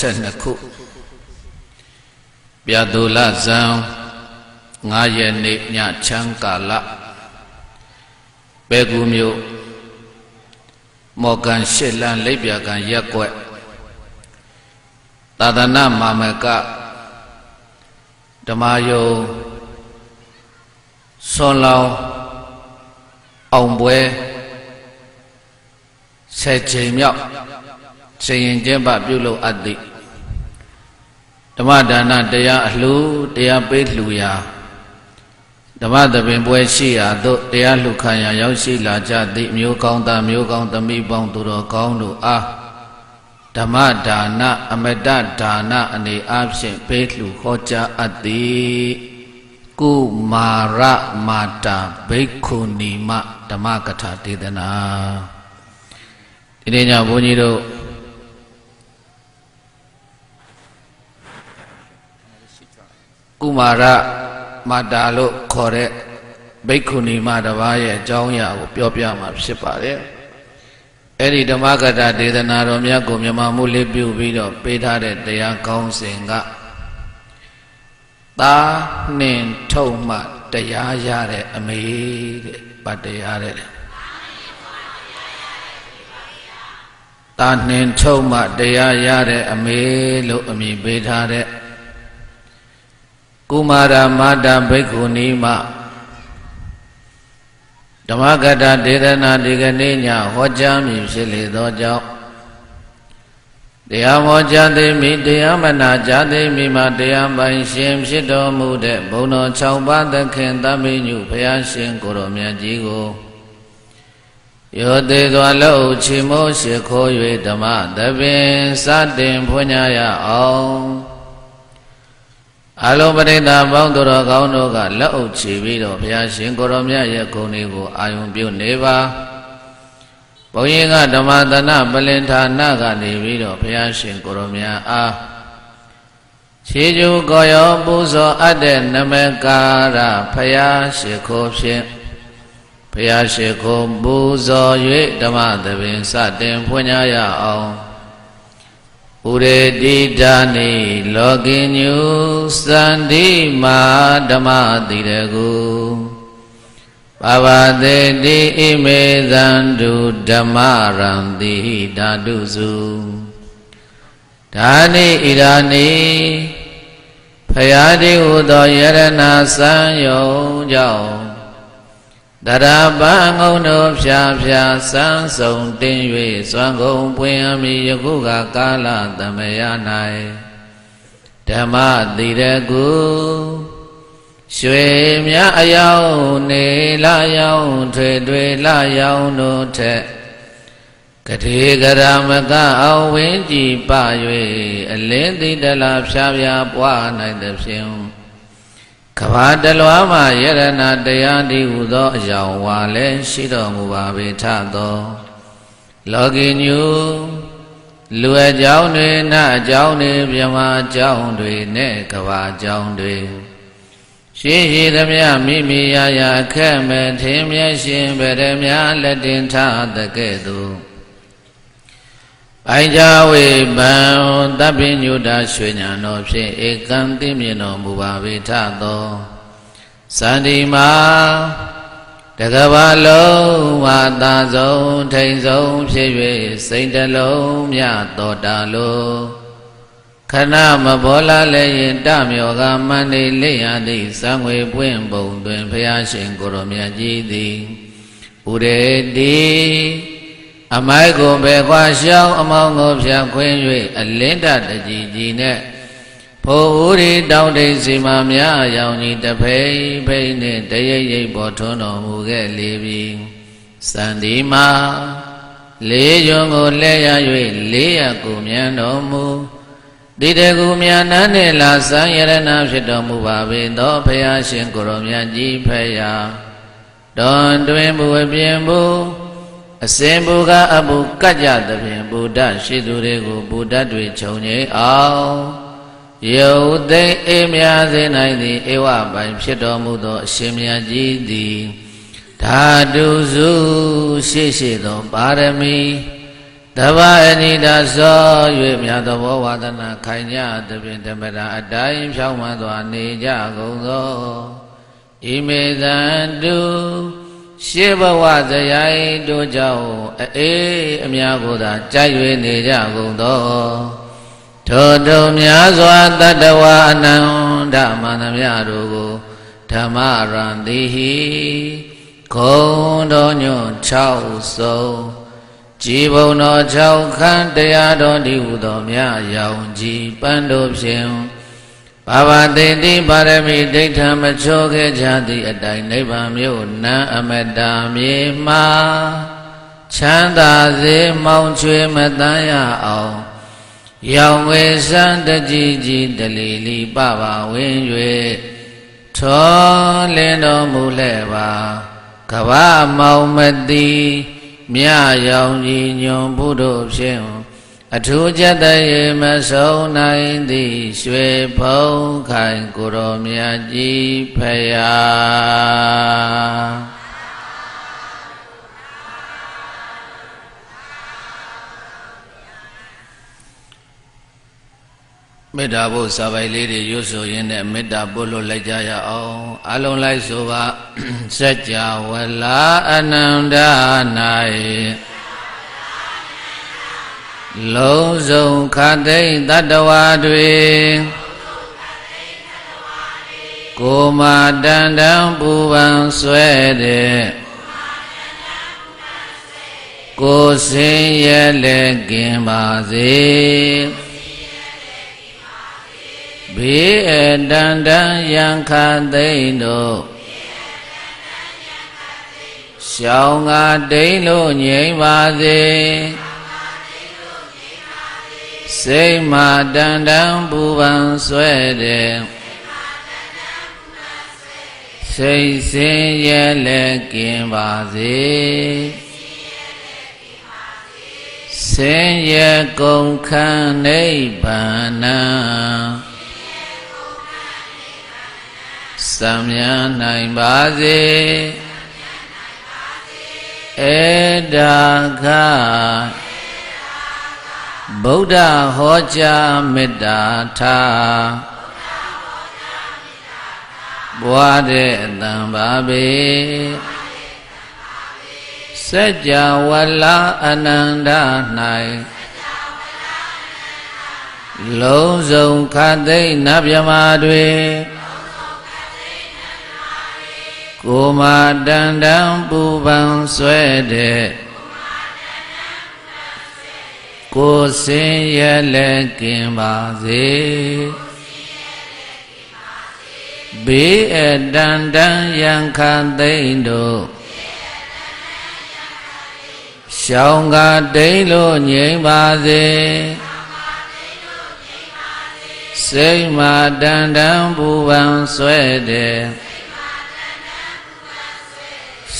1382ခုပြတူလဇံ9ရက်နေ့ညချမ်းကာလပဲကူမြို့မော်ကန်ရှစ်လန်းလိပ်ပြကန်ရက်ွက်သာသနာမာမကဓမ္မယုံဆွန်လောင်းအောင်ပွဲဆယ်ချိန်မြောက် ရှင်ရင်ကျင့်ပပြုလုပ်အပ်သည်ဓမ္မဒါနတရားအလှတရားပေးလှူရာဓမ္မသဘင်ပွဲရှိရာသို့တရားလှူခံရာရောက်ရှိလာကြသည့်မျိုးကောင်းသားမျိုးကောင်းသမီးပေါင်းသူတော်ကောင်းတို့အားဓမ္မဒါနအမတဒါနအနေအချင်းပေးလှူဟောကြားအပ်သည်ကုမာရမာတာဘိက္ခုနီမဓမ္မကထာဒေသနာဒီနေ့ညဘုန်းကြီးတို့ ကုမာရမာတာလို့ခေါ်တဲ့ဘိက္ခုနီမတစ်ပါးရဲ့အကြောင်းအရာကိုပြောပြမှာဖြစ်ပါတယ်အဲ့ဒီဓမ္မကတာဒေသနာတော်မြတ်ကိုမြမမှုလေးပြုပြီးတော့ပေးထားတဲ့တရားကောင်းစဉ်ကသာနှင်ထုတ်မှတရားရတဲ့အမေတဲ့ဗတ်တရားတဲ့သာနှင်ထုတ်မှတရားရတဲ့အမေလို့အမည်ပေးထားတဲ့ ကုမာရမာတာဘိက္ခုနီမဓမ္မကတဒေသနာဒီကနေ့ညဟောကြားမည်ဖြစ်လေသောကြောင့်တရားမောကြားသိမိတရားမနာကြားသိမိမှာတရားပိုင်ရှင်ဖြစ်တော်မူတဲ့ဘုံတော်6ပါးသခင်သဗ္ဗညုဘုရားရှင်ကိုရောမြတ်ကြီးကိုယောသေးစွာလို့ချီမိုးရှိခိုး၍ဓမ္မသဘင်စတင်ဖွညာရအောင် အလုံးပရိသတ်ပေါင်းသူတော်ကောင်းတို့ကလက်အုပ်ချပြီးတော့ဘုရားရှင်ကိုရောမြတ်ရဲ့ဂုဏ်တွေကိုအာယုံပြုနေပါဘုန်းကြီးကဓမ္မသနပလင်ဌာနကနေပြီးတော့ဘုရားရှင်ကိုရောမြတ်အားခြေကျူကောရောပူဇော်အပ်တဲ့နမကာရဘုရားရှိခိုးဖြင့်ဘုရားရှိခိုးပူဇော်၍ဓမ္မသဘင်စတင်ဖွင့်ရအောင် ဥရေတိဒါနိလောကိညုသန္တိမာဓမ္မတိရကုပါဝသေတိဣမေသန္တုဓမ္မရံတိဓာတုစုဒါနိဣရာနိဖယားတိဟုသောယရဏစံယုံကြောင့် တရပံငုံတို့ဖြာဖြာစမ်းစုံတင်း၍စွမ်းကုန်ပွင့်အမိယခုကကာလသမယ၌ဓမ္မတိရကုရွှေမြအယောင်နေလာယောင်ထွေထွေလာယောင်တို့ထက်ကတိကရမကအောင်ဝင်းကြည်ပ၍အလင်းတိတလာဖြာဖြာပွားနိုင်သဖြင့် ကဘာတလွားမှယရဏတရားဒီဟုသောအယောင်ဝါလည်းရှိတော်မူပါပေထသောလောကီညူလူအကြောင်းတွေနတ်အကြောင်းတွေမြမအကြောင်းတွေနဲ့ကဘာအကြောင်းတွေရှိရှိသမျှမိမိရာရာခက်မဲ့ထင်းမြရှင်ဗရမလက်တင်ထားတဲ့ကဲ့သို့ အိုင်ကြဝေပံတပ်ပိညုတာရွှေညာတော်ဖြင့်ဧကံသိမြင်တော်မူပါပေထသောစန္ဒီမာတကဘာလုံးဝသာဆုံးထိန်ဆုံးဖြစ်၍စိတ်တလုံးမြတော်တာလိုခဏမဘောလာလည်းရင်တမြော်ကမန္တိလိရသည်စံငွေပွင့်ပုံတွင်ဘုရားရှင်ကိုရောမြတ်ကြီးသည်ဥရေတိ အမိုက်ကိုပဲခွာရှောင်းအမောင်းကိုဖြတ်ခွင်း၍အလင်းတတကြီးကြီးနဲ့ဖို့ဦးရီတောင်းတိစီမများရောင်ကြီးတဖိဖိနဲ့တရိပ်ရိပ်ပေါ်ထွန်းတော်မူခဲ့လေပြီစန္ဒီမာလေးယွန်ကိုလဲရ၍လေးရကိုမြန်တော်မူတိတကူမြန်နန်းနဲ့လာစံရဏဖြစ်တော်မူပါပေသောဘုရားရှင်ကိုရောမြတ်ကြီးဖရာတော်တွင်ဘုဝပြင်းဘု အစဉ်ဘူကအဘူကတ်ကြသဖြင့်ဗုဒ္ဓရှိသူတွေကိုဗုဒ္ဓတွေခြုံငိမ်အောင်ယုတ်သိအေးမြစေနိုင်သည်ဧဝပိုင်ဖြစ်တော်မူသောအရှင်မြတ်ကြီးသည်ဓာတုစုရှိရှိသောပါရမီတဘာအနိဒသော၍မြတ်သောဘောဝါဒနာခိုင်ကြသဖြင့်ဓမ္မရာအတိုင်းဖြောင်းမှန်စွာနေကြကုန်သောဣမေသန္တု ရှေးဘဝဇယိုင်တို့ကြောင့်အေးအများကိုသာကြိုက်၍နေကြကုန်သောထိုတုံများစွာတတ္တဝအနန္တမန္တမြတို့ကိုဓမ္မရံတိဟိခုံတော်ညွန့်6စုံကြည်ဘုံတော်6ခန်းတရားတော်ဒီဟုသောမြရောင်ကြည်ပန်းတို့ဖြင့် ဘာဝတိတိပါရမီဒိဋ္ဌမချောခဲ့ကြသည့်အတိုင်းနိဗ္ဗာန်မြို့နံအမတမြေမှာချမ်းသာစေမောင်ချွေမတန်းရအောင်ရောင်ဝေစံတကြည်ကြည်တလီလီပပဝင်း၍ထောလင်းတော်မူလဲပါကဘာမောင်မတိမြရောင်ကြီးညွန်ဘုဒ္ဓဖြင့် အထူးကြတရေမဆုံးနိုင်သည်ရွှေဖုံးခိုင်ကိုရောမြတ်ကြီးဖရာမေတ္တာဖို့စာပိုင်လေးတွေရွတ်ဆိုရင်းနဲ့မေတ္တာပို့လို့လိုက်ကြရအောင်အလုံးလိုက်ဆိုပါစัจ java လာအနန္တ၌ လုံးစုံခသိမ့်တတဝါတွေကိုမာတန်တန်ပူပန်ဆွဲတဲ့ကိုစင်ရဲ့လက်ကျင်ပါစေဘေးအတန်တန်ယံခသိမ့်တို့ရှောင်းငါတိန်လို့ငြိမ်ပါစေ စိတ်မာတန်တန်ပူပန်ဆွဲတဲ့စိတ်စင်ရဲ့လက်ကင်ပါစေစင်ရဲ့ကုန်ခန်းနိဗ္ဗာန်စံမြန်းနိုင်ပါစေဧဒါခ ဗုဒ္ဓဟောကြားမေတ္တာထားဘွားတဲ့အတန်ပါပေစัจ java လာအနန္တ၌လုံးစုံခသိမ့်နဗျမာတွေကိုမာတန်တန်ပူပန်ဆွဲတဲ့ ကိုစင်ရလက်ကျင်ပါစေဘေးအတန်တန်ရန်ခသိမ့်တို့ရှောင်းကတိန်လို့ငြိမ်ပါစေစိတ်မာတန်တန်ပူပန်ဆွဲတဲ့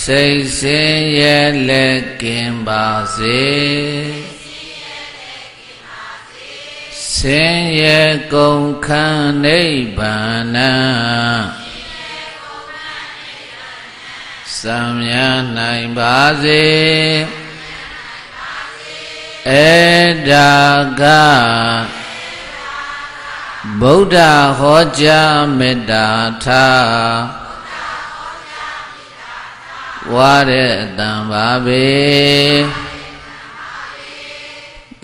စိတ်စင်ရဲ့လက်ကင်ပါစေ စင်ရဲ့ကုန်ခန်းနိဗ္ဗာန်စံမြနိုင်ပါစေဧဒါကဗုဒ္ဓဟောကြားမေတ္တာထားဝါတဲ့အတံပါပေ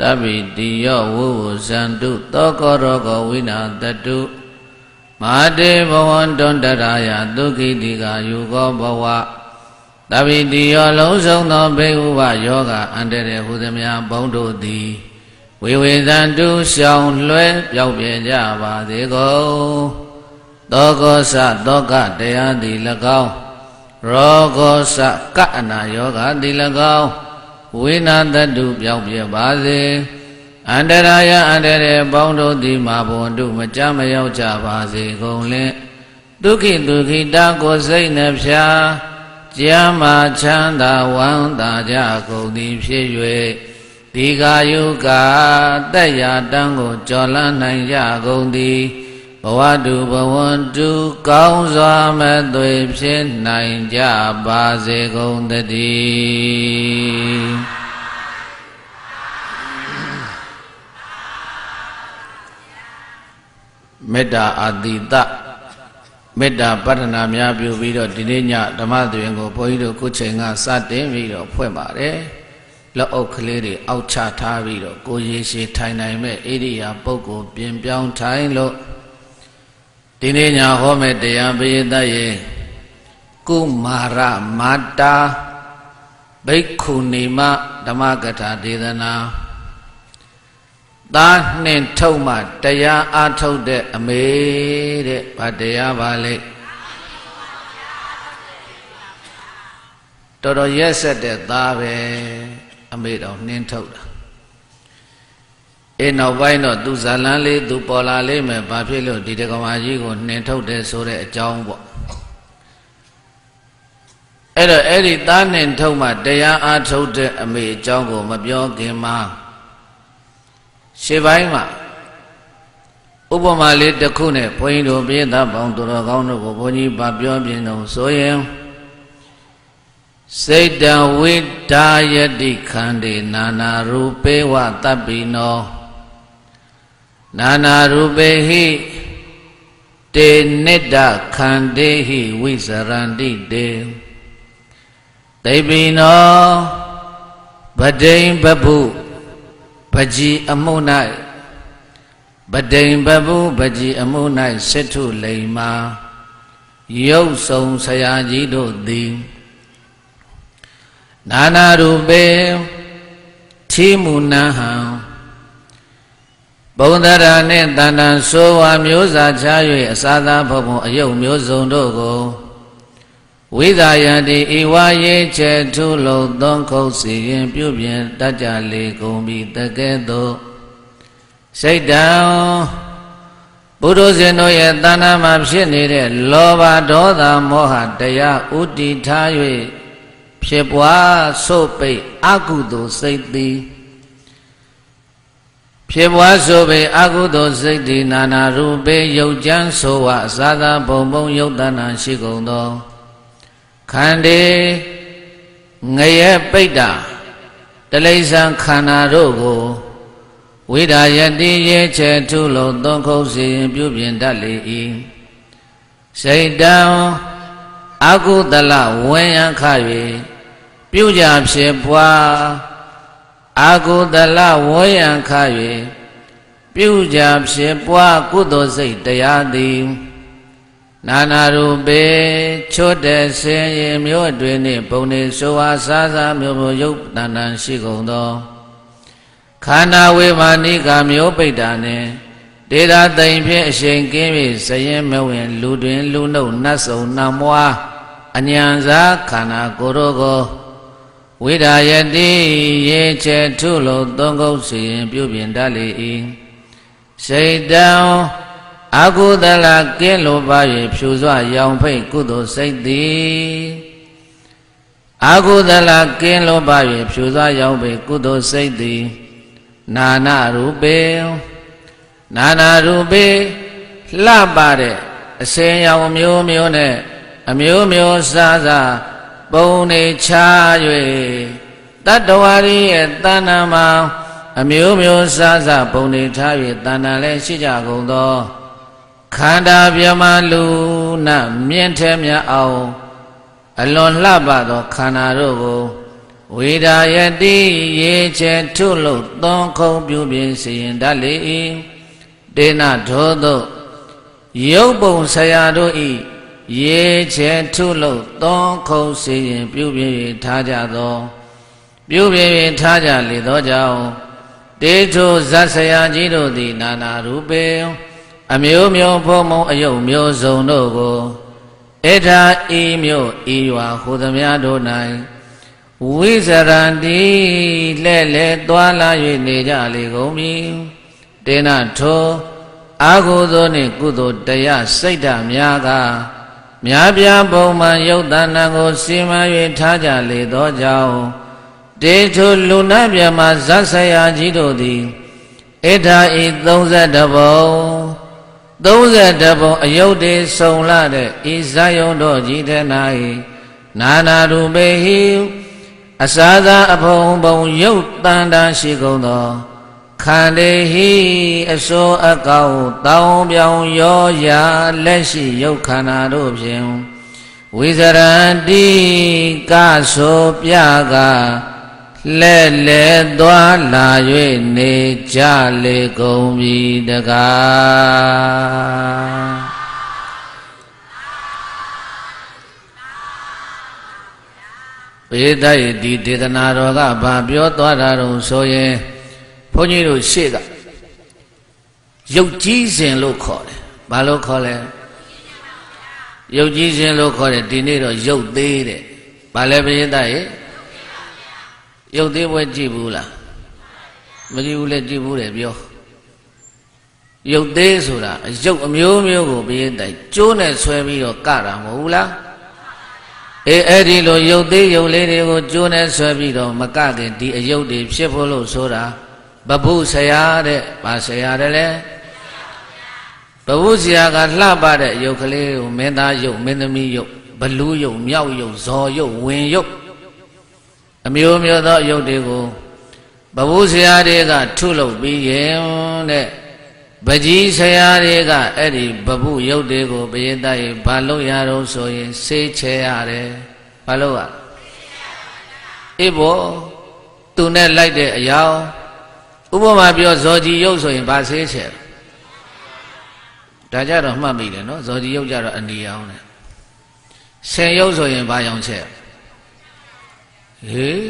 တပိတိယောဝုဝဇန္တုသောကောရောဂဝိနာတတုမာတေဘဝန္တွန္တရာယဒုက္ခိတိကာယူကောဘဝတပိတိယောလုံးစုံသောဘေဟုဝယောဂအန္တရေဟုသမျှဘုံတို့သည်ဝေဝေသန္တုရှောင်လွဲပြောက်ပြကြပါစေကုန်သောကောသသောကတရားသည်၎င်းရောဂောစကအနာယောဂတိ၎င်း ဝိနာတတုပြောင်းပြပါစေအန္တရာယအန္တရေပေါင်းတို့သည်မာဘွန်တို့မကြမရောက်ကြပါစေကုန်လင်ဒုက္ခိဒုက္ခိတာကိုစိတ်နှဖျားကျမ်းမာချမ်းသာဝမ်းသာကြကုန်သည်ဖြစ်၍ဒီဃာယုကာတက်ရာတန်းကိုကြော်လန်းနိုင်ကြကုန်သည်ဘဝတုဘဝန္တုကောင်းစွာမသွေဖြစ်နိုင်ကြပါစေကုန်တည်း မေတ္တာအာတိတမေတ္တာပတ္ထနာများပြုပြီးတော့ဒီနေ့ညဓမ္မသဘင်ကိုဘုန်းကြီးတို့ခုချိန်ကစတင်ပြီးတော့ဖွင့်ပါတယ်လက်အုပ်ကလေးတွေအောက်ချထားပြီးတော့ကိုရေရှည်ထိုင်နိုင်မဲ့ဣရိယာပုဂ္ဂိုလ်ပြင်ပြောင်းထိုင်လို့ဒီနေ့ညဟောမဲ့တရားပရိသတ်ရဲ့ကုမာရမာတာဘိက္ခုနီမဓမ္မကထာဒေသနာ သားနှင်ထုတ်မှတရားအားထုတ်တဲ့အမေတဲ့ဗာတရားပါလေတော်တော်ရက်ဆက်တဲ့သားပဲအမေတော်နှင်းထုတ်တာအေးနောက်ပိုင်းတော့သူဇာလန်းလေးသူပေါ်လာလိမ့်မယ်ဘာဖြစ်လို့ဒီတက္ကမကြီးကိုနှင်းထုတ်တယ်ဆိုတဲ့အကြောင်းပေါ့အဲ့တော့အဲ့ဒီသားနှင်းထုတ်မှတရားအားထုတ်တဲ့အမေအကြောင်းကိုမပြောခင်မှာ ရှေ့ပိုင်းမှာဥပမာလေးတစ်ခုနဲ့ဘုန်းကြီးတို့ပြည်သားပေါင်းသူတော်ကောင်းတို့ကိုဘုန်းကြီးဗာပြောပြတော့ဆိုရင်စိတ်တံဝိတာယတိခန္တေနာနာရူပေဝတပ္ပိနောနာနာရူပေဟိတေနိတ္တခန္တေဟိဝိစရန္တိတေသိပိနောဗဒိံပပု ပကြီးအမှု၌ပဒိန်ပပုပကြီးအမှု၌စစ်ထုလိမ်မာရုပ်ဆုံးဆရာကြီးတို့သည်နာနာရူပေသီမူနဟံဘုံဒရာနှင့်တဏ္ဍံဆိုဝါမျိုးစာချ၍အစာသာဘုံဘုံအယုတ်မျိုးစုံတို့ကို ဝိဇာယတိဤဝါရေချေထုလုံးသုံးခုစီရင်ပြုပြင်တတ်ကြလေကုန်ပြီတကဲ့သို့စိတ်တံဘုဒ္ဓဇင်တို့ရဲ့တဏ္ဍာမှာဖြစ်နေတဲ့လောဘဒေါသမောဟတရားဥတီထား၍ဖြစ်ပွားဆို့ပိတ်အကုသိုလ်စိတ်သည်ဖြစ်ပွားဆိုပေအကုသိုလ်စိတ်ဒီနာနာရူပေယုတ်ကျမ်းဆိုဝအစာသာဘုံဘုံယုတ်တနာရှိကုန်သော ခန္ဒီငရဲပိတ္တာတလိษံခန္ဓာတို့ကိုဝိဒါယတိရေချေထုလုံးသုံးခုစီရင်ပြုပြင်တတ်လေ၏စိတ်တံအကုသလဝေယံခ၍ပြုကြဖြစ်ပွားအကုသလဝေယံခ၍ပြုကြဖြစ်ပွားကုသိုလ်စိတ်တရားသည် နာနာရူပေချွတ်တဲ့ဆင်းရဲမျိုးအတွင်းနှင့်ပုံနေဆိုဝါစားစားမျိုးမျိုးရုပ်တဏ္ဍန်ရှိကုန်သောခန္ဓာဝေမာနိကမျိုးပိတ္တာနှင့်ဒေတာသိမ်ဖြင့်အရှိန်ကင်း၍စရင်မဝင် လူတွင် လူနှုတ်နတ်ဆုံနမွားအညံစားခန္ဓာကိုယ်တို့ကိုဝိဒါယတိရေချေထုလို့သုံးခုစီရင်ပြုပြင်တတ်လေ၏စိတ်တံ အကုသလကင်းလိုပါ၍ဖြူစွာရောင်ဖိတ်ကုသိုလ်စိတ်သည်အကုသလကင်းလိုပါ၍ဖြူစွာရောင်ဖိတ်ကုသိုလ်စိတ်သည်နာနာရူပေနာနာရူပေလှပတဲ့အစင်ရောင်မျိုးမျိုးနဲ့အမျိုးမျိုးစားစားပုံနေချ၍တတ္တဝါရီရဲ့တဏ္ဍာမှာအမျိုးမျိုးစားစားပုံနေထား၍တဏ္ဍာလည်းရှိကြကုန်သော ခန္ဓာပြမလူနာမြင့်ထဲမြတ်အောင်အလွန်လှပသောခန္ဓာတို့ကိုဝေဒာယတိရေချေထုလို့သွန်ခုံပြုပြင်စီရင်တတ်လေ၏ဒေနထိုသို့ရုပ်ပုံဆရာတို့ဤရေချေထုလို့သွန်ခုံစီရင်ပြုပြင်ထားကြသော ပြုပြင်ထားကြလေသောကြောင့်တေထုဇတ်ဆရာကြီးတို့သည်နာနာရူပေ အမျိုးမျိုးဖုံမုံအယုတ်မျိုးစုံတို့ကိုဧထာဤမျိုးဤရွာဟူသမျှတို့၌ဝိဇရန္တိလဲ့လဲသွားလာ၍နေကြလေကုန်ပြီတေနထောအာဟုသောနှင့်ကုသိုလ်တရားစိတ်ဓာများကမြားပြားပုံမှန်ယုတ်တဏ္ဍကိုစီမံ၍ထားကြလေသောကြောင့်တေထုလူနာမြမဇတ်ဆရာကြီးတို့သည်ဣထာဤ32ဘုံ 32ဘုံအယုတ်တေဆုံလာတဲ့ဤဇာယုံတော်ကြီးတဲ့၌နာနာရူပေဟိအစာသာအဖုံဘုံယုတ်တန်တာရှိကုန်သောခန္တေဟိအစိုးအကောက်တောင်းပြောင်ရောရာလက်ရှိယုတ်ခန္ဓာတို့ဖြင့်ဝိဇရန္တိကဆိုပြက လဲ့လဲသွားလာ၍နေကြလေကုန်ပြီတကားပေတရဲ့ဒီဒေသနာတော်ကဘာပြောသွားတာတုံဆိုရင်ဘုန်းကြီးတို့ရှေ့ကရုပ်ကြီးစဉ်လို့ခေါ်တယ်ဘာလို့ခေါ်လဲရုပ်ကြီးစဉ်လို့ခေါ်တယ်ဒီနေ့တော့ရုပ်သေးတဲ့ဘာလဲပိဋက ရဲ့ရုပ်သေးပွဲကြည့်ဘူးလားမကြည့်ဘူးလေကြည့်ဘူးတယ်ပြောရုပ်သေးဆိုတာရုပ်အမျိုးမျိုးကိုပိဋကကျိုးနဲ့ဆွဲပြီးတော့ကတာမဟုတ်ဘူးလားအေးအဲ့ဒီလိုရုပ်သေးရုပ်လေးတွေကိုကျိုးနဲ့ဆွဲပြီးတော့မကခင်ဒီအယုတ်တွေဖြစ်ဖို့လို့ဆိုတာဘဘုဆရာတဲ့ဗာဆရာတယ်လေဘဘုဆရာကလှပတဲ့ရုပ်ကလေးကိုမင်းသားရုပ်မင်းသမီးရုပ်ဘလူးရုပ်မြောက်ရုပ်ဇော်ရုပ်ဝင်ရုပ် အမျိုးမျိုးသောရုပ်တွေကိုဘဘုဆရာတွေကထုလုပ်ပြီးရင်တဲ့ပကြီးဆရာတွေကအဲ့ဒီဘဘုရုပ်တွေကိုပရိသတ်ရေဘာလို့ရတော့ဆိုရင်ဆေးချဲရတယ်ဘာလို့อ่ะအေးဘောသူနဲ့လိုက်တဲ့အယောင်ဥပမာပြောဇော်ကြီးရုပ်ဆိုရင်ဘာဆေးချဲဒါကြတော့မှတ်မိတယ်နော်ဇော်ကြီးရုပ်ကြတော့အနီအောင်တယ်ဆင်ရုပ်ဆိုရင်ဘာရောင်ချဲ ဟေး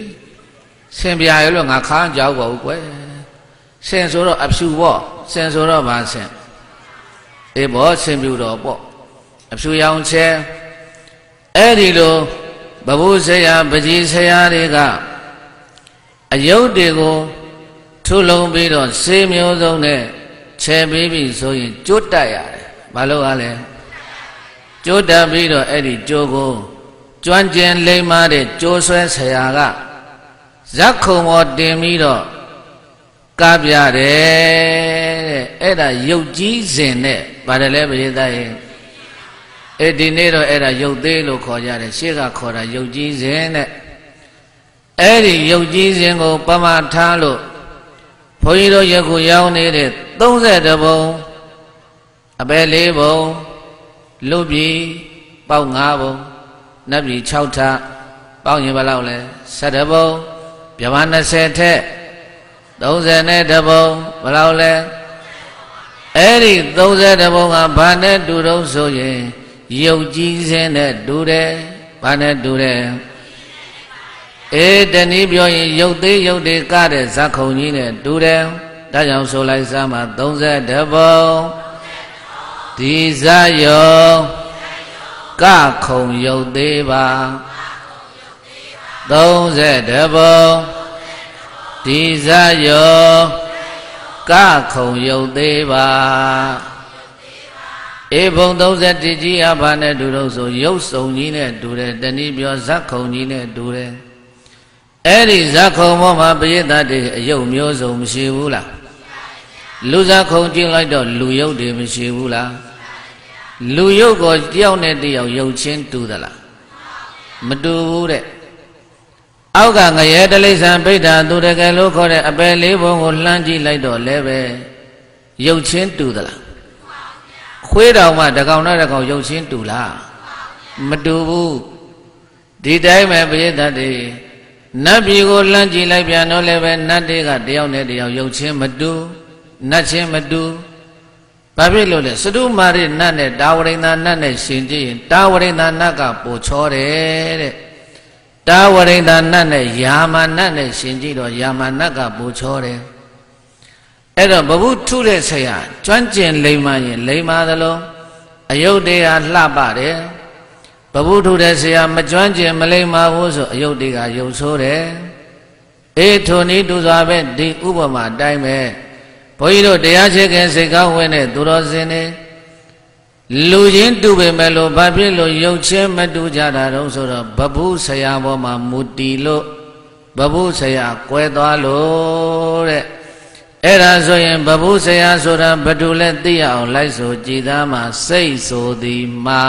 ဆင်ပြရလို့ငါခါကြောက်ပါဘူးကွယ်ဆင်ဆိုတော့အဖြူပေါ့ဆင်ဆိုတော့ဘာဆင်အေးဘောဆင်ပြူတော်ပေါ့အဖြူရောင်ချဲအဲ့ဒီလိုဘဘုဆရာပကြီးဆရာတွေကအယုတ်တွေကိုထုလုံးပြီးတော့ဆေးမျိုးစုံနဲ့ချဲပေးပြီဆိုရင်ကြွတ်တက်ရတယ်ဘာလို့ ਆ လဲကြွတ်တက်ပြီးတော့အဲ့ဒီကြိုးကို ကျွမ်းကျင်လိမ့်မာတဲ့ကြိုးဆွဲဆရာကဇက်ခုံပေါ်တင်ပြီးတော့ကားပြတယ်တဲ့အဲ့ဒါရုပ်ကြီးစဉ်နဲ့ပါတယ်လဲပရိသတ်ရဲ့အဲ့ဒီနေ့တော့အဲ့ဒါရုပ်သေးလို့ခေါ်ကြတယ်ရှေ့ကခေါ်တာရုပ်ကြီးစဉ်နဲ့အဲ့ဒီရုပ်ကြီးစဉ်ကို ပမာထားလို့ဘုန်းကြီးတို့ယခုရောက်နေတဲ့32ဘုံအပယ်၄ဘုံလူပြည်ပေါက်5ဘုံ နတ်ပြည်6ထပ်ပေါက်ရင်ဘယ်လောက်လဲ17ဘုံပြမ20ထက်32ဘုံဘယ်လောက်လဲအဲ့ဒီ32ဘုံကဘာနဲ့တူတော့ဆိုရင်ရုပ်ကြီးစင်းနဲ့တူတယ်ဘာနဲ့တူတယ်အေးတနည်းပြောရင်ရုပ်သေးရုပ်တွေကတဲ့ဇက်ခုံကြီးနဲ့တူတယ်ဒါကြောင့်ဆိုလိုက်စမ်းမှာ32ဘုံဒီဇယော ကခုံရုပ်သေးပါ32ဘုံဒီဇယောကခုံရုပ်သေးပါအေဘုံ31ကြီးအဘာနဲ့တူတော့ဆိုရုပ်စုံကြီးနဲ့တူတယ်တနည်းပြောဇက်ခုံကြီးနဲ့တူတယ်အဲ့ဒီဇက်ခုံဘောမှာပရိသတ်တွေအယုတ်မျိုးစုံမရှိဘူးလားလူဇက်ခုံကျင်းလိုက်တော့လူယုတ်တွေမရှိဘူးလား လူယုတ်ကိုတယောက်နဲ့တယောက်ယုတ်ချင်းတူသလားမတူဘူးတဲ့အောက်ကငရဲတလိษံပိဋ္ဌာသူတကယ်လို့ခေါ်တဲ့အပယ်လေးဘုံကိုလှမ်းကြည့်လိုက်တော့လည်းပဲယုတ်ချင်းတူသလားခွေးတောင်မှတကောင်နဲ့တကောင်ယုတ်ချင်းတူလားမတူဘူးဒီတိုင်းပဲပရိသတ်တွေနတ်ပြည်ကိုလှမ်းကြည့်လိုက်ပြန်တော့လည်းပဲနတ်တွေကတယောက်နဲ့တယောက်ယုတ်ချင်းမတူနတ်ချင်းမတူ ဘာဖြစ်လို့လဲစတုမာရိနတ်နဲ့တာဝရိန္ဒနတ်နဲ့ရှင်ကြည့်ရင်တာဝရိန္ဒနတ်ကပိုချောတယ်တဲ့တာဝရိန္ဒနတ်နဲ့ယာမနတ်နဲ့ရှင်ကြည့်တော့ယာမနတ်ကပိုချောတယ်အဲ့တော့ဘဝထုတဲ့ဆရာကျွမ်းကျင်လိမ္မာရင်လိမ္မာသလိုအယုတ်တရားလှပတယ်ဘဝထုတဲ့ဆရာမကျွမ်းကျင်မလိမ္မာဘူးဆိုအယုတ်တရားယုတ်ဆိုးတယ်အေးထိုနည်းတူစွာပဲဒီဥပမာအတိုင်းပဲ ဘုန်းကြီးတို့တရားချေခင်စိတ်ကောင်းဝင်တဲ့သူတော်စင်တွေလူချင်းတူပေမဲ့လို့ဘာဖြစ်လို့ယုတ်ချင်းမတူကြတာတော့ဆိုတော့ဘဘူးဆရာဘောမှာမူတီလို့ဘဘုဆရာကွဲသွားလို့တဲ့အဲ့ဒါဆိုရင်ဘဘုဆရာဆိုတာဘယ်သူလဲသိရအောင်လိုက်ဆိုကြည်သားမှာစိတ်ဆိုသည်မှာ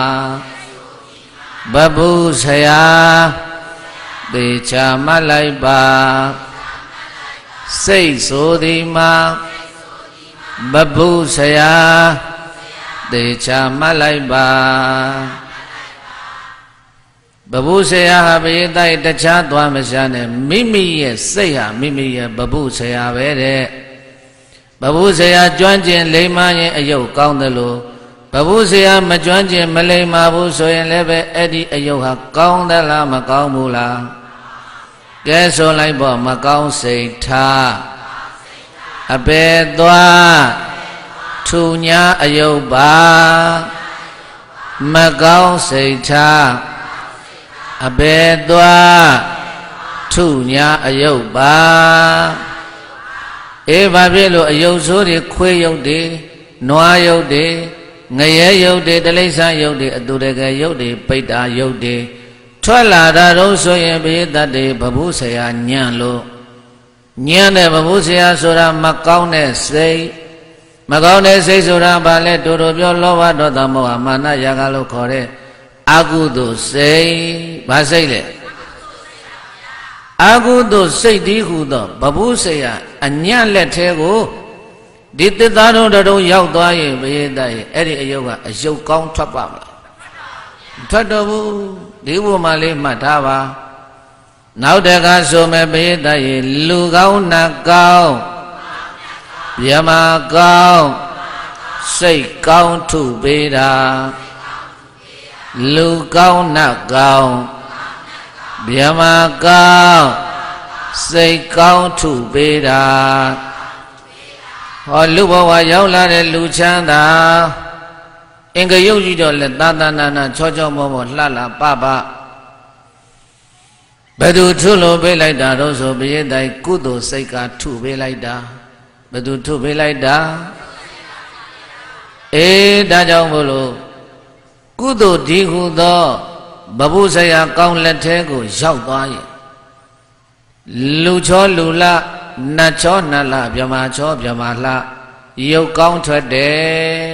ဘဘုဆရာသေချာမှတ်လိုက်ပါစိတ်ဆိုသည်မှာ ဘဘုဆရာသေချာမှတ်လိုက်ပါဘဘုဆရာဟာဘယေတိုက်တခြားသွားမရှာနဲ့မိမိရဲ့စိတ်ဟာမိမိရဲ့ဘဘုဆရာပဲတဲ့ဘဘုဆရာကျွမ်းကျင်လိမ္မာရင်အယုတ်ကောင်းတယ်လို့ဘဘုဆရာမကျွမ်းကျင်မလိမ္မာဘူးဆိုရင်လည်းပဲအဲ့ဒီအယုတ်ဟာကောင်းသလားမကောင်းဘူးလားကဲဆိုလိုက်ပေါ့မကောင်းစိတ်ထား အပေသွားထူညာအယုတ်ပါမကောင်းစိတ်ထားအပေသွားထုညာအယုတ်ပါအေးဘာဖြစ်လို့အယုတ်ဆိုးတွေခွေးယုတ်တွေနွားယုတ်တွေငရဲယုတ်တွေတလိษံယုတ်တွေအတူတကယ်ယုတ်တွေပိတ္တာယုတ်တွေထွက်လာတာတော့ဆိုရင်ဘေးတတ်တွေဘဘုဆရာညံ့လို့ ညံ့တဲ့ဘဘုဆရာဆိုတာမကောင်းတဲ့စိတ်မကောင်းတဲ့စိတ်ဆိုတာဘာလဲတူတူပြောလောဘဒေါသမောဟမာနရာဂလို့ခေါ်တဲ့အကုသိုလ်စိတ်ဘာစိတ်လဲအကုသိုလ်စိတ်ဒီဟုသောဘဘုဆရာအညံ့လက်သေးကိုဒီတစ်သားတော်တော်ရောက်သွားရင်ဘယေတရဲ့အဲ့ဒီအယုတ်ကအယုတ်ကောင်းထွက်ပါမလားထွက်တော့ဘူးဒီဘုမလေးမှတ်ထားပါ နောက်တခါဆိုမဲ့ဘယေတရဲ့လူကောင်းနတ်ကောင်းမြမကောင်းစိတ်ကောင်းထုပေးတာလူကောင်းနတ်ကောင်းမြမကောင်းစိတ်ကောင်းထုပေးတာဟောလူဘဝရောက်လာတဲ့လူချမ်းသာအင်္ဂယုတ်ကြီးတော့လက်သာသနာနာချောချောမောမောလှလှပပ ဘယ်သူထုလို့ပေးလိုက်တာတော့ဆိုဘိယတိုင်ကုသိုလ်စိတ်ကထုပေးလိုက်တာဘယ်သူထုပေးလိုက်တာအေးဒါကြောင့်မို့လို့ကုသိုလ်ဒီဟုသောဘဘုဆရာကောင်းလက်ထဲကိုရောက်သွားရင်လူချောလူလနတ်ချောနတ်လမြမချောမြမလရုပ်ကောင်းထွက်တယ်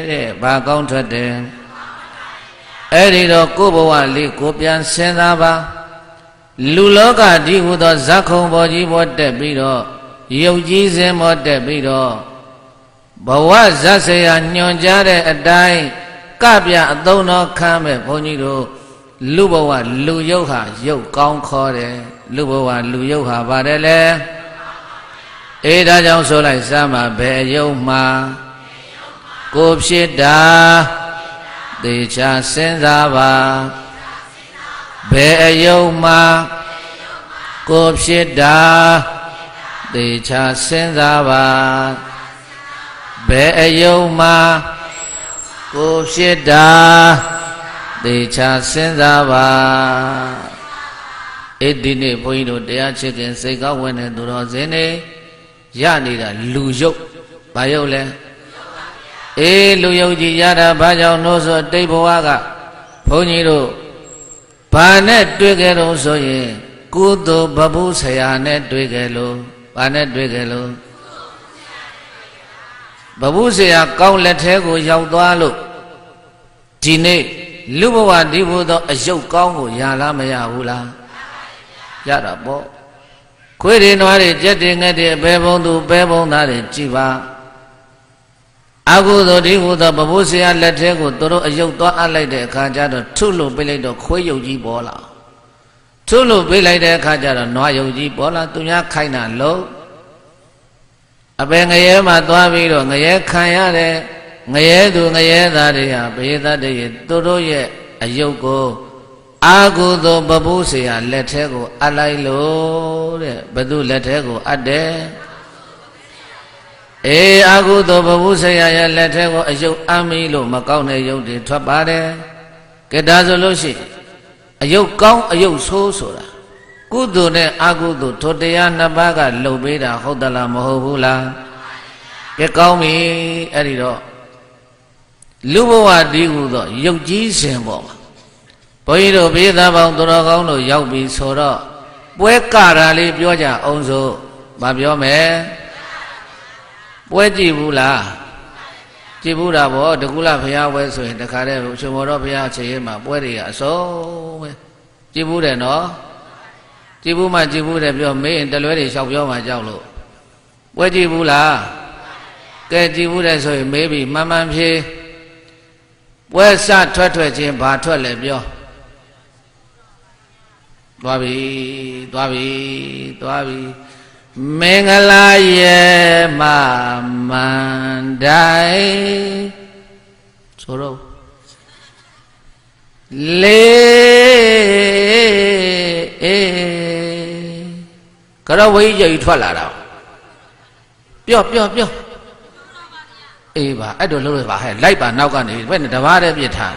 တဲ့ဘာကောင်းထွက်တယ်အဲ့ဒီတော့ကိုယ်ဘဝလေးကိုပြန်စဉ်းစားပါ လူလောကဒီဟုသောဇက်ခုံပေါ်ကြီးပေါ်တက်ပြီးတော့ရုပ်ကြီးစင်ပေါ်တက်ပြီးတော့ဘဝဇက်ဆရာညွန်ကြားတဲ့အတိုင်းကပြအသုံးတော်ခမ်းမဲ့ဘုန်းကြီးတို့လူဘဝလူယုတ်ဟာယုတ်ကောင်းခေါ်တယ်လူဘဝလူယုတ်ဟာပါတယ်လေအေးဒါကြောင့်ဆိုလိုက်စမ်းပါဘယ်ယုတ်မှာကိုဖြစ်တာသေချာစဉ်းစားပါ ဘယ်အယုတ်မှာကိုဖြစ်တာသေချာစဉ်းစားပါဘယ်အယုတ်မှာကိုဖြစ်တာသေချာစဉ်းစားပါအဲ့ဒီနေ့ဘုန်းကြီးတို့တရားချစ်ခင်စိတ်ကောက်ဝင်တဲ့သူတော်စင်တွေရနေတာလူယုတ်ဘာယုတ်လဲအေးလူယုတ်ကြီးရတာဘာကြောင့်လို့ဆိုတိတ်ဘဝကဘုန်းကြီးတို့ ဘာနဲ့တွေ့ကြတော့ဆိုရင်ကုသိုလ်ဘဘုဆရာနဲ့တွေ့ကြလို့ဘာနဲ့တွေ့ကြလို့ဘဘုဆရာကောင်းလက်ထဲကိုရောက်သွားလို့ဒီနေ့လူဘဝဒီဘုသောအယုတ်ကောင်းကိုရလားမရဘူးလားရတာပေါ့ခွေးတွေနွားတွေကြက်တွေငှက်တွေအပဲဘုံသူပဲဘုံသားတွေကြည်ပါ အကုသိုလ်ဒီဟုသောပပုဆရာလက်ထဲကိုသူတို့အယုတ်သွားအပ်လိုက်တဲ့အခါကျတော့ထုလို့ပြလိုက်တော့ခွေးယုတ်ကြီးပေါ်လာထုလို့ပြလိုက်တဲ့အခါကျတော့နွားယုတ်ကြီးပေါ်လာသူများခိုင်းတာလို့အပဲငရဲမှာသွားပြီးတော့ငရဲခံရတဲ့ငရဲသူငရဲသားတွေဟာဘေးသားတွေသူတို့ရဲ့အယုတ်ကိုအာဟုသောပပုစေယလက်ထဲကိုအပ်လိုက်လို့တဲ့ဘသူလက်ထဲကိုအပ်တယ် အေးအာဟုသောပပုစေယရဲ့လက်ထဲကိုအယုတ်အမ်းပြီလို့မကောင်းတဲ့ယုတ်တွေထွက်ပါတယ်ကဲဒါဆိုလို့ရှိအယုတ်ကောင်းအယုတ်ဆိုးဆိုတာကုသိုလ်နဲ့အကုသိုလ်ထိုတရားနှစ်ပါးကလှုပ်ပေးတာဟုတ်သလားမဟုတ်ဘူးလားကဲကောင်းပြီအဲ့ဒီတော့လူဘဝတည်းဟူသောရုပ်ကြီးစဉ်ပေါ်မှာဘုန်းကြီးတို့ဘေးသားပေါင်းသူတော်ကောင်းတို့ရောက်ပြီဆိုတော့ပွဲကတာလေးပြောကြအောင်စို့မပြောမယ် ပွဲကြည့်ဘူးလားကြည့်ဘူးတာဗောတကူလဘုရားပွဲဆိုရင်တခါတည်းရှင်မောတော်ဘုရားခြေရင်မှာပွဲတွေကအစုံပဲကြည့်ဘူးတယ်နော်ကြည့်ဘူးမှကြည့်ဘူးတယ်ပြောမေးရင်တလွဲတွေလျှောက်ပြောမှကြောက်လို့ပွဲကြည့်ဘူးလားကဲကြည့်ဘူးတယ်ဆိုရင်မေးပြီးမှန်မှန်ဖြေပွဲစထွက်ထွက်ချင်းဘာထွက်လဲပြောသွားပြီသွားပြီသွားပြီ မင်္ဂလာရဲ့မမန္တိုင်ဆိုတော့လေအေးကရဝိကြီးထွက်လာတာပြောပြောပြောအေးပါအဲ့တော့လို့ပါဟဲ့လိုက်ပါနောက်ကနေဘယ်နဲ့တဘာတဲ့ပြစ်ထား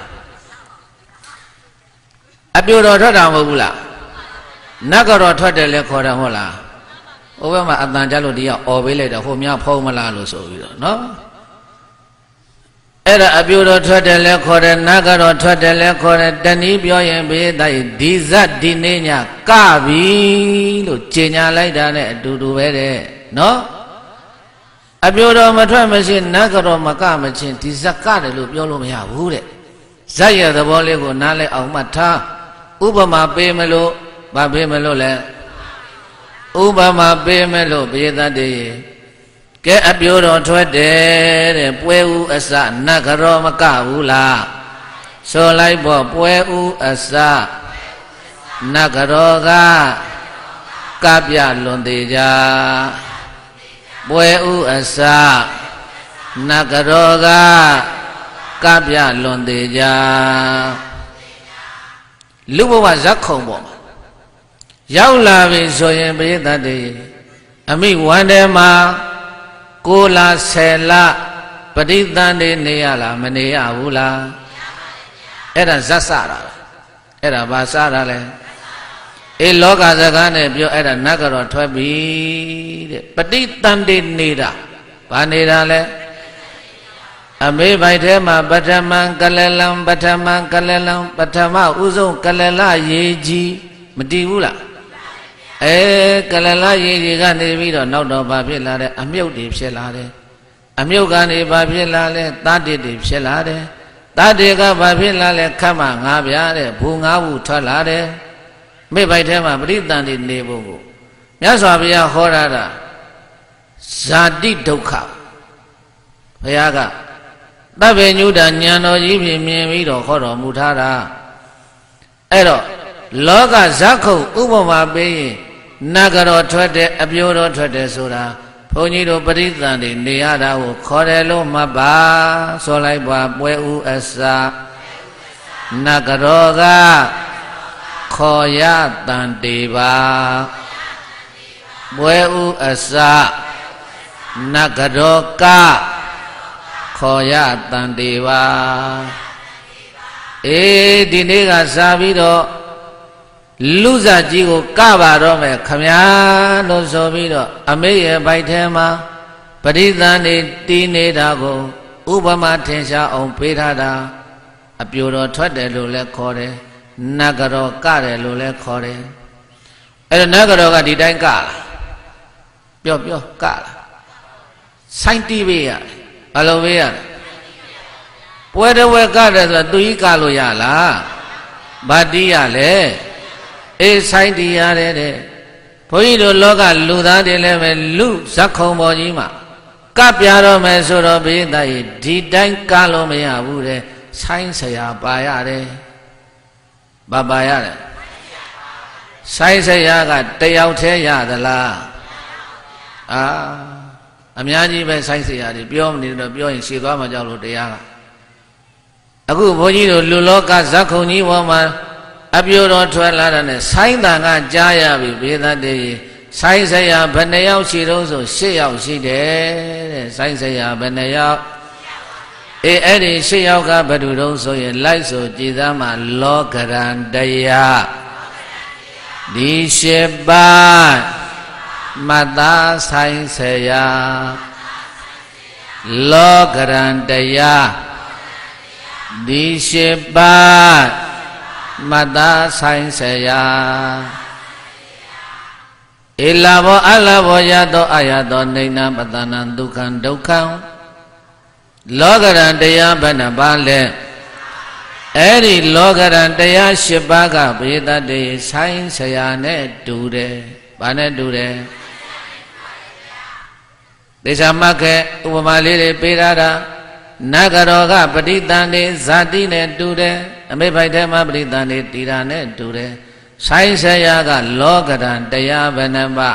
အပြိုတော်ထွက်တာမဟုတ်ဘူးလားနတ်ကတော့ထွက်တယ်လဲခေါ်တယ်ဟုတ်လား ဟိုဘက်မှာအတန်ကြလို့တရားអော်ပေးလိုက်တော့ဟိုများဖုံးမလားလို့ဆိုပြီးတော့နော်အဲ့ဒါအပြိုတော်ထွက်တယ်လဲခေါ်တယ်နတ်ကတော့ထွက်တယ်လဲခေါ်တယ်တဏီပြောရင်ဘေးတိုက်ဒီဇတ်ဒီနေညကပြီလို့ကြင်ညာလိုက်တာနဲ့အတူတူပဲတဲ့နော်အပြိုတော်မထွက်မရှိနတ်ကတော့မကမချင်းဒီဇတ်ကတယ်လို့ပြောလို့မရဘူးတဲ့ဇတ်ရဲ့သဘောလေးကိုနားလဲအောင်မှတ်ထားဥပမာပေးမလို့ဘာပေးမလို့လဲ ဥပမာပေးမလို့ပိသတ်တည်းကဲအပြိုတော်ထွက်တယ်တဲ့ပွဲဥအစနတ်ကရောမကဘူးလားဆိုလိုက်ပေါ့ပွဲဥအစနတ်ကရောကကပြလွန်သေးကြပွဲဥအစနတ်ကရောကကပြလွန်သေးကြလူဘဝဇက်ခုံပေါ့ ရောက်လာပြီဆိုရင်ပိသတ်တေအမိဝန္တေမှာကိုလာ10လပဋိသန္ဓေနေရလားမနေရဘူးလားအဲ့ဒါဇတ်စတာအဲ့ဒါဘာစတာလဲအေးလောကစကားနဲ့ပြောအဲ့ဒါနတ်ကတော့ထွက်ပြီတဲ့ပဋိသန္ဓေနေတာဘာနေတာလဲအမေဘိုက်ထဲမှာပထမံကလလံပထမံကလလံပထမဥဆုံးကလလရေကြီးမတည်ဘူးလား အဲကလလရေကြီးကနေပြီးတော့နောက်တော့ဘာဖြစ်လာတဲ့အမြုပ်တွေဖြစ်လာတယ်အမြုပ်ကနေဘာဖြစ်လာလဲတာတိတွေဖြစ်လာတယ်တာတိကဘာဖြစ်လာလဲခတ်မှငါးပြားတဲ့ဘူငါးဘူးထွက်လာတယ်မိဘိုက်ထဲမှာပရိသန်တွေနေဖို့ကိုမြတ်စွာဘုရားဟောရတာဇာတိဒုက္ခဘုရားကတပ်ပေညုတာဉာဏ်တော်ကြီးဖြင့်မြင်ပြီးတော့ဟောတော်မူထားတာအဲ့တော့လောကဇက်ခုဥပမာပေးရင် နဂရောထွက်တဲ့အပြိုးတော်ထွက်တယ်ဆိုတာဘုန်းကြီးတို့ပရိသန်တွေနေရတာကိုခေါ်တယ်လို့မှတ်ပါဆိုလိုက်ပါပွဲဥအစနဂရောကခေါ်ရတန်တေပါပွဲဥအစနဂရောကခေါ်ရတန်တေပါအေးဒီနေ့ကစားပြီးတော့ လူစားကြီးကိုကပါတော့မယ်ခမညာလို့ဆိုပြီးတော့အမေရဲ့ဘိုက်ထဲမှာပရိသန်နေတီးနေတာကိုဥပမာထင်ရှားအောင်ပေးထားတာအပြိုတော်ထွက်တယ်လို့လည်းခေါ်တယ်နဂရောကတယ်လို့လည်းခေါ်တယ်အဲ့တော့နဂရောကဒီတိုင်းကလားပြောပြောကလားစိုင်းတီးပေးရတယ်ဘယ်လိုပေးရလဲပွဲတဝဲကတယ်ဆိုတော့သူကြီးကလို့ရလားဗတ်တီးရလဲ အေးဆိုင်တရားတဲ့တဲ့ဘုန်းကြီးတို့လောကလူသားတွေလည်းပဲလူဇက်ခုံပေါ်ကြီးမှာကပ်ပြတော့မယ်ဆိုတော့ဘေးသားကြီးဒီတိုင်းကားလို့မရဘူးတဲ့ဆိုင်ဆရာပါရတယ်ဘာပါရတယ်ဆိုင်ဆရာကတယောက်တည်းရသလားအာအများကြီးပဲဆိုင်ဆရာတွေပြောမနေတော့ပြောရင်ရှည်သွားမှကြောက်လို့တရားကအခုဘုန်းကြီးတို့လူလောကဇက်ခုံကြီးပေါ်မှာ အပြိုတော်ထွက်လာတဲ့ဆိုင်းတန်ကကြားရပြီဘေသတ္တေဆိုင်းဆရာဘယ်နှယောက်ရှိတော့ဆို၈ယောက်ရှိတယ်တဲ့ဆိုင်းဆရာဘယ်နှယောက်အေးအဲ့ဒီ၈ယောက်ကဘယ်သူတုံးဆိုရင်လိုက်ဆိုကြည်သားမှာလောကရန်တရားဒီ၈ပါးမတ္တဆိုင်ဆရာလောကရန်တရားဒီ၈ပါး မတ္တဆိုင်ဆရာဧလာဘောအလာဘောယသောအာယသောနေနာပတနာဒုက္ခံဒုက္ခံလောကရန်တရားဘယ်နှပါလဲအဲ့ဒီလောကရန်တရား၈ပါးကဘိသတ္တေဆိုင်ဆရာနဲ့တူတယ်။ဘာနဲ့တူတယ်။သေချာမှတ်ခဲ့ဥပမာလေးတွေပေးထားတာနဂရောကပဋိသန္ဓေဇာတိနဲ့တူတယ် အမေဖိုက်ထဲမှာပဋိသန္ဓေတီတာနဲ့တူတယ်ဆိုင်ဆရာက လောကရန်တရားဘယ်နှပါ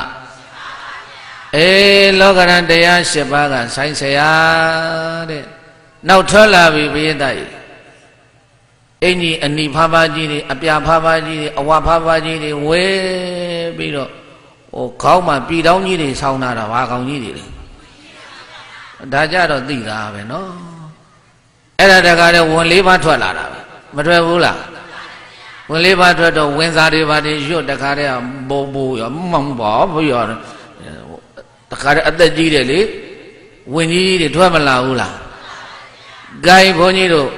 အေးလောကရန်တရား၈ပါးကဆိုင်ဆရာတဲ့နောက်ထွက်လာပြီဘိယတကြီးအင်ကြီးအနီဖားဖားကြီးတွေအပြာဖားဖားကြီးတွေအဝါဖားဖားကြီးတွေဝဲပြီးတော့ဟိုခေါင်းမှာပြည်တောင်းကြီးတွေဆောင်းလာတာဘာကောင်ကြီးတွေလဲဒါကြတော့သိတာပဲနော်အဲ့ဒါတကားတဲ့ဝင်လေးပါးထွက်လာတာပဲ မထွက်ဘူးလားဝင်လေးပါးထွက်တော့ဝင်စားတွေပါတွေရွတ်တကားတဲ့ဘိုးဘိုးရမောင်ပါဘရောတကားတဲ့အသက်ကြီးတယ်လေဝင်ကြီးတွေထွက်မလာဘူးလားဂိုင်ဘုန်းကြီးတို့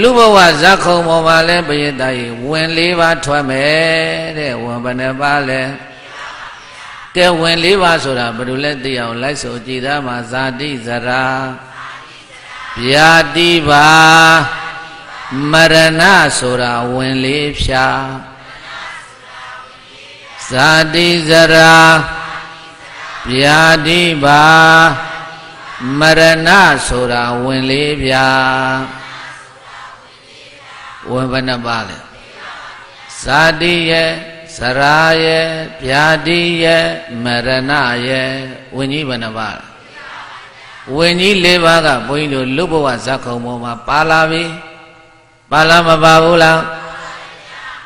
လူဘဝဇက်ခုံပေါ်မှာလဲဘယင်သားကြီးဝင်လေးပါးထွက်မယ်တဲ့ဝင်ဘယ်နှပါလဲကဲဝင်လေးပါးဆိုတာဘယ်လိုလဲသိအောင်လိုက်ဆိုကြည်သားမှာဇာတိဇရာဗျာတိပါ မရဏဆိုတာဝင်လေးဖြာဇာတိဇရာဗျာတိပါမရဏဆိုတာဝင်လေးဗျာဝင်ဘယ်နှပါလဲဇာတိရဲ့စရာရဲ့ဗျာတိရဲ့မရဏရဲ့ဝิญကြီးဘယ်နှပါလဲဝิญကြီး၄ပါးကဘုန်းကြီးတို့လူဘဝဇက်ခုံပေါ်မှာပါလာပြီ ပါလာမပါဘူးလား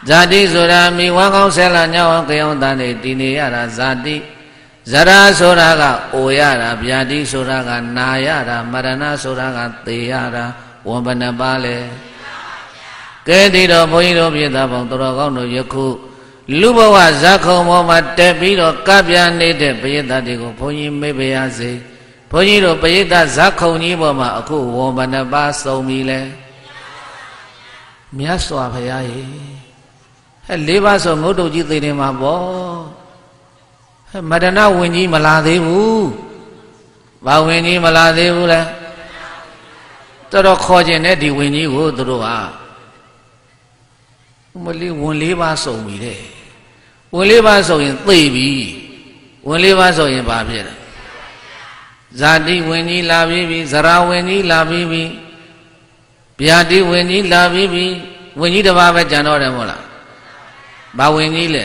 ဇာတိဆိုတာမိဝမ်းကောင်းဆဲလာညောင်းကြောင်တန်နေတည်နေရတာဇာတိဇရာဆိုတာကအိုရတာဗျာတိဆိုတာကနာရတာမရဏဆိုတာကသေရတာဝန်ဘဏပါလေကဲဒီတော့ဘုန်းကြီးတို့ပြည်သားပေါင်းတော်ကောင်းတို့ယခုလူဘဝဇက်ခုံပေါ်မှာတက်ပြီးတော့ကပ်ပြနေတဲ့ပရိသတ်တွေကိုဘုန်းကြီးမေ့ပါရစေဘုန်းကြီးတို့ပရိသတ်ဇက်ခုံကြီးပေါ်မှာအခုဝန်ဘဏပါစုံပြီလဲ မြတ်စွာဘုရားရေဟဲ့လေးပါးဆိုငုတ်တုတ်ကြီးသိနေမှာပေါ့ဟဲ့မတနာဝင်ကြီးမလာသေးဘူးဘာဝင်ကြီးမလာသေးဘူးလဲတော်တော်ခေါ်ကျင်တဲ့ဒီဝင်ကြီးကိုသူတို့ဟာမလေးဝင်လေးပါးစုံပြီတဲ့ဝင်လေးပါးစုံရင်သိပြီဝင်လေးပါးစုံရင်ဘာဖြစ်လဲဇာတိဝင်ကြီးလာပြီပြီဇရာဝင်ကြီးလာပြီပြီ ဗျာတိဝင်ကြီးလာပြီပြီဝင်ကြီးတစ်ပါးပဲကြံတော့တယ်မို့လားဘာဝင်ကြီးလဲ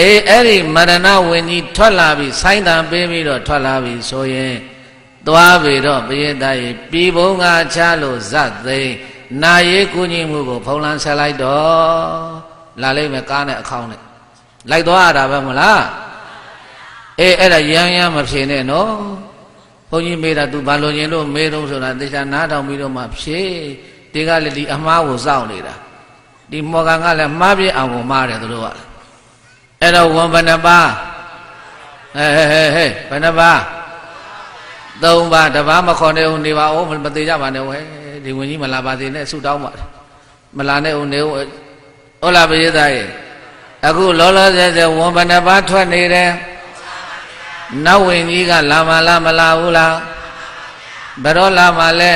အေးအဲ့ဒီမရဏဝင်ကြီးထွက်လာပြီဆိုင်းတံပေးပြီးတော့ထွက်လာပြီဆိုရင်သွားပြီတော့ဘိယတရေပြည်ဘုံကချလို့ဇတ်သိမ်းနာရေးကုညီမှုကိုဖုံးလန်းဆက်လိုက်တော့လာလိမ့်မယ်ကားနဲ့အခေါင်းနဲ့လိုက်သွားရတာပဲမလားအေးအဲ့ဒါရမ်းရမ်းမဖြေနဲ့နော်ဘု န်းကြီးမေးတာ तू ဘာလို့ရင်လို့မေးတော့ဆိုတာတေချာနားထောင်ပြီးတော့မှဖြေဒီကလည်းဒီအမားကိုစောင့်နေတာဒီမော်ကန်ကလည်းမှားပြအောင်ကိုမှားတယ်သူတို့ကအဲ့တော့ဝန်ဘဏ္ဍပါဟဲ့ဟဲ့ဟဲ့ဟဲ့ဘယ်နှပါသုံးပါတပါးမခေါ်နေဦးနေပါဦးမသေးကြပါနဲ့ဝဲဒီဝင်ကြီးမလာပါသေးနဲ့ဆုတောင်းပါမလာနဲ့ဦးနေဦးဟုတ်လားပရိသတ်ရဲ့အခုလောလောဆယ်ဆယ်ဝန်ဘဏ္ဍပါထွက်နေတယ် နောက်ဝင်ကြီးကလာမလားမလာဘူးလားဘယ်တော့လာမလဲ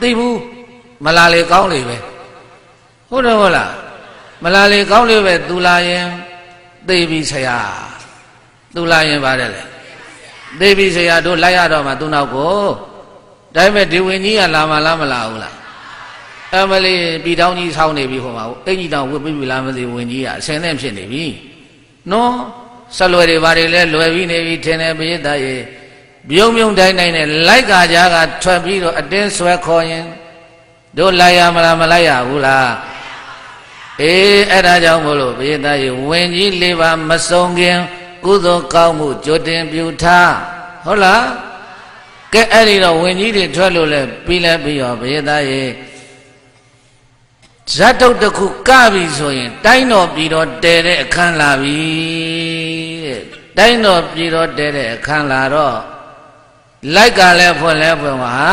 သိဘူးမလာလေကောင်းလေပဲဟုတ်တယ်ဟုတ်လားမလာလေကောင်းလေပဲသူလာရင်သိပြီဆရာသူလာရင်ပါတယ်လေသိပြီဆရာတို့လိုက်ရတော့မှသူနောက်ကိုဒါပေမဲ့ဒီဝင်ကြီးကလာမလားမလာဘူးလားအမလေးပြည်တောင်းကြီးဆောင်းနေပြီဟိုမှာအင်ကြီးတောင်ဝတ်ပြီးပြီလားမသိဝင်ကြီးကအဆင်းသင့်ဖြစ်နေပြီနော် ဆက်လွယ်တွေဘာတွေလဲလွယ်ပြီးနေပြီထင်တယ်ပရိသတ်ရေပြုံးပြုံးတိုင်းတိုင်းနဲ့လိုက်ကာကြကထွက်ပြီးတော့အတင်းဆွဲခေါ်ရင်တို့လိုက်ရမလားမလိုက်ရဘူးလားအေးအဲ့ဒါကြောင့်မို့လို့ဘုရားသားရေဝင်ကြီးလေးပါမစုံခင်ကုသိုလ်ကောင်းမှုကြိုတင်ပြုထားဟုတ်လားကဲအဲ့ဒီတော့ဝင်ကြီးတွေထွက်လို့လဲပြီးလဲပြီးရောဘုရားသားရေ ဇတ်တုတ်တစ်ခုကပြီဆိုရင် တိုင်းတော်ပြည်တော်တဲတဲ့အခန်းလာပြီတဲ့တိုင်းတော်ပြည်တော်တဲတဲ့အခန်းလာတော့လိုက်ကလည်းဖွင့်လဲဖွင့်ပါဟာ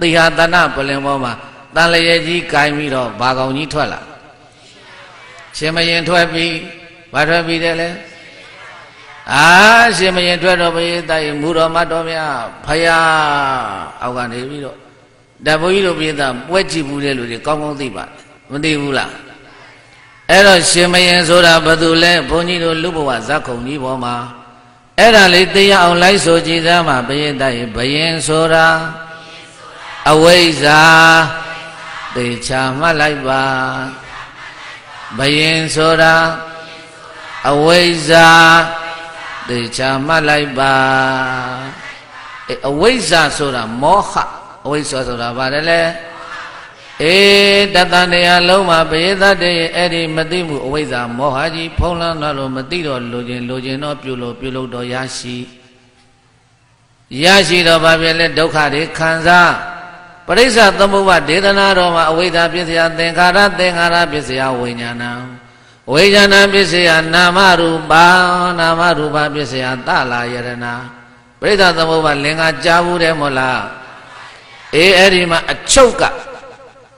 တိဟာတဏပလင်ပေါ်မှာတန်လျက်ကြီးကင်ပြီးတော့ဘာကောင်ကြီးထွက်လာရှင်မရင်ထွက်ပြီးဘာထွက်ပြီးတယ်လဲအာရှင်မရင်ထွက်တော့ဘုရားတိုင်မူတော်မတော်များဖယားအောက်ကနေပြီးတော့တဘုန်းကြီးတို့ပြည်သားပွဲကြည့်ဘူးတဲ့လူတွေကောင်းကောင်းသိပါတယ် မသိဘူးလားအဲ့တော့ရှင်မရင်ဆိုတာဘယ်သူလဲဘုန်းကြီးတို့လူဘဝဇက်ခုံကြီးပေါ်မှာအဲ့ဒါလေးတရားအောင်လိုက်ဆိုကြည်သားမှာဘုရားတိုင်ဘယင်ဆိုတာအဝိဇ္ဇာသေချာမှတ်လိုက်ပါဘယင်ဆိုတာအဝိဇ္ဇာသေချာမှတ်လိုက်ပါအဲအဝိဇ္ဇာဆိုတာမောဟအဝိဇ္ဇာဆိုတာဘာလဲလဲ အေးတတန်တရားလုံးမှာဘေသတ္တရဲ့အဲ့ဒီမသိမှုအဝိဇ္ဇာမောဟကြီးဖုံးလွှမ်းတော့လို့မသိတော့လိုခြင်းလိုခြင်းတော့ပြုလို့ပြုလို့တော့ရရှိရရှိတော့ဘာဖြစ်လဲဒုက္ခတွေခံစားပရိစ္ဆသမုပ္ပါဒေသနာတော်မှာအဝိဇ္ဇာပစ္စယသင်္ခါရသင်္ခါရပစ္စယဝိညာဏဝိညာဏပစ္စယနာမရူပနာမရူပပစ္စယသလာယရဏပရိစ္ဆသမုပ္ပါလင်္ကာကြားဘူးတယ်မို့လားအေးအဲ့ဒီမှာအချုပ်က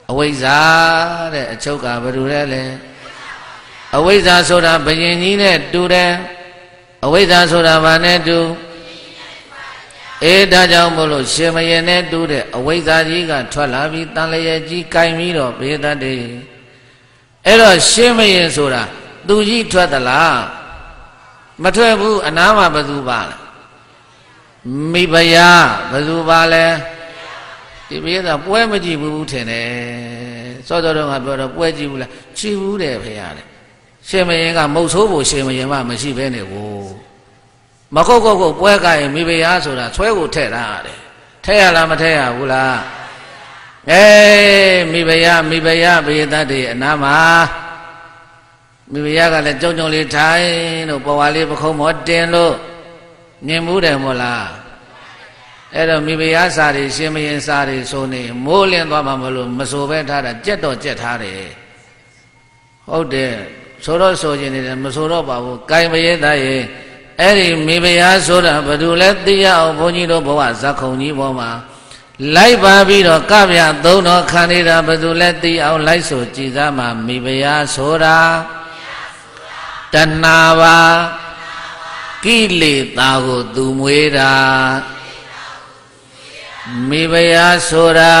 အဝိဇ္ဇာတဲ့အချုပ်ကဘယ်လိုလဲလဲအဝိဇ္ဇာဆိုတာဘယင်ကြီးနဲ့တူတယ်အဝိဇ္ဇာဆိုတာဘာနဲ့တူအေးဒါကြောင့်မို့လို့ရှင်မယင်နဲ့တူတဲ့အဝိဇ္ဇာကြီးကထွက်လာပြီးတန်လျက်ကြီးကင်ပြီးတော့ဘေးတတ်တယ်အဲ့တော့ရှင်မယင်ဆိုတာသူကြီးထွက်သလားမထွက်ဘူးအနားမှာဘယ်သူပါလဲမိဖုရားဘယ်သူပါလဲ ဒီဘေးကပွဲမကြည့်ဘူးထင်တယ်စောစောတော့ငါပြောတော့ပွဲကြည့်ဘူးလားကြည့်ဘူးတယ်ဖုရားတဲ့ရှင်မယင်ကမုတ်ဆိုးဖို့ရှင်မယင်မှမရှိဘဲနဲ့ကိုမကုတ်ကုတ်ကုတ်ပွဲကရင်မိဖုရားဆိုတာဆွဲကိုထည့်တာတဲ့ထည့်ရလားမထည့်ရဘူးလားအေးမိဖုရားမိဖုရားဘေသတ္တေအနာမှာမိဖုရားကလည်းကြုံကြုံလေးထိုင်လို့ပေါ်ဝါလေးပခုံးမောတင်လို့မြင်မှုတယ်မို့လား အဲ့တော့မိဖုရားစာတွေရှင်မရင်စာတွေဆိုနေမိုးလင်းသွားမှမလို့မဆိုပဲထားတာကြက်တော့ကြက်ထားတယ်ဟုတ်တယ်ဆိုတော့ဆိုခြင်းနေတယ်မဆိုတော့ပါဘူး။ကိုင်မရဲသားရဲ့အဲ့ဒီမိဖုရားဆိုတာဘယ်သူလဲသိရအောင်ဘုန်းကြီးတို့ဘဝဇက်ခုံကြီးပေါ်မှာလိုက်ပါပြီးတော့ကဗျသုံးတော်ခံနေတာဘယ်သူလဲသိအောင်လိုက်ဆိုကြည်သားမှာမိဖုရားဆိုတာတဏှာပါကိလေသာကိုသူမွေးတာ မိဖုရားဆိုတာ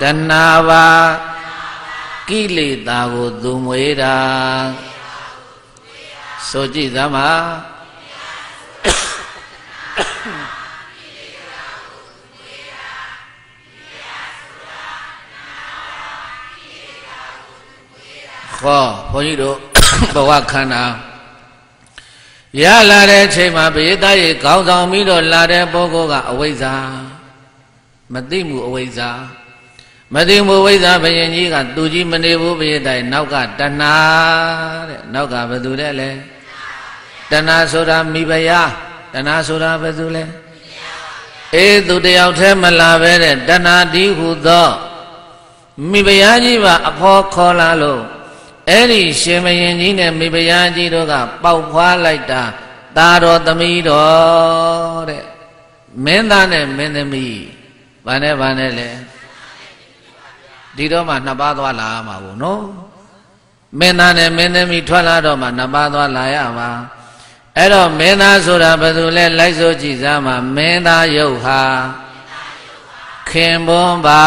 တဏှာပါကိလေသာကိုသူမွေးတာဆိုကြည့်သမှာခေါ်ဘုန်းကြီးတို့ဘဝခန္ဓာ ရလာတဲ့အချိန်မှာဘေးသားရေခေါင်းဆောင်ပြီးတော့လာတဲ့ပုဂ္ဂိုလ်ကအဝိဇ္ဇာမသိမှုအဝိဇ္ဇာမသိမှုဝိဇ္ဇာဘယင်ကြီးကသူကြီးမနေဘူးဘေးတိုင်နောက်ကတဏှာတဲ့နောက်ကဘယ်သူလဲလဲတဏှာဆိုတာမိဖုရားတဏှာဆိုတာဘယ်သူလဲအေးသူတယောက်တည်းမလာပဲတဲ့တဏှာဒီဟုသောမိဖုရားကြီးပါအဖော်ခေါ်လာလို့ အဲ့ဒီရှင်မယင်ကြီးနဲ့မိဖုရားကြီးတို့ကပေါက်ဖွားလိုက်တာသာတော်သမီးတော်တဲ့မင်းသားနဲ့မင်းသမီးဘာနဲ့ဘာနဲ့လဲဒီတော့မှနှစ်ပါးသွားလာရမှာပေါ့နော်မင်းသားနဲ့မင်းသမီးထွက်လာတော့မှနှစ်ပါးသွားလာရမှာအဲ့တော့မင်းသားဆိုတာဘယ်သူလဲလိုက်ဆိုကြည့်စမ်းမှာမင်းသားယုတ်ဟာခင်ပွန်းပါ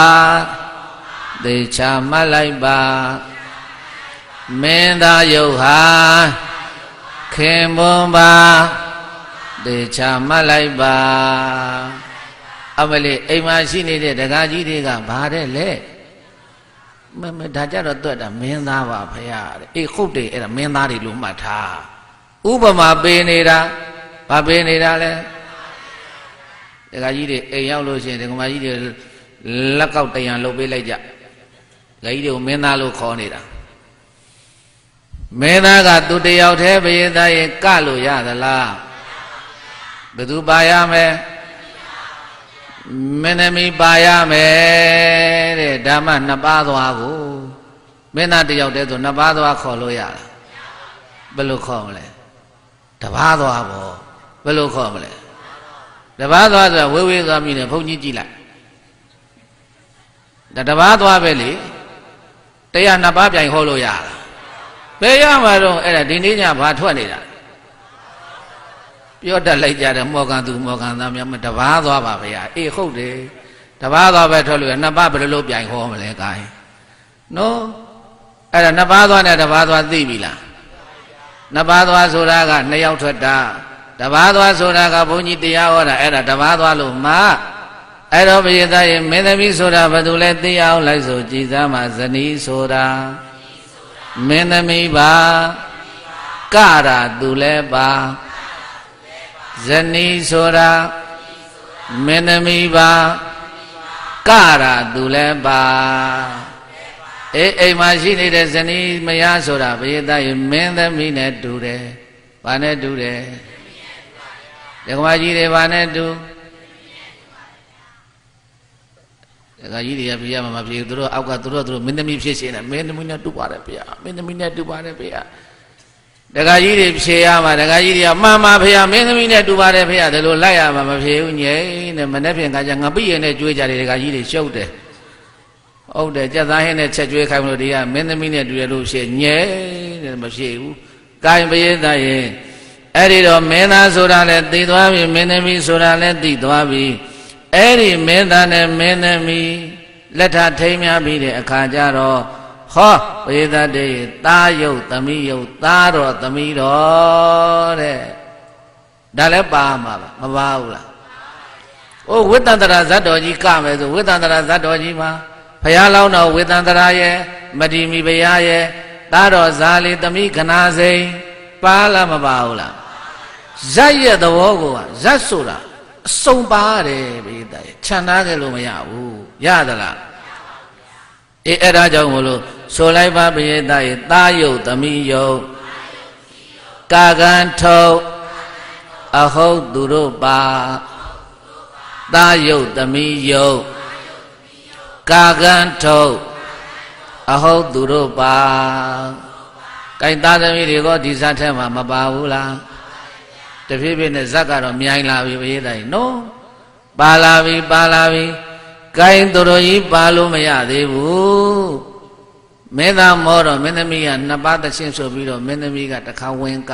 သေချာမှတ်လိုက်ပါ မင်းသားယုတ်ဟာခင်ပွန်းပါသေချာမှတ်လိုက်ပါအမလေးအိမ်မှာရှိနေတဲ့ဒကာကြီးတွေကဘာတဲ့လဲမမဒါကြတော့တွက်တာမင်းသားပါဖရာတဲ့အေးဟုတ်တယ်အဲ့ဒါမင်းသားတွေလို့မှတ်ထားဥပမာပေးနေတာဘာပေးနေတာလဲဒကာကြီးတွေအိမ်ရောက်လို့ရှိရင်ဒကာမကြီးတွေလက်ကောက်တရံလုပ်ပေးလိုက်ကြဒကာကြီးတွေကိုမင်းသားလို့ခေါ်နေတာ မင်းသားကသူတယောက်တည်းဘယင်းသားရင်ကလို့ရသလားဘယ်သူပါရမလဲမင်းသမီးပါရမယ်တဲ့ဓမ္မနှစ်ပါးသွားကိုမင်းသားတယောက်တည်းဆိုနှစ်ပါးသွားခေါ်လို့ရလားဘယ်လိုခေါ်မလဲတပါးသွားပေါ့ဘယ်လိုခေါ်မလဲတပါးသွားဆိုတာဝေးဝေးသွားပြီနဲ့ဘုန်းကြီးကြည့်လိုက်ဒါတပါးသွားပဲလေတရားနှစ်ပါးပြိုင်ဟောလို့ရလား ဘယ်ရမှာတော့အဲ့ဒါဒီနေ့ညဘာထွက်နေတာဟပြောတတ်လိုက်ကြတယ်မောကန်သူမောကန်သားများမတဘာသွားပါဗျာအေးဟုတ်တယ်တဘာသွားပဲထွက်လို့နှစ်ပါးဘယ်လိုလုပ်ပြိုင်ဟောမလဲကိုင်းနော်အဲ့ဒါနှစ်ပါးသွားနဲ့တဘာသွားသိပြီလားနှစ်ပါးသွားဆိုတာကနှစ်ယောက်ထွက်တာတဘာသွားဆိုတာကဘုန်းကြီးတရားဟောတာအဲ့ဒါတဘာသွားလို့မအဲ့တော့ဘုရားသားရဲ့မင်းသမီးဆိုတာဘယ်သူလဲသိအောင်လိုက်ဆိုကြည်စားမှာဇနီးဆိုတာ မင်းသမီးပါကရာသူလဲပါဇနီးဆိုတာမင်းသမီးပါကရာသူလဲပါအေးအိမ်မှာရှိနေတဲ့ဇနီးမယားဆိုတာဘုရားသားရဲ့မင်းသမီးနဲ့တူတယ်။ဘာနဲ့တူတယ်။ဒကမကြီးတွေဘာနဲ့တူ ဒကကြီးတွေကပြရမှာမဖြစ်ဘူးသူတို့အောက်ကသူတို့သူတို့မင်းသမီးဖြစ်ရှင်တယ်မင်းသမီးနဲ့တူပါတယ်ဗျာမင်းသမီးနဲ့တူပါတယ်ဗျာဒကာကြီးတွေဖြေရမှာဒကာကြီးတွေကမှန်ပါဖေမင်းသမီးနဲ့တူပါတယ်ဖေဒါလိုလိုက်ရမှာမဖြေဘူးညိနဲ့မနေ့ဖြင့်ကကြငပိရင်နဲ့ကြွေးကြတယ်ဒကာကြီးတွေရှုပ်တယ်ဟုတ်တယ်ကြက်သားဟင်းနဲ့ချက်ကြွေးခိုင်းလို့ဒီကမင်းသမီးနဲ့တူရလို့ဖြေညဲတယ်မဖြေဘူးကိုင်ပရိသတ်ရင်အဲ့ဒီတော့မင်းသားဆိုတာလည်းသိသွားပြီမင်းသမီးဆိုတာလည်းသိသွားပြီ အဲ့ဒီမင်းသားနဲ့မင်းသမီးလက်ထထိမ်းများပြီးတဲ့အခါကျတော့ဟောပရိသတ်တွေသားယုတ်သမီးယုတ်သားတော်သမီးတော်တဲ့ဒါလည်းပါမှာပါမပါဘူးလား။အိုးဝိတ္တန္တရာဇတ်တော်ကြီးကမယ်ဆိုဝိတ္တန္တရာဇတ်တော်ကြီးမှာဘုရားလောင်းတော်ဝိတ္တန္တရာရဲ့မတိမီဘုရားရဲ့သားတော်ဇာလီသမီးခနာစိန်ပါလားမပါဘူးလား။ဇတ်ရဲ့သဘောကဇတ်ဆိုတာ အစုံပါတယ်ဘိသရဲ့ခြံထားကြလို့မရဘူးရသလားအေးအဲ့ဒါကြောင့်မလို့ဆိုလိုက်ပါဘိသရဲ့သားယုတ်သမီးယုတ်ကာကံထုတ်အဟုတ်သူတို့ပါသားယုတ်သမီးယုတ်ကာကံထုတ်အဟုတ်သူတို့ပါကိုင်သားသမီးတွေကဒီဇတ်ထဲမှာမပါဘူးလား တဖြည်းဖြည်းနဲ့ဇက်ကတော့မြိုင်လာပြီဘုရားတိုင်နော်ပါလာပြီပါလာပြီကိုင်းသူတို့ကြီးပါလို့မရသေးဘူးမင်းသားမောတော့မင်းသမီးကနှစ်ပါးသချင်းဆိုပြီးတော့မင်းသမီးကတခါဝင်က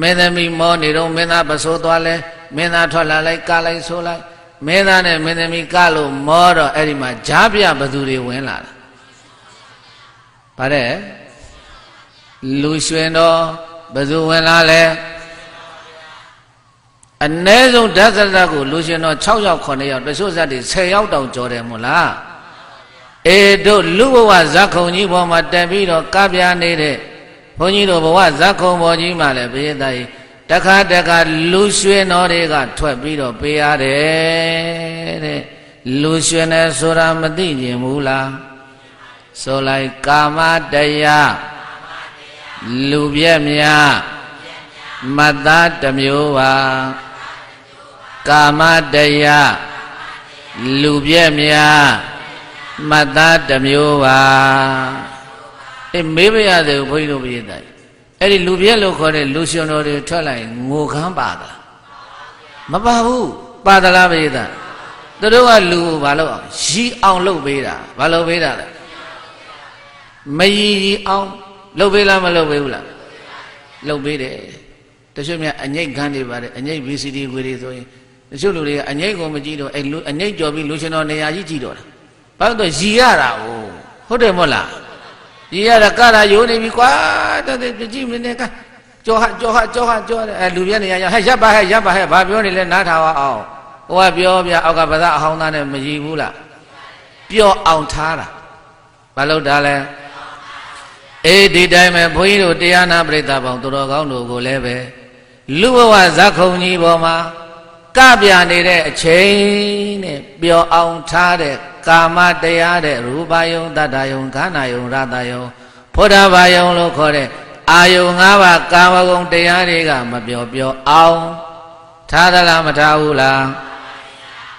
မင်းသမီးမောနေတော့မင်းသားပစိုးသွားလဲမင်းသားထွက်လာလိုက်ကလိုက်ဆိုလိုက်မင်းသားနဲ့မင်းသမီးကလို့မောတော့အဲ့ဒီမှာဂျားပြဘသူတွေဝင်လာတာဗါတဲ့လူရွှင်တော့ဘသူဝင်လာလဲ အ ਨੇ ဆုံးဓာတ်စရကိုလူရှင်တော့6ယောက်9ယောက်တချို့ဇတ်တွေ10ယောက်တောင်ကြောတယ်မို့လားအေတို့လူဘဝဇက်ခုံကြီးပေါ်မှာတက်ပြီးတော့ကပြားနေတဲ့ဘုန်းကြီးတို့ဘဝဇက်ခုံပေါ်ကြီးမှာလည်းဘုရားသားကြီးတခါတခါလူရွှင်တော်တွေကထွက်ပြီးတော့ပေးရတယ်တဲ့လူရွှင်တယ်ဆိုတာမသိကျင်ဘူးလားဆိုလိုက်ကာမတရားလူပြည့်မြမတ္တတစ်မျိုးပါ ကာမတရားလူပြည့်မြမတ္တတစ်မျိုးပါအေးမေးပါရသေးဘူးဘုန်းကြီးတို့ပြည့်တယ်အဲ့ဒီလူပြည့်လို့ခေါ်တဲ့လူရှင်တော်တွေထွက်လိုက်ငိုခမ်းပါသလားမပါဘူးပါသလားပြည့်တယ်သူတို့ကလူဘာလို့အောင်ရီအောင်လုပ်ပေးတာဘာလုပ်ပေးတာလဲမရီရီအောင်လုပ်ပေးလားမလုပ်ပေးဘူးလားလုပ်ပေးတယ်တချို့များအငိတ်ခန်းတွေပါတယ်အငိတ် VCD ခွေတွေဆိုရင် တချို့လူတွေကအငိတ်ကိုမကြည့်တော့အဲ့လူအငိတ်ကြော်ပြီးလူရှင်တော်နေရာကြီးကြည့်တော့တာဘာလို့တော့ရည်ရတာဟုတ်ဟုတ်တယ်မို့လားရည်ရတာကတာယိုးနေပြီကွာတဲ့ကြည့်မနေကကြောဟာကြောဟာကြောဟာကြောတယ်အဲလူပြနေရရဟဲ့ရပ်ပါဟဲ့ရပ်ပါဟဲ့ဘာပြောနေလဲနားထောင်အောင်ဟိုကပြောပြအောက်ကပဇာအဟောင်းသားနဲ့မရည်ဘူးလားပြောအောင်ထားတာဘာလို့ဒါလဲအေးဒီတိုင်းပဲဘုန်းကြီးတို့တရားနာပရိသတ်ပေါင်းသူတော်ကောင်းတို့ကိုလည်းပဲလူဘဝဇက်ခုံကြီးပေါ်မှာ ကပြနေတဲ့အချိန်နဲ့ပျော်အောင်ထားတဲ့ကာမတရားတဲ့ရူပယုံတတ္တယုံခန္ဓာယုံရတယုံဖုဒ္ဓဘာယုံလို့ခေါ်တဲ့အာယုံ၅ပါးကာမဂုဏ်တရားတွေကမပျော်ပျော်အောင်ထားသလားမထားဘူးလား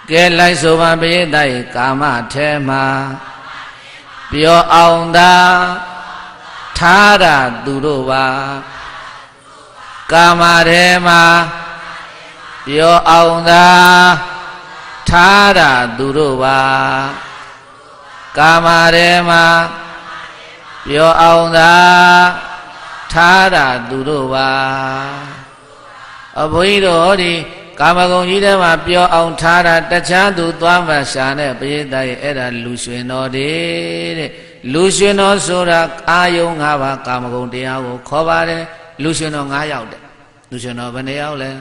ကဲလိုက်ဆိုပါပိဋကရဲ့ကာမထဲမှာပျော်အောင်သာထားတာသူတို့ပါကာမထဲမှာ ပြောအောင်သာထားတာသူတို့ပါကာမထဲမှာပြောအောင်သာထားတာသူတို့ပါကအဘုန်းကြီးတို့ဟောဒီကာမဂုဏ်ကြီးထဲမှာပျော်အောင်ထားတာတခြားသူသွားမှရှာတဲ့ပရိသတ်ရဲ့အဲ့ဒါလူရွှင်တော်တဲ့တဲ့လူရွှင်တော်ဆိုတာအာယုံ၅ပါးကာမဂုဏ်တရားကိုခေါ်ပါတယ်လူရွှင်တော်၅ယောက်တဲ့လူရွှင်တော်ဘယ်နှယောက်လဲ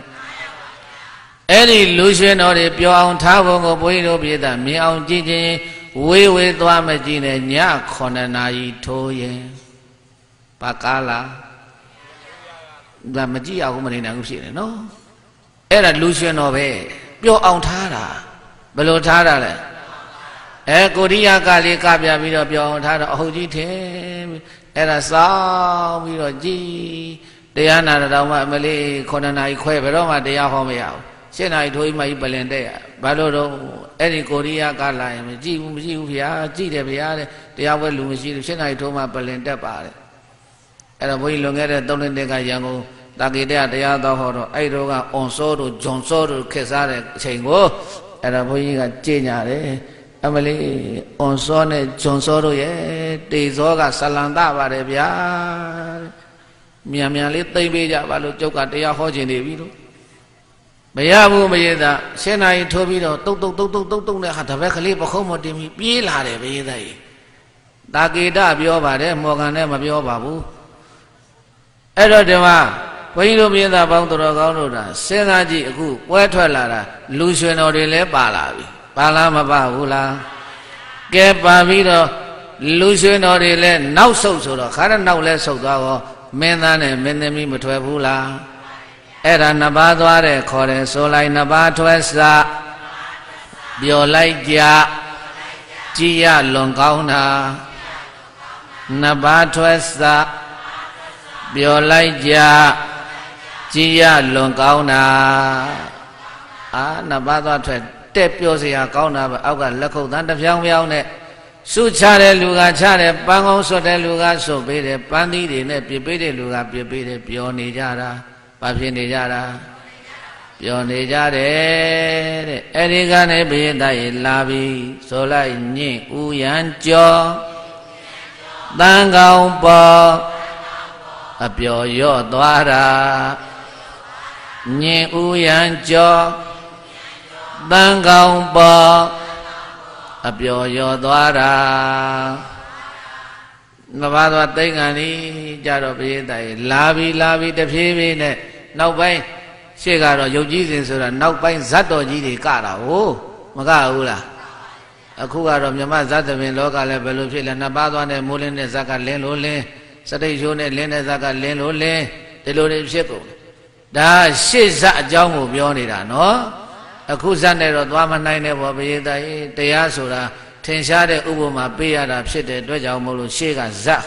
အဲ့ဒီလူရွှင်တော်တွေပျော်အောင်ထားဖို့ကိုဘုန်းကြီးတို့ပြည်သားမြင်အောင်ကြည့်ခြင်းဝေးဝေးသွားမကြည့်နဲ့ည9နာရီထိုးရင်ဘာကားလားဒါမကြည့်အောင်မနေနိုင်ဘူးဖြစ်နေနော်အဲ့ဒါလူရှင်တော်ပဲပျော်အောင်ထားတာဘယ်လိုထားတာလဲအဲကိုရိယာကလေးကပြပြီးတော့ပျော်အောင်ထားတော့အဟုတ်ကြီးထင်အဲ့ဒါစောင်းပြီးတော့ကြည်တရားနာတော်မှအမလေး9နာရီခွဲဘယ်တော့မှတရားဟောမရဘူး ရှင်းနာရီထိုးကြီးမကြီးပလင်တဲ့ဘာလို့တော့အဲ့ဒီကိုရိယာကလာရင်မကြည့်ဘူးမကြည့်ဘူးဗျာကြည့်တယ်ဗျာတဲ့တရားပွဲလူမရှိဘူးရှင်းနာရီထိုးမှပလင်တက်ပါတယ်အဲ့တော့ဘုန်းကြီးလွန်ခဲ့တဲ့၃နှစ်ကရန်ကုန်တာဂေတတရားတော်ဟောတော့အဲ့တော့ကအွန်စောတို့ဂျွန်စောတို့ခက်စားတဲ့အချိန်ကိုအဲ့ဒါဘုန်းကြီးကကြည်ညာတယ်အမလေးအွန်စောနဲ့ဂျွန်စောတို့ရဲ့တေဇောကဆလန္တပါတယ်ဗျာမြန်မြန်လေးသိမ့်ပေးကြပါလို့ကျုပ်ကတရားဟောခြင်းနေပြီလို့ မရဘူးမရတာရှင်းနိုင်ထိုးပြီးတော့တုတ်တုတ်တုတ်တုတ်တုတ်တုတ်နဲ့ဟာတပည့်ကလေးပခုံးမတင်ပြီးပြေးလာတယ်ဘယ်သားကြီးတာကေတပြောပါတယ်မော်ကန်နဲ့မပြောပါဘူးအဲ့တော့ဒီမှာဘုန်းကြီးတို့ပြည်သားပေါင်းတော်ကောင်းတို့ဒါစဉ်းစားကြည့်အခုပွဲထွက်လာတာလူရွှင်တော်တွေလည်းပါလာပြီပါလားမပါဘူးလားကဲပါပြီးတော့လူရွှင်တော်တွေလည်းနောက်ဆုတ်ဆိုတော့ခါရနောက်လဲဆုတ်သွားတော့မင်းသားနဲ့မင်းသမီးမထွက်ဘူးလား အဲ့ဒါနှစ်ပါးသွားတဲ့ခေါ်တယ်ဆိုလိုက်နှစ်ပါးထွက်စာပျော်လိုက်ကြကြည်ရလွန်ကောင်းတာနှစ်ပါးထွက်စာပျော်လိုက်ကြကြည်ရလွန်ကောင်းတာအာနှစ်ပါးသွားထွက်တက်ပြောစရာကောင်းတာပဲအောက်ကလက်ခုပ်သံတစ်ဖြောင်းဖြောင်းနဲ့စုချတဲ့လူကချတယ်ပန်းကောင်းဆွတ်တဲ့လူကဆွတ်ပေးတယ်ပန်းသီးတွေနဲ့ပြစ်ပေးတဲ့လူကပြစ်ပေးတယ်ပျော်နေကြတာ ဘာဖြစ်နေကြတာပျော်နေကြတယ်တဲ့အဲ့ဒီကနေဘိသရေလာပြီဆိုလိုက်ညင့်ဥယံကြောတန်ကောင်ပေါ်အပျော်ရော့သွားတာညင်ဥယံကြောတန်ကောင်ပေါ်အပျော်ရော့သွားတာငဘာသွားတိတ်ကန်ဤကြတော့ဘိသရေလာပြီလာပြီတဖြည်းဖြည်းနဲ့ နောက်ပိုင်းရှေ့ကတော့ယုတ်ကြီးစဉ်ဆိုတာနောက်ပိုင်းဇတ်တော်ကြီးတွေကတာဟိုမကဘူးလားအခုကတော့မြမဇတ်သမင်လောကလည်းဘယ်လိုဖြစ်လဲနှစ်ပါးသွားတဲ့မိုးလင်းတဲ့ဇတ်ကလင်းလို့လင်းစတိတ်ရှိုးနဲ့လင်းတဲ့ဇတ်ကလင်းလို့လင်းဒီလိုတွေဖြစ်ကုန်ဒါရှေ့ဇတ်အကြောင်းကိုပြောနေတာနော်အခုဇတ်နဲ့တော့သွားမနိုင်တဲ့ဘောပရိသတ်တရားဆိုတာထင်ရှားတဲ့ဥပမာပေးရတာဖြစ်တဲ့အတွက်ကြောင့်မို့လို့ရှေ့ကဇတ်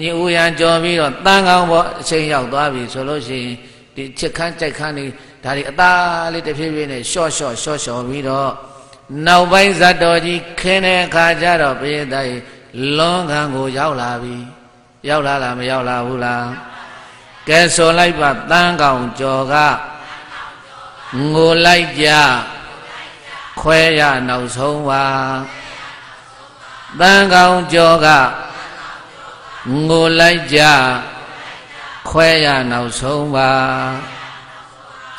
ညီဦးရန်ကြော်ပြီးတော့တန်ကောင်းဘောအချိန်ရောက်သွားပြီဆိုလို့ရှိရင် ဒီချစ်ခမ်းကြိုက်ခမ်းနေဒါတွေအသားလေးတစ်ဖြည်းဖြည်းနဲ့ရှော့ရှော့ရှော့ရှော့ပြီးတော့နောက်ပိုင်းဇတ်တော်ကြီးခင်းတဲ့အခါကျတော့ဘုရားသားလွန်ခံကိုရောက်လာပြီရောက်လာလားမရောက်လာဘူးလားကဲဆိုလိုက်ပါတန်းကောင်ကြော်ကငိုလိုက်ကြခွဲရနောက်ဆုံးပါတန်းကောင်ကြော်ကငိုလိုက်ကြ ခွဲရနောက်ဆုံးပါ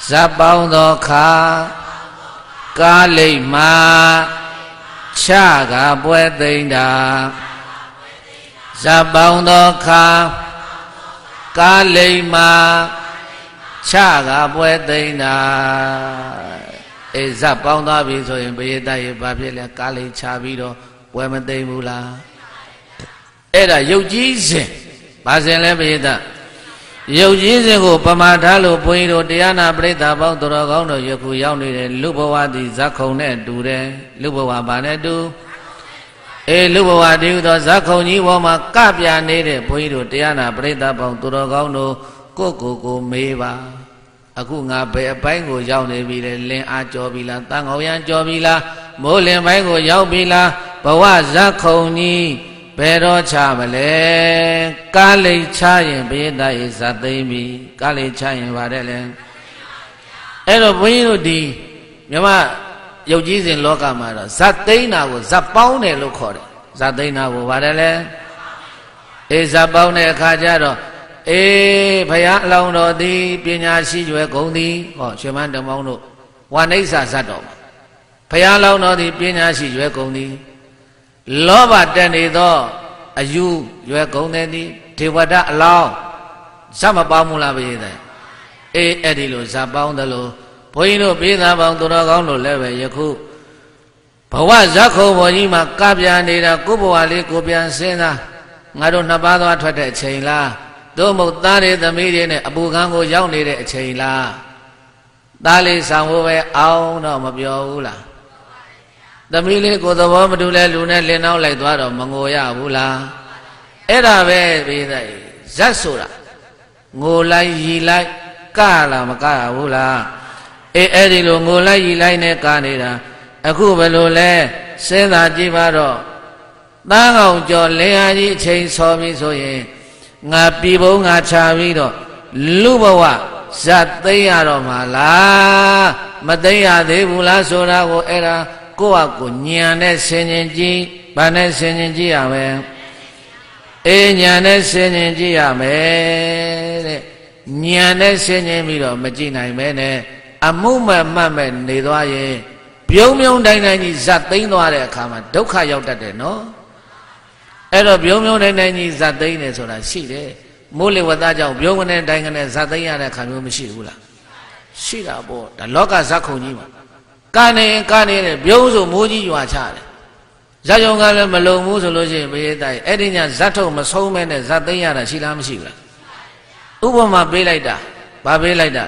ဇပ်ပေါင်းသောခါကားလိမ့်မှာချကပွဲသိမ့်တာဇပ်ပေါင်းသောခါကားလိမ့်မှာချကပွဲသိမ့်တာအေးဇပ်ပေါင်းသွားပြီဆိုရင်ဘယေတရေဘာဖြစ်လဲကားလိမ့်ချပြီးတော့ပွဲမသိမ့်ဘူးလားအဲ့ဒါရုပ်ကြီးစဉ်ဘာစဉ်လဲဘယေတ ရုပ်ကြီးစဉ်ကိုပမာထားလို့ဘုန်းကြီးတို့တရားနာပရိသတ်ပေါင်းတော်ကောင်းတို့ယခုရောက်နေတဲ့လူဘဝသည်ဇက်ခုံနဲ့တူတယ်လူဘဝဘာနဲ့တူအေလူဘဝတည်းဟူသောဇက်ခုံကြီးပေါ်မှာကပြနေတဲ့ဘုန်းကြီးတို့တရားနာပရိသတ်ပေါင်းတော်ကောင်းတို့ကိုကိုကိုမေးပါအခုငါဘယ်အပိုင်းကိုရောက်နေပြီလဲလင်းအားကြောပြီလားတန်ခေါရန်ကြောပြီလားမိုးလင်ပိုင်းကိုရောက်ပြီလားဘဝဇက်ခုံကြီး ဘယ်တော့ချမလဲကားလိတ်ချရင်ဘေးသားရေးဇတ်သိမ့်ပြီကားလိတ်ချရင်ပါတယ်လေအဲ့တော့ဘုန်းကြီးတို့ဒီမြမယုတ်ကြီးစဉ်လောကမှာတော့ဇတ်သိမ့်တာကိုဇတ်ပေါင်းတယ်လို့ခေါ်တယ်ဇတ်သိမ့်တာကိုပါတယ်လေအေးဇတ်ပေါင်းတဲ့အခါကျတော့အေးဘုရားအလောင်းတော်သည်ပညာရှိကျွယ်ကုန်သည်ဟောရွှေမန်းတမောင်းတို့ဝါနိစ္စဇတ်တော်ဘုရားအလောင်းတော်သည်ပညာရှိကျွယ်ကုန်သည် လောဘတက်နေသောအယူရွယ်ကုန်သည်သည်ဒေဝဒအလောင်းဇတ်မပေါင်းမလားပြည်တဲ့အေးအဲ့ဒီလိုဇတ်ပေါင်းတယ်လို့ဘုန်းကြီးတို့ပြည်သားပေါင်းသူတော်ကောင်းတို့လည်းပဲယခုဘဝဇက်ခုံပေါ်ကြီးမှာကပြနေတာကိုဘဝလေးကိုပြန်စဉ်းစားငါတို့နှစ်ပါးသွားထွက်တဲ့အချိန်လားသို့မဟုတ်သားတွေသမီးတွေနဲ့အပူခံကိုရောက်နေတဲ့အချိန်လားသားလေးဆောင်ဖို့ပဲအောင်တော့မပြောဘူးလား သမီးလေးကိုသဘောမတူလဲလူနဲ့လင်းနောက်လိုက်သွားတော့မငိုရဘူးလားအဲ့ဒါပဲပြီးတဲ့ဇက်ဆိုတာငိုလိုက်ရီလိုက်ကလားမကရဘူးလားအေးအဲ့ဒီလိုငိုလိုက်ရီလိုက်နဲ့ကနေတာအခုဘယ်လိုလဲစဉ်းစားကြည့်ပါတော့သားကောင်ကျော်လင်ဟာကြီးအချိန်ဆော်ပြီဆိုရင်ငါပြီဘုံငါခြာပြီးတော့လူဘဝဇတ်သိမ့်ရတော့မှာလားမသိမ့်ရသေးဘူးလားဆိုတာကိုအဲ့ဒါ ကိုယ့်ဟာကိုညံနဲ့ဆင်ញင်ကြည့်ဗာနဲ့ဆင်ញင်ကြည့်ရမယ်အေးညံနဲ့ဆင်ញင်ကြည့်ရမယ်တဲ့ညံနဲ့ဆင်ញင်ပြီးတော့မကြည့်နိုင်ပဲနဲ့အမှုမဲ့မှတ်မဲ့နေသွားရင်ပြုံးပြုံးတိုင်းတိုင်းကြီးဇတ်သိမ့်သွားတဲ့အခါမှာဒုက္ခရောက်တတ်တယ်နော်အဲ့တော့ပြုံးပြုံးတိုင်းတိုင်းကြီးဇတ်သိမ့်တယ်ဆိုတာရှိတယ်မိုးလေဝသကြောင့်ပြုံးကနေတိုင်းကနေဇတ်သိမ့်ရတဲ့အခါမျိုးမရှိဘူးလားရှိတာပေါ့ဒါလောကဇတ်ခုံကြီးမှာ ကနေကနေတဲ့ပြုံးဆိုမိုးကြီးရွာချတယ်ဇတ်ယုံကလည်းမလုံဘူးဆိုလို့ရှိရင်ဘေးတိုက်အဲ့ဒီညဇတ်ထုံမဆုံးမဲနဲ့ဇတ်သိမ့်ရတာရှိလားမရှိဘူးလားဥပမာပေးလိုက်တာဘာပေးလိုက်တာ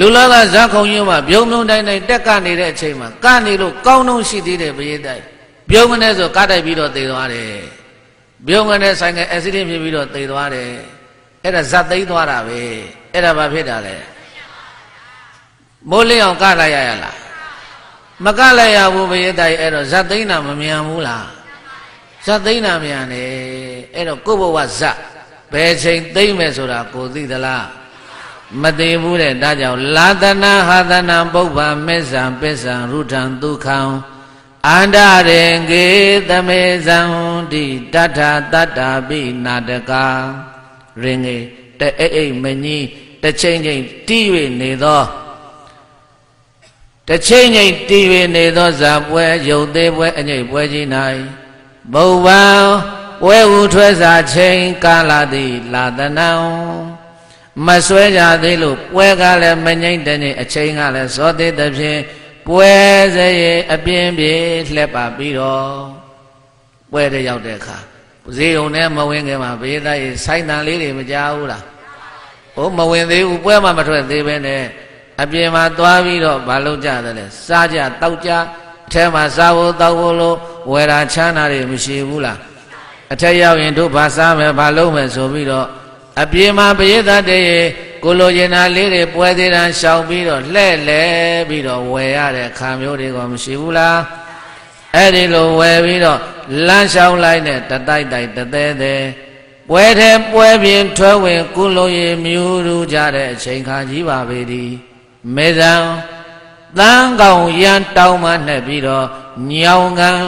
လူလောကဇာခုံကြီးမှာပြုံးပြုံးတိုင်းတိုင်းတက်ကနေတဲ့အချိန်မှာကနေလို့ကောင်းတော့ရှိသေးတယ်ဘရေးတိုက်ပြုံးကနေဆိုကားတိုက်ပြီးတော့သေသွားတယ်ပြုံးကနေဆိုင်ကအက်ဆီဒင့်ဖြစ်ပြီးတော့သေသွားတယ်အဲ့ဒါဇတ်သိမ်းသွားတာပဲအဲ့ဒါဘာဖြစ်တာလဲ မိုးလင်းအောင်ကလိုက်ရရလားမကလိုက်ရဘူးဘရေးတိုက်အဲ့တော့ဇတ်သိမ်းတာမမြန်ဘူးလားဇတ်သိမ်းတာမြန်တယ်အဲ့တော့ကိုယ့်ဘဝဇတ်ဘယ်ချိန်သိမ့်မယ်ဆိုတာကိုသိသလားမသိဘူးတဲ့ဒါကြောင့်လာတနာဟာတနာပုပ္ပမစ္ဆံပစ္ဆံရုထံဒုက္ခံအန္တရေကေသမေဇံတိတထတတ္တာပိနာတကာရင်ငေတအိတ်အိတ်မကြီးတစ်ချိန်ချိန်တီး၍နေသော တစ်ချိန်ချိန်တီး၍နေသောဇာပွဲရုပ်သေးပွဲအငိတ်ပွဲကြီး၌ဘုဗ္ဗံဝဲဟုထွဲစာချိန်ကာလသည်လာတနံမဆွဲကြသေးလို့ပွဲကလည်းမငိမ့်တဲ့နေ့အချိန်ကလည်းဇောသေးသဖြင့်ပွဲစရေအပြင်းပြေလှက်ပါပြီးတော့ပွဲတဲ့ရောက်တဲ့အခါဈေးုံနဲ့မဝင်ခင်မှာဘေးသားရေစိုင်းတန်လေးတွေမကြားဘူးလားဟိုမဝင်သေးဘူးပွဲမှမထွက်သေးပဲနဲ့ အပြင်မှာသွားပြီးတော့မလုပ်ကြတယ်လေစားကြတောက်ကြအထဲမှာစားဖို့တောက်ဖို့လို့ဝယ်တာချမ်းသာတွေမရှိဘူးလားအထက်ရောက်ရင်တို့ဘာစားမယ်ဘာလုပ်မယ်ဆိုပြီးတော့အပြေမှာပရိသတ်တွေကိုလိုချင်တာလေးတွေပွဲသေးတာရှောင်ပြီးတော့လှဲ့လဲပြီးတော့ဝယ်ရတဲ့ခါမျိုးတွေကမရှိဘူးလားအဲ့ဒီလိုဝယ်ပြီးတော့လမ်းလျှောက်လိုက်နဲ့တတိုက်တိုက်တသေးသေးပွဲတဲ့ပွဲပြင်ထွဲဝင် ကုလိုရမြူရူကြတဲ့အချိန်ခါကြီးပါပေသည် မေဇံတန်းကောင်ရန်တောင်းမှနှက်ပြီးတော့ညောင်ကန်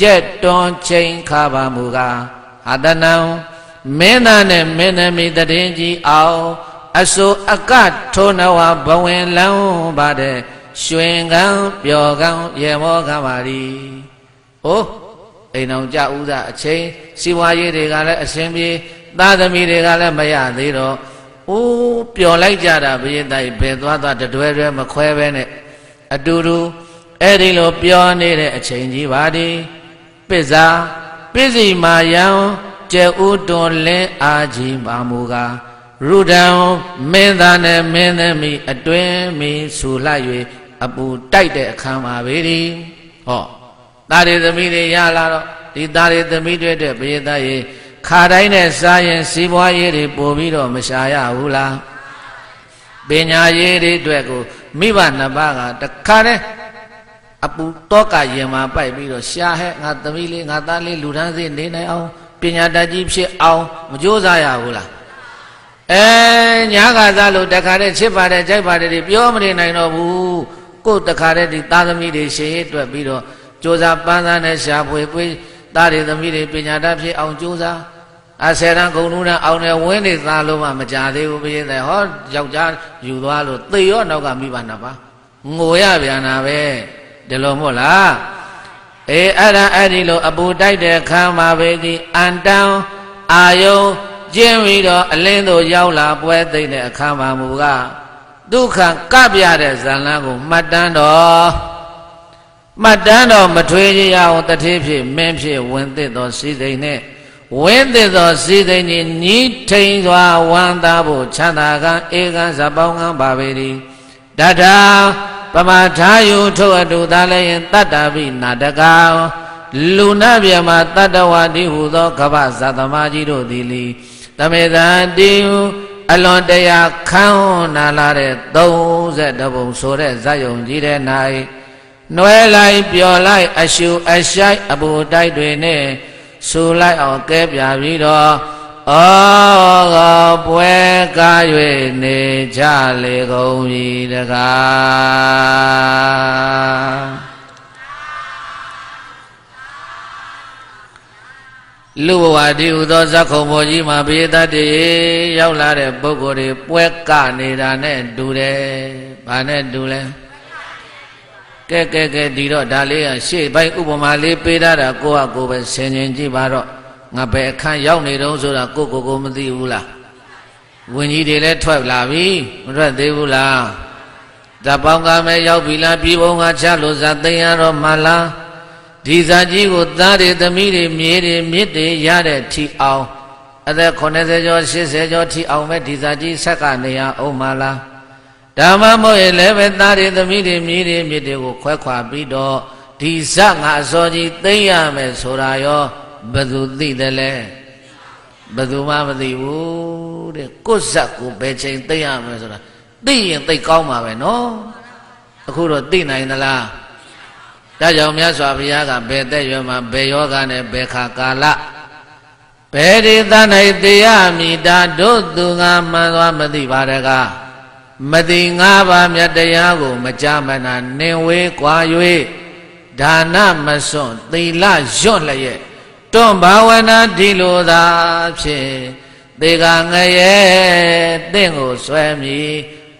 ကြက်တွန်ချိန်ခါပါမူကားဟာတနံမင်းသားနဲ့မင်းသမီးတည်ကြီးအောင်အစိုးအကထိုးနဝဘဝင်လန်းပါတဲ့ရွှင်ကံပျော်ကံရေမောကပါရီဟိုးအိမ်အောင်ကြဥသာအချိန်စီဝါရေးတွေကလည်းအရှင်ပြေသားသမီးတွေကလည်းမရသေးတော့ အိုးပျော်လိုက်ကြတာဘုရင်တိုက်ဘယ်သွားသွားတတွဲတွဲမခွဲပဲနဲ့အတူတူအဲ့ဒီလိုပျော်နေတဲ့အချိန်ကြီးပါဒီပစ္စာပစ္စည်းမာယံကျဲဥတွန်လင်းအာကြီးပါမူကားရုဒံမင်းသားနဲ့မင်းသမီးအတွင်းမီဆူလိုက်၍အပူတိုက်တဲ့အခါမှာပဲဒီဟောသားတွေသမီးတွေရလာတော့ဒီသားတွေသမီးတွေတဲ့ဘုရားသားရေ ခါတိုင်းနဲ့စားရင်စီးပွားရေးတွေပို့ပြီးတော့မရှာရဘူးလားပညာရေးတွေအတွက်ကိုမိဘနှစ်ပါးကတခါတည်းအပူတောကရင်မှာပိုက်ပြီးတော့ရှာဟဲ့ငါသမီးလေးငါသားလေးလူထမ်းစေနေနိုင်အောင်ပညာတတ်ကြီးဖြစ်အောင်မကြိုးစားရဘူးလားအဲညာကစားလို့တခါတည်းချစ်ပါတယ်ကြိုက်ပါတယ်တွေပြောမနေနိုင်တော့ဘူးကိုယ်တခါတည်းဒီသားသမီးတွေရှေ့အတွက်ပြီးတော့ကြိုးစားပန်းစားနဲ့ရှာဖွေပွေးသားတွေသမီးတွေပညာတတ်ဖြစ်အောင်ကြိုးစား အဆယ်တန်းဂုံနူးတန်းအောင်တယ်ဝင်းနေသားလို့မှမကြသေးဘူးဘုရားတဲ့ဟောယောက်ျားယူသွားလို့သေရောနောက်ကမိဘနှစ်ပါးငိုရပြန်တာပဲဒီလိုမို့လားအေးအဲ့ဒါအဲ့ဒီလိုအပူတိုက်တဲ့ခံပါပဲဒီအန်တန်အာယုံကျင်းပြီးတော့အလင်းတို့ရောက်လာပွဲသိမ့်တဲ့အခါမှာမူကဒုက္ခကပြတဲ့ဇာလန်းကိုမှတ်တမ်းတော့မှတ်တမ်းတော့မထွေးရအောင်တထေးဖြစ်မင်းဖြစ်ဝင်သစ်သောစီသိမ့်နဲ့ ဝင်းသစ်သောစီသိမ့်ကြီးညီးထိန်စွာဝမ်းသာဖို့ချမ်းသာကံဧကံဇပောင်းကံပါပေသည်တထာပမထာယုထုတ်အတူသာလည်းရင်တတ္တပိနာတကာလူနာပြမတတ္တဝတိဟုသောကပ္ပဇသမာကြီးတို့သည်လီတမေသာတိဟုအလွန်တရာခန်းနာလာတဲ့32ပုံဆိုတဲ့ဇာယုံကြီးတဲ့၌နွယ်လိုက်ပျော်လိုက်အရှူအရှိုက်အပူတိုက်တွေနဲ့ ဆူလိုက်အောင်ကဲပြပြီးတော့ဩဃပွဲကား၍နေကြလေကုန်ပြီတကားလူဘဝဒီဟူသောဇက်ခုံဘောကြီးမှာဘေးတတ်တည်းရောက်လာတဲ့ပုဂ္ဂိုလ်တွေပွဲကနေတာနဲ့တူတယ်။ဘာနဲ့တူလဲ။ ကဲကဲကဲဒီတော့ဒါလေးကရှေ့ပိုင်းဥပမာလေးပေးထားတာကိုယ့်ဟာကိုယ်ပဲဆင်ခြင်ကြည့်ပါတော့ငါဘယ်အခန်းရောက်နေတုံးဆိုတာကိုကိုကိုမသိဘူးလား။ဝင်ကြီးတွေလည်းထွက်လာပြီမထွက်သေးဘူးလား။ဓာပေါင်းကမဲရောက်ပြီလားပြည်ဘုံကချလို့ဇာသိမ်းရတော့မှလား။ဒီဇာကြီးကိုသားတွေသမီးတွေမြေးတွေမြစ်တွေရတဲ့ထီအောင်အသက်80ကျော်80ကျော်ထီအောင်ပဲဒီဇာကြီးဆက်ကနေရအောင်မလား ဓမ္မမို့ရဲ့လည်းပဲသားတွေသမီးတွေမြေးတွေမြစ်တွေကိုခွဲခွာပြီးတော့ဒီဇငါအစောကြီးသိမ့်ရမယ်ဆိုတာရောဘယ်သူသိတယ်လဲဘယ်သူမှမသိဘူးတဲ့ကိုယ်ဇက်ကိုဘယ်ချိန်သိမ့်ရမယ်ဆိုတာသိရင်သိကောင်းမှာပဲနော်အခုတော့သိနိုင်သလားဒါကြောင့်မြတ်စွာဘုရားကဘယ်သက်ရွယ်မှာဘယ်ယောဂနဲ့ဘယ်ခါကာလဘယ်ဒီသ၌တရားမိတာတို့သူငါမှန်သွားမသိပါတကား မသိငါးပါးမြတ်တရားကို မကြမနာနင်ဝေးကွာ၍ဒါနမစွန့်သီလညွတ်လျက်တွန့်ဘာဝနာဒီလိုသာဖြင့်သေကငရဲတင့်ကိုဆွဲမိ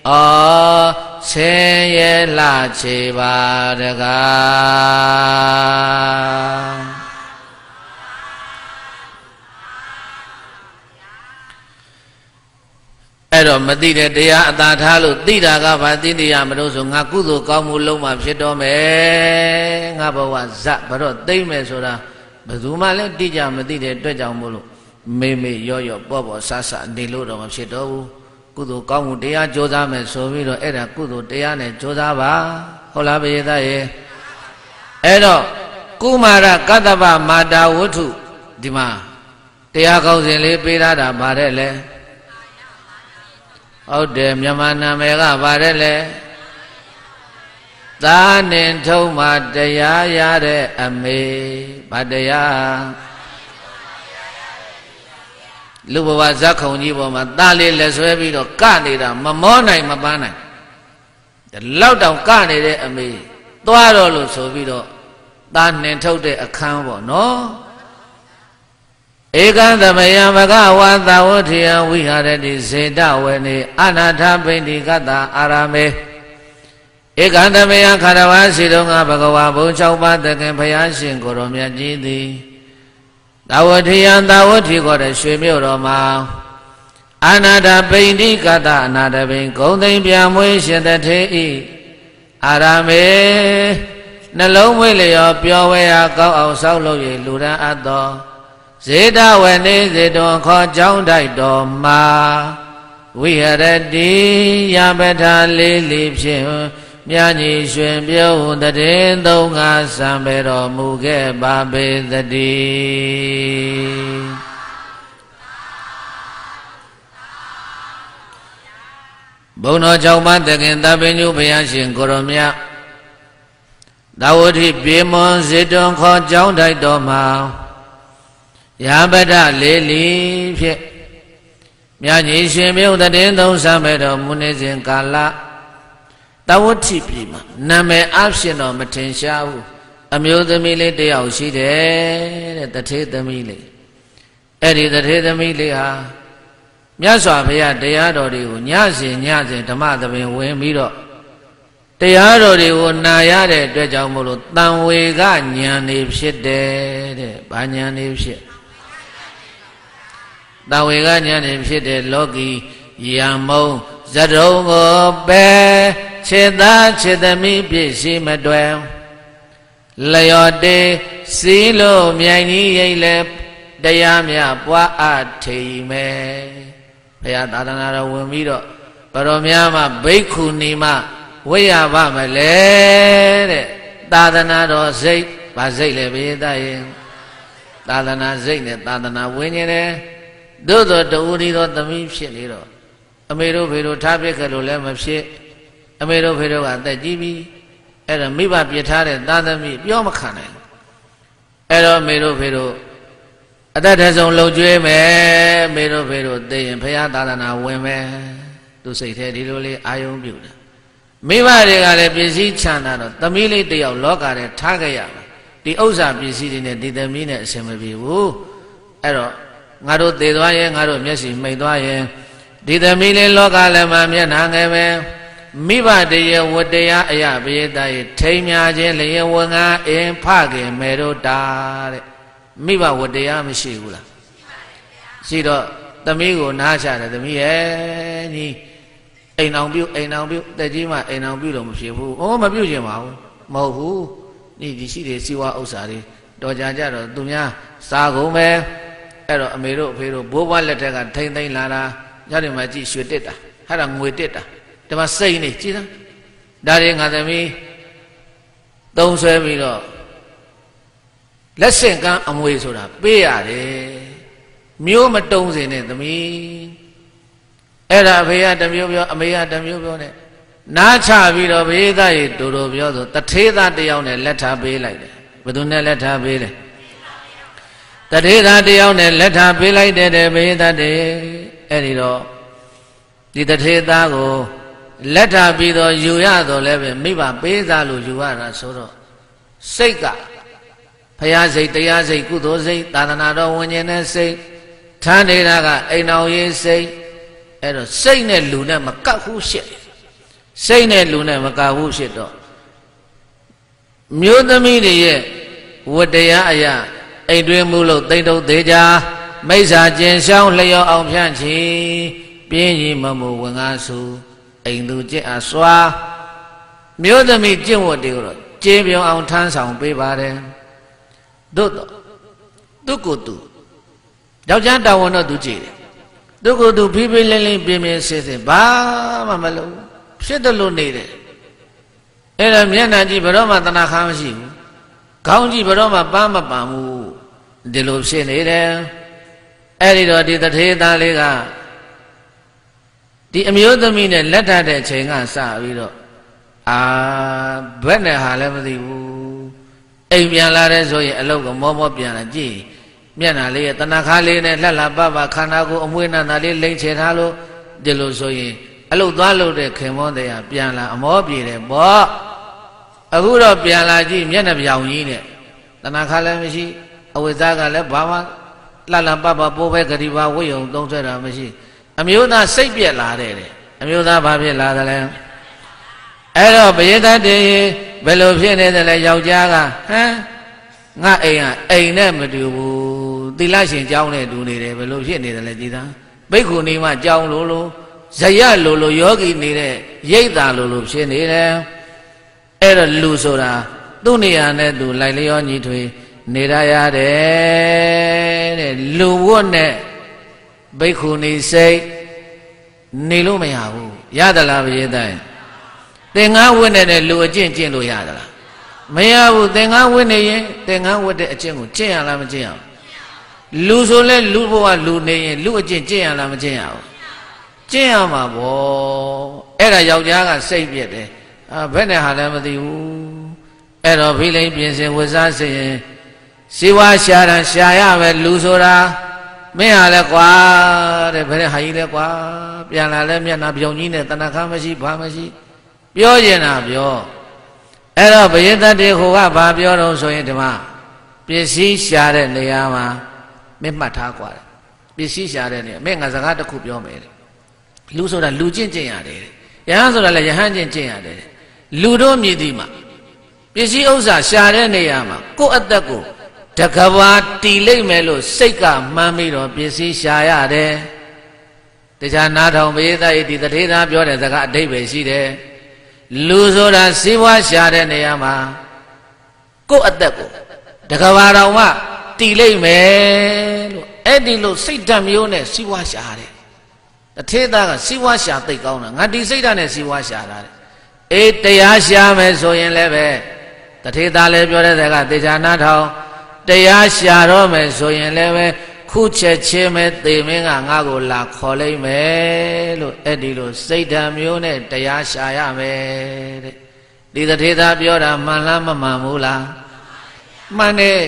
အောဆင်းရဲလာချေပါတကား တော့မသိတဲ့တရားအသာထားလို့သိတာကဘာသိတရားမလို့ဆိုငါကုသိုလ်ကောင်းမှုလုံးမှဖြစ်တော့မယ်ငါဘဝဇတ်ဘတော့သိမ့်မယ်ဆိုတာဘယ်သူမှလည်းတိကျမသိတဲ့အတွက်ကြောင့်မို့လို့မေမေရော့ရော့ပေါ့ပေါ့ဆဆနေလို့တော့မဖြစ်တော့ဘူးကုသိုလ်ကောင်းမှုတရားကြိုးစားမယ်ဆိုပြီးတော့အဲ့ဒါကုသိုလ်တရားနဲ့ကြိုးစားပါဟုတ်လားဘယေသားရေအဲ့တော့ကုမာရကတ္တဗမာတာဝတ္ထုဒီမှာတရားကောင်းစဉ်လေးပေးထားတာဗါတဲ့လေ ဟုတ်တယ်မြန်မာနာမည်ကဗါတဲ့လေသာနှင်ထုံးမှာတရားရတဲ့အမေဗာတရားလူဘဝဇက်ခုံကြီးပေါ်မှာသားလေးလက်ဆွဲပြီးတော့ကနေတာမမောနိုင်မပန်းနိုင်ဒီလောက်တောင်ကနေတဲ့အမေသွားတော့လို့ဆိုပြီးတော့သားနှင်ထုတ်တဲ့အခန်းပေါ့နော် ဧကံသမယံဘဂဝါသဝထေယဝိဟာရတိဇေတဝေနေအနာထပိဋိကတအာရမေဧကံသမယံခရဝါစီတော်ငါဘဂဝါဘုံ၆ပါးတခင်ဘုရားရှင်ကိုရောမြတ်ကြီးသည်သာဝတိယံသာဝတိခေါ်တဲ့ရွှေမြို့တော်မှာအနာတပိဋိကတအနာတပိဂုံသိမ့်ပြန်မွေးရှင်တထေဤအာရမေနှလုံးမွေးလျော်ပျော်ဝဲရာကောင်းအောင်ဆောက်လုပ်၍လူရန်အပ်သော ဇေတဝနေဇေတောခေါ်ကြောင်းတိုက်တော်မှာဝိဟရတိယပထာလေးလေးဖြင့်မြာညီရွှင်ပြုံးတည်သုံးငါစံပေတော်မူခဲ့ပါပေသတည်းဘုံတော်ကြောင့်မတခင်သဗ္ဗညုဘုရားရှင်ကိုရမြတ်သာဝတိပြေမွန်ဇေတွန်ခေါ်ကြောင်းတိုက်တော်မှာ ရာပဒလေးလီဖြင့်မြတ်ကြီးရှင်မြုပ်တည်သုံးစံပေတော်မူနေစဉ်ကာလတဝဋ္ဌိပြည်မှာနာမည်အဖြစ်တော့မထင်ရှားဘူးအမျိုးသမီးလေးတယောက်ရှိတယ်တဲ့တထေးသမီးလေးအဲ့ဒီတထေသမီးလေးဟာမြတ်စွာဘုရားတရားတော်တွေကိုညစဉ်ညစဉ်ဓမ္မသဘင်ဝင်ပြီးတော့တရားတော်တွေကိုနာရတဲ့အတွက်ကြောင့်မို့လို့တန်ဝေကဉာဏ်နေဖြစ်တယ်တဲ့။ဘာဉာဏ်နေဖြစ် တန်ဝေကဉာဏ်နေဖြစ်တဲ့လောကီယံမုံဇရုံကိုပဲခြေသားခြေသမီးပြည့်ရှိမတွယ်လျော်တေးစီလို့မြိုင်ကြီးရိတ်လဲတရားမြပွားအထိမယ်ဘုရားသာသနာတော်ဝင်ပြီးတော့ဘရောများမှာဘိက္ခုနီမဝိရပါမလဲတဲ့သာသနာတော်စိတ်ဗာစိတ်လည်းဘေးသားရင်သာသနာစိတ်နဲ့သာသနာဝิญဉ်တယ် သို့သောတူရီတော်သမီးဖြစ်နေတော့အမေတို့ဖေတို့ထားပြခဲ့လို့လည်းမဖြစ်အမေတို့ဖေတို့ကအသက်ကြီးပြီအဲ့တော့မိဘပြစ်ထားတဲ့သာသမီပြောမခံနိုင်အဲ့တော့မေတို့ဖေတို့အသက်တဆုံးလုံကျွေးမယ်မေတို့ဖေတို့သိရင်ဘုရားသာသနာဝင်မယ်သူစိတ်ထဲဒီလိုလေးအာယုံပြုတယ်မိဘတွေကလည်းပစ္စည်းချမ်းသာတော့သမီးလေးတယောက်လောကထဲထားခဲ့ရမယ်ဒီဥစ္စာပစ္စည်းတွေနဲ့ဒီသမီးနဲ့အဆင်မပြေဘူးအဲ့တော့ ငါတို့သေသွားရင်ငါတို့မျက်စိမှိတ်သွားရင်ဒီသမီးလေးလောကလည်းမမျက်နှာငယ်ပဲမိဘတရေဝတ္တရားအယဘေးသားရဲ့ထိန်မြခြင်းလျင်ဝငါအင်းဖခင်မေတို့တာတဲ့မိဘဝတ္တရားမရှိဘူးလားရှိတော့သမီးကိုနားချတယ်သမီးရဲ့ညီအိမ်အောင်ပြုအိမ်အောင်ပြုတက်ကြီးမှအိမ်အောင်ပြုလို့မဖြစ်ဘူး။အော်မပြုချင်ပါဘူး။မဟုတ်ဘူး။ဒီဒီရှိတဲ့စီဝါဥစ္စာတွေတော်ကြကြတော့သူများစားကုန်ပဲ။ အဲ့တော့အမေတို့အဖေတို့ဘိုးဘွားလက်ထက်ကထိမ့်သိမ့်လာတာညနေမှကြည့်ရွှေတက်တာ။အဲ့ဒါငွေတက်တာ။ဒီမှာစိတ်နေကြည်သား။ဒါတွေငါသမီးသုံးဆွဲပြီးတော့လက်ဆင့်ကမ်းအမွေဆိုတာပေးရတယ်။မျိုးမတုံးစင်နဲ့သမီးအဲ့ဒါဘေးကတမျိုးပြောအမေကတမျိုးပြောနဲ့နားချပြီးတော့ဘေးသားရေတူတူပြောဆိုတထေးသားတယောက်နဲ့လက်ထားပေးလိုက်တယ်ဘယ်သူနဲ့လက်ထားပေးလဲ တထေးသားတယောက်နဲ့လက်ထားပေးလိုက်တဲ့တဲ့ဘေးသားတဲ့အဲ့ဒီတော့ဒီတထေးသားကိုလက်ထားပြီးတော့ယူရတော့လည်းပဲမိဘပေးစားလို့ယူရတာဆိုတော့စိတ်ကဖရာစိတ်တရားစိတ်ကုသိုလ်စိတ်သာသနာတော်ဝင်ခြင်းနဲ့စိတ်ထမ်းနေတာကအိမ်တော်ရေးစိတ်အဲ့တော့စိတ်နဲ့လူနဲ့မကပ်ဘူးရှစ်စိတ်နဲ့လူနဲ့မကပ်ဘူးရှစ်တော့မျိုးသမီးတွေရဲ့ဝတ္တရားအရာ အိမ်တွင်မှုလို့တိတ်တုတ်သေးကြမိစ္ဆာကျင်ရှောင်းလျောအောင်ဖြန့်ချီပြင်းရင်မမှုဝင်ကားစုအိမ်သူကျင့်အားစွာမျိုးသမီးကျင့်ဝတ်တွေကိုတော့ကျေပြောင်းအောင်ထမ်းဆောင်ပေးပါတယ်သို့တော့သူကိုယ်သူယောက်ျားတာဝန်တော့သူကြည့်တယ်သူကသူဖိဖိလင်းလင်းပြင်းပြင်းဆင်းဆင်းဘာမှမလုပ်ဖြစ်တယ်လို့နေတယ်အဲ့ဒါမျက်နှာကြည့်ဘယ်တော့မှတဏှာခါမရှိဘူးခေါင်းကြည့်ဘယ်တော့မှပန်းမပန်ဘူး ဒီလိုဖြစ်နေတယ်အဲ့ဒီတော့ဒီတထေသားလေးကဒီအမျိုးသမီးနဲ့လက်ထတဲ့ချိန်ကစပြီးတော့အာဘက်နဲ့ဟာလည်းမသိဘူးအိမ်ပြန်လာတဲ့ဆိုရင်အလုတ်ကမောမောပြန်လာကြည့်မျက်နှာလေးရဲ့တဏှာခါလေးနဲ့လှလှပပခန္ဓာကိုယ်အမွေးနာနာလေးလိမ့်ချထားလို့ဒီလိုဆိုရင်အလုတ်သွားလို့တဲ့ခင်မောတဲ့ကပြန်လာအမောပြေတယ်ပေါ့အခုတော့ပြန်လာကြည့်မျက်နှာပြောင်ကြီးနဲ့တဏှာခါလည်းမရှိ အဝိဇ္ဇာကလည်းဘာမှလှလှပပပိုးပဲဂတိပါဝိယုံသုံးဆွဲတာမရှိ အမျိုးသားစိတ်ပြက်လာတဲ့တဲ့အမျိုးသားဘာဖြစ်လာသလဲအဲ့တော့ဘယေတတ်တေဘယ်လိုဖြစ်နေတယ်လဲယောက်ျားကဟမ်ငါအိမ်ကအိမ်နဲ့မတူဘူးသီလရှင်ကြောင်းနဲ့တူနေတယ်ဘယ်လိုဖြစ်နေတယ်လဲကြည်သားဘိက္ခုနီမကြောင်းလို့လို့ဇယလို့လို့ယောဂီနေတဲ့ရိတ်တာလို့လို့ဖြစ်နေတယ်အဲ့တော့လူဆိုတာသူ့နေရာနဲ့သူလိုက်လျောညီထွေ နေရရတယ်တဲ့လူဝတ်နဲ့ဘိက္ခုနီစိတ်နေလို့မရဘူးရသလားဘုရားတိုင်သင်္ကန်းဝတ်နဲ့လူအကျင့်ကျင့်လို့ရသလားမရဘူးသင်္ကန်းဝတ်နေရင်သင်္ကန်းဝတ်တဲ့အကျင့်ကိုကျင့်ရလားမကျင့်ရဘူးလူဆိုလဲလူဘဝလူနေရင်လူအကျင့်ကျင့်ရလားမကျင့်ရဘူးကျင့်ရမှာဗောအဲ့ဒါယောက်ျားကစိတ်ပြက်တယ်အာဘယ်နဲ့ဟာလည်းမသိဘူးအဲ့တော့ဖိလိန်ပြင်စင်ဝစားစင် စီဝါရှာတာရှာရပဲလူဆိုတာမင်းဟာလဲကွာတဲ့ဘယ်နဲ့ဟာကြီးလဲကွာပြန်လာလဲမျက်နှာပြောင်ကြီးနဲ့တဏ္ဍခါမရှိဘာမရှိပြောရင်တာပြောအဲ့တော့ဘယင်တတ်တေဟိုကဘာပြောတော့ဆိုရင်ဒီမှာပစ္စည်းရှာတဲ့နေရာမှာမင်းမှတ်ထားกว่า ပစ္စည်းရှာတဲ့နေအမေငါစကားတစ်ခုပြောမယ်တဲ့လူဆိုတာလူကျင့်ကျင့်ရတယ်တဲ့ယဟန်ဆိုတာလည်းယဟန်ကျင့်ကျင့်ရတယ်တဲ့လူတို့မြည်သည်မှာပစ္စည်းဥစ္စာရှာတဲ့နေရာမှာကိုယ့်အသက်ကို တကဘာတီလိမ့်မယ်လို့စိတ်ကမှန်းပြီးတော့ပစ္စည်းရှာရတယ်တရားနာထောင်ပရိသတ်ဤဒီတထေသာပြောတဲ့စကားအတိတ်ပဲရှိတယ်လူဆိုတာစီးပွားရှာတဲ့နေရာမှာကိုယ့်အသက်ကိုတကဘာတော်မှတီလိမ့်မယ်လို့အဲ့ဒီလိုစိတ်ဓာတ်မျိုးနဲ့စီးပွားရှာတယ်တထေသားကစီးပွားရှာသိကောင်းတာငါဒီစိတ်ဓာတ်နဲ့စီးပွားရှာတာတဲ့အေးတရားရှာမယ်ဆိုရင်လည်းပဲတထေသားလည်းပြောတဲ့ကတေချာနာထောင် တရားရှာတော့မယ်ဆိုရင်လည်းပဲခုချက်ချင်းပဲသေမင်းကငါ့ကိုလာခေါ်လိုက်မယ်လို့အဲ့ဒီလိုစိတ်ဓာတ်မျိုးနဲ့တရားရှာရမယ်တဲ့ဒီတထေသားပြောတာမှန်လားမမှန်ဘူးလားမှန်တယ်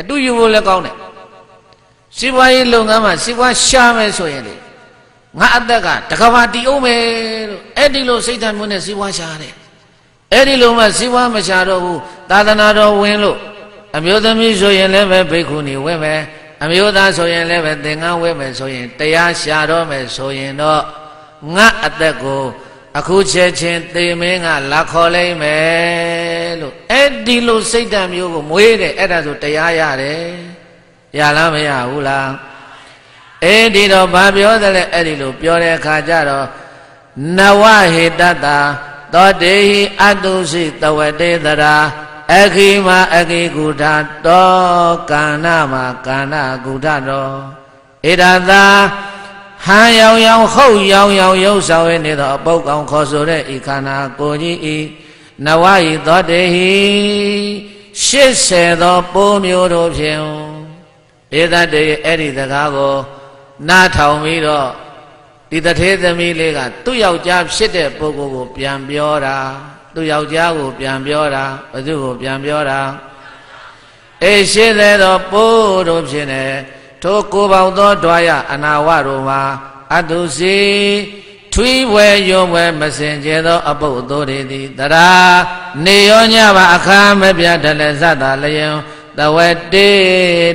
အတူယူဖို့လည်းကောင်းတယ်စီးပွားရေးလုပ်ငန်းမှာစီးပွားရှာမယ်ဆိုရင်လေငါအသက်ကတကဘာတီးအောင်မယ်လို့အဲ့ဒီလိုစိတ်ဓာတ်မျိုးနဲ့စီးပွားရှာတယ်အဲ့ဒီလိုမှစီးပွားမရှာတော့ဘူးသာသနာတော်ဝင်လို့ အမျိုးသမီးဆိုရင်လည်းပဲဘိက္ခုနီဝဲမယ်အမျိုးသားဆိုရင်လည်းပဲသင်္ကန်းဝဲမယ်ဆိုရင်တရားရှာတော့မယ်ဆိုရင်တော့ငါအသက်ကိုအခုချက်ချင်းသေမင်းကလာခေါ်လိုက်မယ်လို့အဲ့ဒီလိုစိတ်ဓာတ်မျိုးကိုမွေးတယ်အဲ့ဒါဆိုတရားရတယ်ရလားမရဘူးလားအဲ့ဒီတော့ဘာပြောသလဲအဲ့ဒီလိုပြောတဲ့အခါကျတော့နဝဟေတတသောတေဟိအတုစိတဝတေတရာ အခိမအခိကုထတောကာဏမကာဏကုထတောဣဒသာဟန်ရောင်ရောင်ဟုတ်ရောင်ရောင်ရုပ်ဆောင်ရနေသောအပုတ်ကောင်ခေါ်ဆိုတဲ့ဤခန္ဓာကိုယ်ကြီးဤနဝဤသောတေဟိ80သောပိုးမျိုးတို့ဖြင့်ဧသတေအဲ့ဒီစကားကိုနားထောင်ပြီးတော့ဒီတထေသမီးလေးကသူ့ယောက်ျားဖြစ်တဲ့ပုဂ္ဂိုလ်ကိုပြန်ပြောတာ သူ့ယောက်ျားကိုပြန်ပြောတာဘသူကိုပြန်ပြောတာအေးရှိသေးသောပိုးတို့ဖြင့်လည်းထိုကိုပေါသောတွားရအနာဝတို့မှာအတုစီထွီးဝဲယုံဝဲမစင်ကြသော အပုတ်သို့သည်တရာနေရောညပါအခါမပြတ်တလည်းဇတ်တာလျင်တဝတေ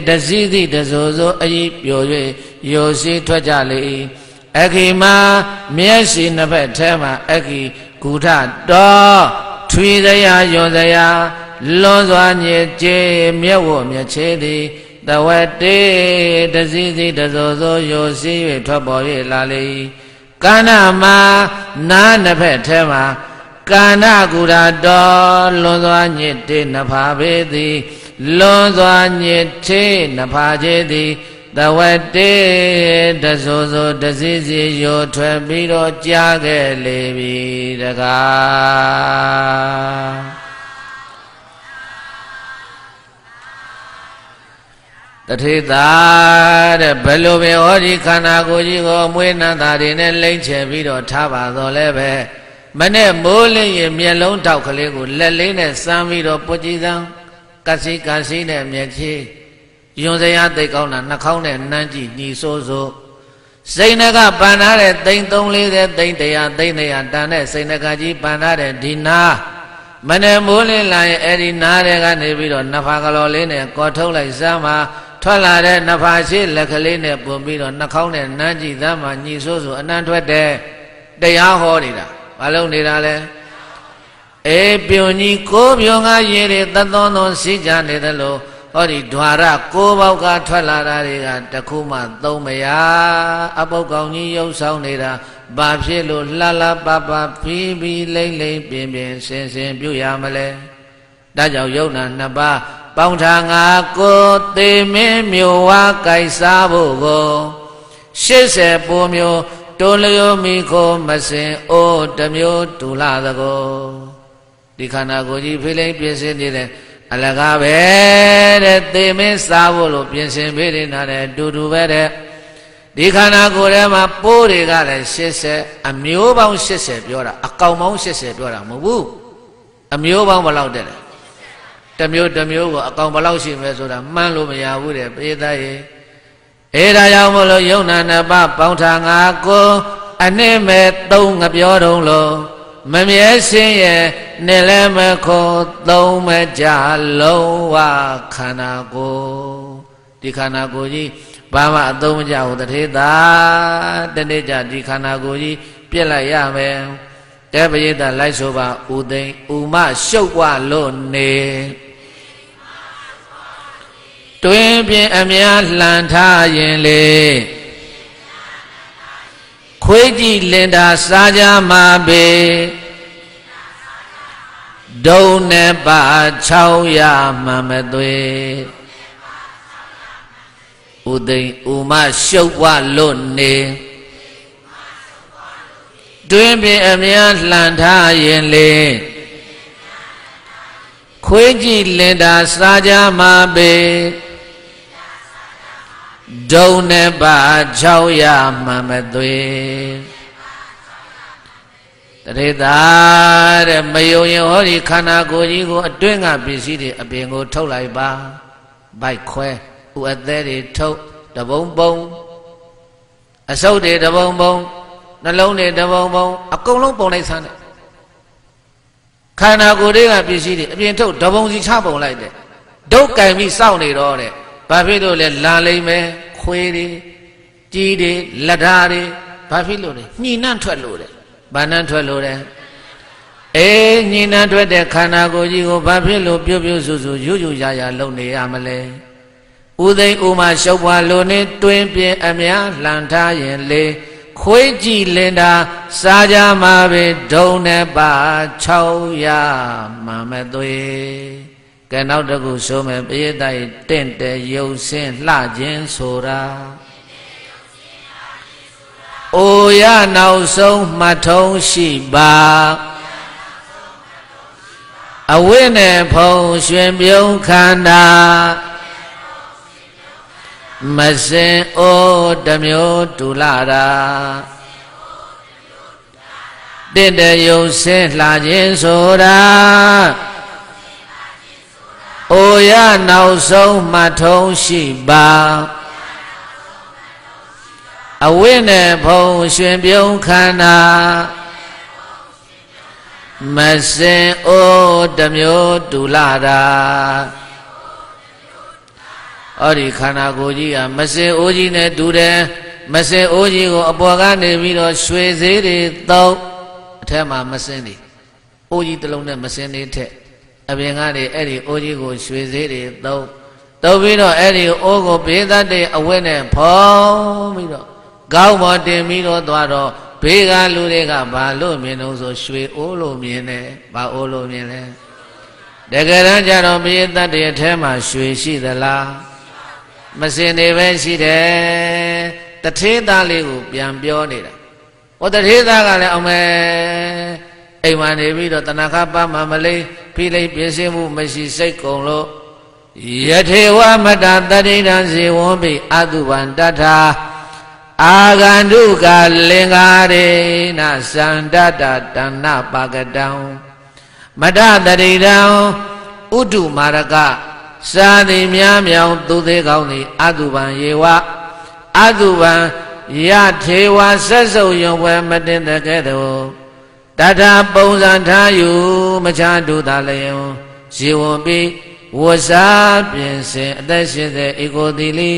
တစည်းသည့်တဆိုဆိုအဤပြို၍ယောစီထွက်ကြလေ၏အခိမမျက်စိနှစ်ဖက်ထဲမှာအခိ ကုထတော်ထွေစရာယွန်စရာလွန်စွာညစ်ကြေးမြက်ဝမြက်ချေသည်တဝတေတစည်းစည်းတဆိုဆိုယောစီ၍ထွက်ပေါ်၍လာလေ၏ကာဏမှာနားနှစ်ဖက်ထဲမှာကာဏကုရတော်လွန်စွာညစ်တေနဖာပေသည်လွန်စွာညစ်ထေနဖာချေသည် တဝတေတဆိုဆိုတစည်းစည်းရိုထွက်ပြီးတော့ကြားခဲ့လေပြီတကားတထေသာတဲ့ဘယ်လိုပဲဟောဒီခန္ဓာကိုယ်ကြီးကိုအမွေးနန္တာတွေနဲ့လိမ့်ချပြီးတော့ထားပါတော့လဲပဲမနဲ့မိုးလင်းရင်မျက်လုံးတောက်ကလေးကိုလက်လေးနဲ့စမ်းပြီးတော့ပုကြည်စမ်းကစီကစီနဲ့မျက်ချေး ယွန်စရာသိကောင်းတာနှာခေါင်းနဲ့နှမ်းကြည့်ညီဆိုးဆိုးစိတ်နကပန်ထားတဲ့သိန်း340သိန်း100သိန်း100တန်တဲ့စိတ်နကကြီးပန်ထားတဲ့ဒီနာမနဲ့မိုးလင်းလာရင်အဲ့ဒီနားတွေကနေပြီးတော့နဖာကလော်လေးနဲ့ကော်ထုတ်လိုက်စမ်းမှာထွက်လာတဲ့နဖာရှိလက်ကလေးနဲ့ပုံပြီးတော့နှာခေါင်းနဲ့နှမ်းကြည့်သမ်းမှာညီဆိုးဆိုအနံ့ထွက်တဲ့တရားဟောနေတာဘာလို့နေတာလဲအေးပြုံကြီးကိုပြုံကရေတွေသသွန်းသွန်းစီးကြနေတယ်လို့ ဟောဒီဓွာရကိုးပေါက်ကထွက်လာတာတွေကတခုမှသုံးမရအပုတ်ကောင်ကြီးရုပ်ဆောင်နေတာဘာဖြစ်လို့လှလှပပဖီးဖီးလိမ့်လိမ့်ပြင်းပြင်းစင်စင်ပြုရမလဲဒါကြောင့်ယုံနာနှစ်ပါးပေါင်းထာငါကိုသေမင်းမျိုးဝါကြိုက်စားဖို့ကို80ပိုမျိုးတွလျောမိခိုမစင်အိုးတမျိုးဒူလာသကိုဒီခန္ဓာကိုယ်ကြီးဖိလိမ့်ပြည့်စင်နေတဲ့ အလကားပဲတဲ့သေမင်းစားဖို့လို့ပြင်ဆင်ပေးနေတာတဲ့တူတူပဲတဲ့ဒီခန္ဓာကိုယ်ထဲမှာပိုးတွေကလည်း80အမျိုးပေါင်း80ပြောတာအကောင်ပေါင်း80ပြောတာမဟုတ်ဘူးအမျိုးပေါင်းဘယ်လောက်တဲ့လဲတမျိုးတမျိုးကိုအကောင်ဘယ်လောက်ရှိမလဲဆိုတာမှန်းလို့မရဘူးတဲ့ပေသားရေအဲဒါကြောင့်မလို့ယုံနာနှစ်ပါးပေါင်းထားငါကိုအနှစ်မဲ့သုံးငပြောတုံးလို့ မမြဲစင်းရဲ့နဲ့လည်းမခေါ်သုံးမကြလုံးဝခန္ဓာကိုယ်ဒီခန္ဓာကိုယ်ကြီးဘာမှအသုံးမကျဘူးတထေသာတနေ့ကျဒီခန္ဓာကိုယ်ကြီးပြက်လိုက်ရမယ်တဲပရိသတ်လိုက်ဆိုပါဥသိမ်ဥမရှုပ်ွားလို့နေတွင်ပြင်းအများလှန်ထားရင်လေ ခွေးကြည့်လင်တာစားကြမှာပေဒုံနဲ့ပါ600မှမသွေဥသိမ်ဥမရှုပ်ဝလွတ်နေတွင်ပင်အများလှန်ထားရင်လေခွေးကြည့်လင်တာစားကြမှာပေ ဒုံနဲ့ပါ600မှမသွေတရေသာတဲ့မယုံရင်ဟောဒီခန္ဓာကိုယ်ကြီးကိုအတွင်းကပစ္စည်းတွေအပြင်ကို ထုတ်လိုက်ပါဘိုက်ခွဲဥအသေးတွေထုတ်တပုံပုံအစုပ်တွေတပုံပုံနှလုံးတွေတပုံပုံအကုန်လုံးပုံလိုက်ဆန်းတယ်ခန္ဓာကိုယ်တွေကပစ္စည်းတွေအပြင်ထုတ်တပုံစီချပုံလိုက်တယ်ဒုက္ကံပြီးစောင့်နေတော့တဲ့ ဘာဖြစ်လို့လဲလာလိမ့်မယ်ခွေးတွေကြီးတွေလက်ဓာတွေဘာဖြစ်လို့လဲညှိနှံ့ထွက်လို့တဲ့ဘာနှံ့ထွက်လို့တဲ့အေးညှိနှံ့ထွက်တဲ့ခန္ဓာကိုယ်ကြီးကိုဘာဖြစ်လို့ပြုတ်ပြုတ်ဆူဆူရွရွရရလုံနေရမလဲဥသိမ့်ဥမာရှုပ်ပွားလိုနေတွင်ပြင်းအများလှန်ထားရင်လေခွေးကြည့်လင်တာစားကြမှာပဲဒုံနဲ့ပါ600မှမသွေ ကဲနောက်တခုဆိုမယ်ပရိသတ်တင့်တယ်ရုပ်ဆင်းလှခြင်းဆိုတာအိုရနောက်ဆုံးမှတ်ထုံးရှိပါအဝိနဲ့ဖုံရွှင်ပြုံးခန္ဓာမစင်အိုတမျိုးတူလာတာတင့်တယုံဆင်းလှခြင်းဆိုတာ အိုရနောက်ဆုံးမှထုံးရှိပါအဝိနဲ့ဖုံရွှင်ပြုံးခန္ဓာမစင်အိုတမျိုးတူလာတာအဲ့ဒီခန္ဓာကိုယ်ကြီးကမစင်အိုးကြီးနဲ့တူတယ်မစင်အိုးကြီးကိုအပေါ်ကနေပြီးတော့ရွှေသေးတွေတောက်အထက်မှာမစင်တွေအိုးကြီးတစ်လုံးနဲ့မစင်တွေထက် အပြင်ကနေအဲ့ဒီအိုးကြီးကိုရွှေသေးတွေတောက်တောက်ပြီးတော့အဲ့ဒီအိုးကိုဘေးသက်တဲ့အဝတ်နဲ့ဖုံးပြီးတော့ကောင်းပေါ်တင်ပြီးတော့သွားတော့ဘေးကလူတွေကဘာလို့မြင်လို့ဆိုရွှေအိုးလို့မြင်တယ်ဘာအိုးလို့မြင်လဲတကယ်တမ်းကျတော့ဘေးသက်တဲ့အထဲမှာရွှေရှိသလားမစင်နေပဲရှိတယ်တထေးသားလေးကိုပြန်ပြောနေတာဟောတထေးသားကလည်းအောင်မဲ အိမ်မှာနေပြီးတော့တဏှာပါမမလေးဖိလိပ်ပြည့်စင်မှုမရှိစိတ်ကုန်လို့ယထေဝမတတတိတံဇေဝံပိအတုပံတထာအာဂန္ဓုကလင်္ကာရေနသန္တတတဏပါကတံမတတတိတံဥတုမာရကစာသည်များမြောင်သူသေးကောင်းသည်အတုပံယေဝအတုပံယထေဝဆက်စုံယုံဝဲမတင်တဲ့ကဲ့သို့ တထာပုံစံထားယူမချတူတာလျင်ဇေဝံပိဝစာပြင်စင်အသက်ရှင်တဲ့ဧကိုတိလီ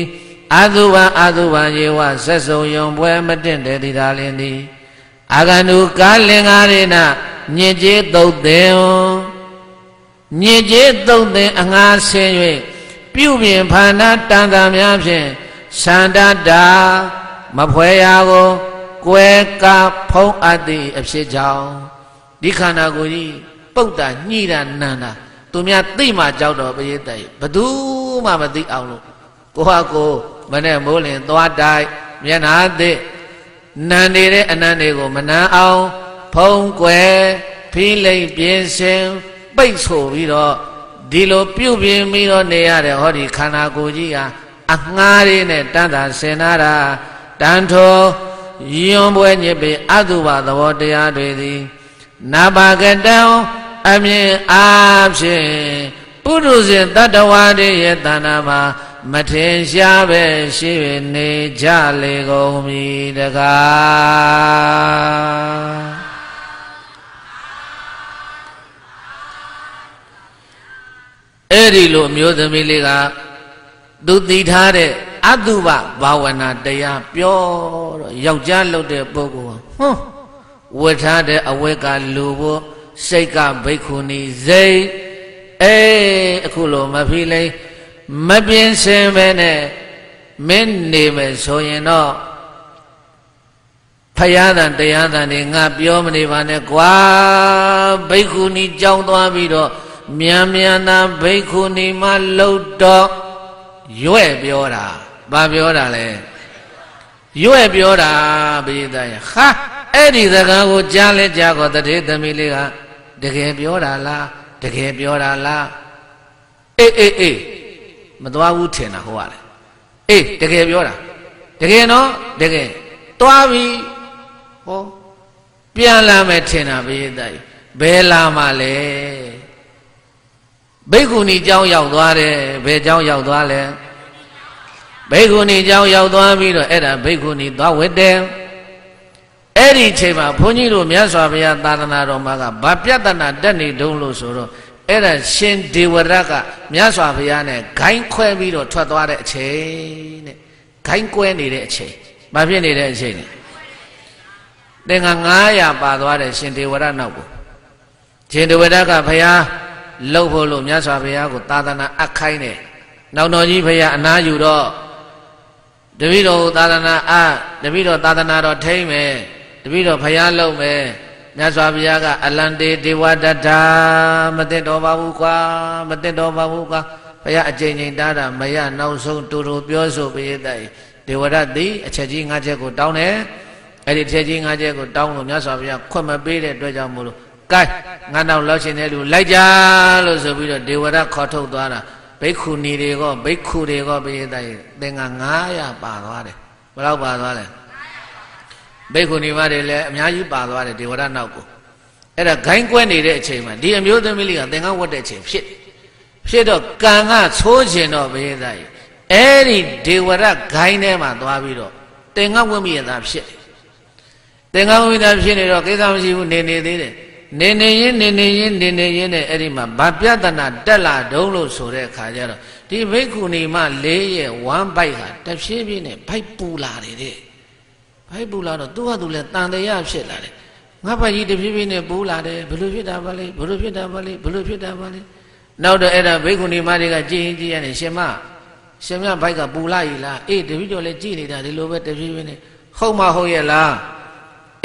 အတုပံအတုပံယေဝဆက်စုံယုံပွဲမတင်တဲ့ဒီသာလင်သည်အာဂန္တုကာလင်္ကာရေနညင်ကျေသုတ်သင်ညင်ကျေသုတ်သင်အငါဆင်း၍ပြုပြင်ဖန္နာတန်တာများဖြင့်သန္တတာမဖွဲရာကို ကွယ်ကဖုံးအပ်သည့်အဖြစ်ကြောင့်ဒီခန္ဓာကိုယ်ကြီးပုတ်တာညှိတာနန္တာသူများသိမှကြောက်တော့ပရိသတ်ဘသူမှမသိအောင်လို့ကိုဟာကိုမနဲ့မိုးလင်သွားတိုက်မျက်နာသစ်နန်နေတဲ့အနန္တေကိုမနန်းအောင် ဖုံးကွယ်ဖိလိပ်ပြင်းစင်ပိတ်ဆိုပြီးတော့ဒီလိုပြုတ်ပြင်းပြီးတော့နေရတဲ့ဟောဒီခန္ဓာကိုယ်ကြီးဟာအငှားလေးနဲ့တန်တာဆင်နာတာတန်ထော ယွန်ပွဲညစ်ပေအတုပသဘောတရားတွေသည်နာဘာကတံအမြင်အားဖြင့်ပုရုဇဉ်တတ္တဝါတွေရဲ့တဏ္ဍာမှာမထင်ရှားပဲရှိနေကြလေကုန်ပြီတကားအဲ့ဒီလိုအမျိုးသမီးလေးက သူတည်ထားတဲ့အတုပဘာဝနာတရားပြောတော့ယောက်ျားလုပ်တဲ့ပုဂ္ဂိုလ်ဟွန်းဝတ်ထားတဲ့အဝတ်ကလူဖို့စိတ်ကဘိက္ခုနီစိတ်အေးအခုလိုမဖိလိမပြင်းစင်ပဲနဲ့မင်းနေမယ်ဆိုရင်တော့ဖယားတန်တရားတန်တွေငါပြောမနေပါနဲ့ကွာဘိက္ခုနီကြောင်းသွားပြီးတော့မြန်မြန်သာဘိက္ခုနီမှလှုပ်တော့ ရွဲ့ပြောတာဘာပြောတာလဲရွဲ့ပြောတာပိဿယဟာအဲ့ဒီစကားကိုကြားလဲကြားကောတတိသမီးလေးကတကယ်ပြောတာလားတကယ်ပြောတာလားအေးအေးအေးမသွားဘူးထင်တာဟိုကလေအေးတကယ်ပြောတာတကယ်နော်တကယ်သွားပြီဟောပြန်လာမယ်ထင်တာပိဿယဘယ်လာမှလဲ ဘိက္ခုနီเจ้าရောက်သွားတယ်ဘယ်เจ้าရောက်သွားလဲဘိက္ခုနီเจ้าရောက်သွားပြီးတော့အဲ့ဒါဘိက္ခုနီသွားဝတ်တယ်အဲ့ဒီချိန်မှာဘုန်းကြီးတို့မြတ်စွာဘုရားသာသနာတော်မှာကဗာပြတနာတက်နေတုံးလို့ဆိုတော့အဲ့ဒါရှင်ဒေဝရတ်ကမြတ်စွာဘုရားနဲ့ဂိုင်းခွဲပြီးတော့ထွက်သွားတဲ့အချိန်တဲ့ဂိုင်းကွဲနေတဲ့အချိန်မဖြစ်နေတဲ့အချိန်နဲ့သင်္ဃ900ပါသွားတဲ့ရှင်ဒေဝရတ်နောက်ကိုရှင်ဒေဝရတ်ကဘုရား လှုပ်ဖို့လို့မြတ်စွာဘုရားကိုသာသနာအပ်ခိုင်းတယ်နောက်တော်ကြီးဘုရားအနာယူတော့တပည့်တော်သာသနာအတပည့်တော်သာသနာတော်ထိမ့်မယ်တပည့်တော်ဘုရားလှုပ်မယ်မြတ်စွာဘုရားကအလန္တေဒေဝတတာမသိတော်ပါဘူးကွာမသိတော်ပါဘူးကွာဘုရားအကျဉ်းချင်းတားတာမရနောက်ဆုံးတူတူပြောဆိုပေးတဲ့ဒေဝရတ်သည်အချက်ကြီး၅ချက်ကိုတောင်းတယ်အဲ့ဒီအချက်ကြီး၅ချက်ကိုတောင်းလို့မြတ်စွာဘုရားခွင့်မပေးတဲ့အတွက်ကြောင့်မို့လို့ ကဲငါနောက်လောက်ရှင်တဲ့လူလိုက်ကြလို့ဆိုပြီးတော့ဒေဝရခေါ်ထုတ်သွားတာဘိက္ခုနီတွေကဘိက္ခုတွေကဘိသ ye သင်္က900ပါသွားတယ်ဘယ်လောက်ပါသွားလဲဘိက္ခုနီမတွေလည်းအများကြီးပါသွားတယ်ဒေဝရနောက်ကိုအဲ့ဒါဂိုင်းကွဲနေတဲ့အချိန်မှာဒီအမျိုးသမီးလေးကသင်္ကဝတ်တဲ့အချိန်ဖြစ်ဖြစ်တော့ကံကသိုးခြင်းတော့ဘိသ ye အဲ့ဒီဒေဝရဂိုင်းထဲမှာသွားပြီးတော့သင်္ကဝတ်မိရတာဖြစ်တယ်သင်္ကဝတ်မိတာဖြစ်နေတော့ကိစ္စမရှိဘူးနေနေသေးတယ် နေနေရင်နေနေရင်နေနေရင်နဲ့အဲ့ဒီမှာဗပြတနာတက်လာတုံးလို့ဆိုတဲ့အခါကျတော့ဒီဘိက္ခုနီမ၄ရဲ့ဝမ်းပိုက်ဟာတဖြည်းဖြည်းနဲ့ဖိုက်ပူလာတယ်တဲ့ဖိုက်ပူလာတော့သူ့ဟာသူလည်းတန်တရားဖြစ်လာတယ်ငါ့ဘကြီးတဖြည်းဖြည်းနဲ့ပူလာတယ်ဘလို့ဖြစ်တာပါလဲဘလို့ဖြစ်တာပါလဲဘလို့ဖြစ်တာပါလဲနောက်တော့အဲ့ဒါဘိက္ခုနီမတွေကကြည်ရင်ကြည်ရတယ်ရှင်မရှင်မဘိုက်ကပူလာရည်လားအေးတပည့်တော်လည်းကြည်နေတာဒီလိုပဲတဖြည်းဖြည်းနဲ့ဟုတ်မဟုတ်ရဲ့လား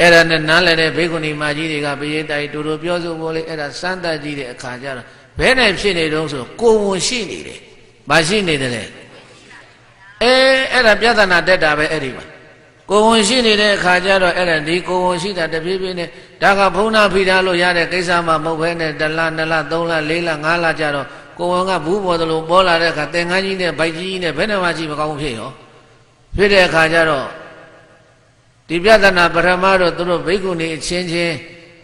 အဲ့ဒါနဲ့နားလည်တဲ့ဘေကုဏီမကြီးတွေကပရိသတ်တူတူပြောဆိုဖို့လေအဲ့ဒါစမ်းသပ်ကြည့်တဲ့အခါကျတော့ဘယ်နဲ့ဖြစ်နေတုံးဆိုကိုဝန်ရှိနေတယ်။မရှိနေတယ်လေ။အဲအဲ့ဒါပြဿနာတက်တာပဲအဲ့ဒီမှာကိုဝန်ရှိနေတဲ့အခါကျတော့အဲ့ဒါဒီကိုဝန်ရှိတာတပြေးပြေးနဲ့ဒါကဘုံနာဖိထားလို့ရတဲ့ကိစ္စမှမဟုတ်ဘဲနဲ့တလနှစ်လသုံးလလေးလငါးလကြတော့ကိုဝန်ကဘူးပေါ်တယ်လို့ပေါ်လာတဲ့အခါသင်္ကန်းကြီးနဲ့ဗိုက်ကြီးနဲ့ဘယ်နဲ့မှကြည့်မကောင်းဖြစ်ရောဖြစ်တဲ့အခါကျတော့ ဒီပြဿနာပထမတော့သူတို့ဘိက္ခုနီအချင်းချင်း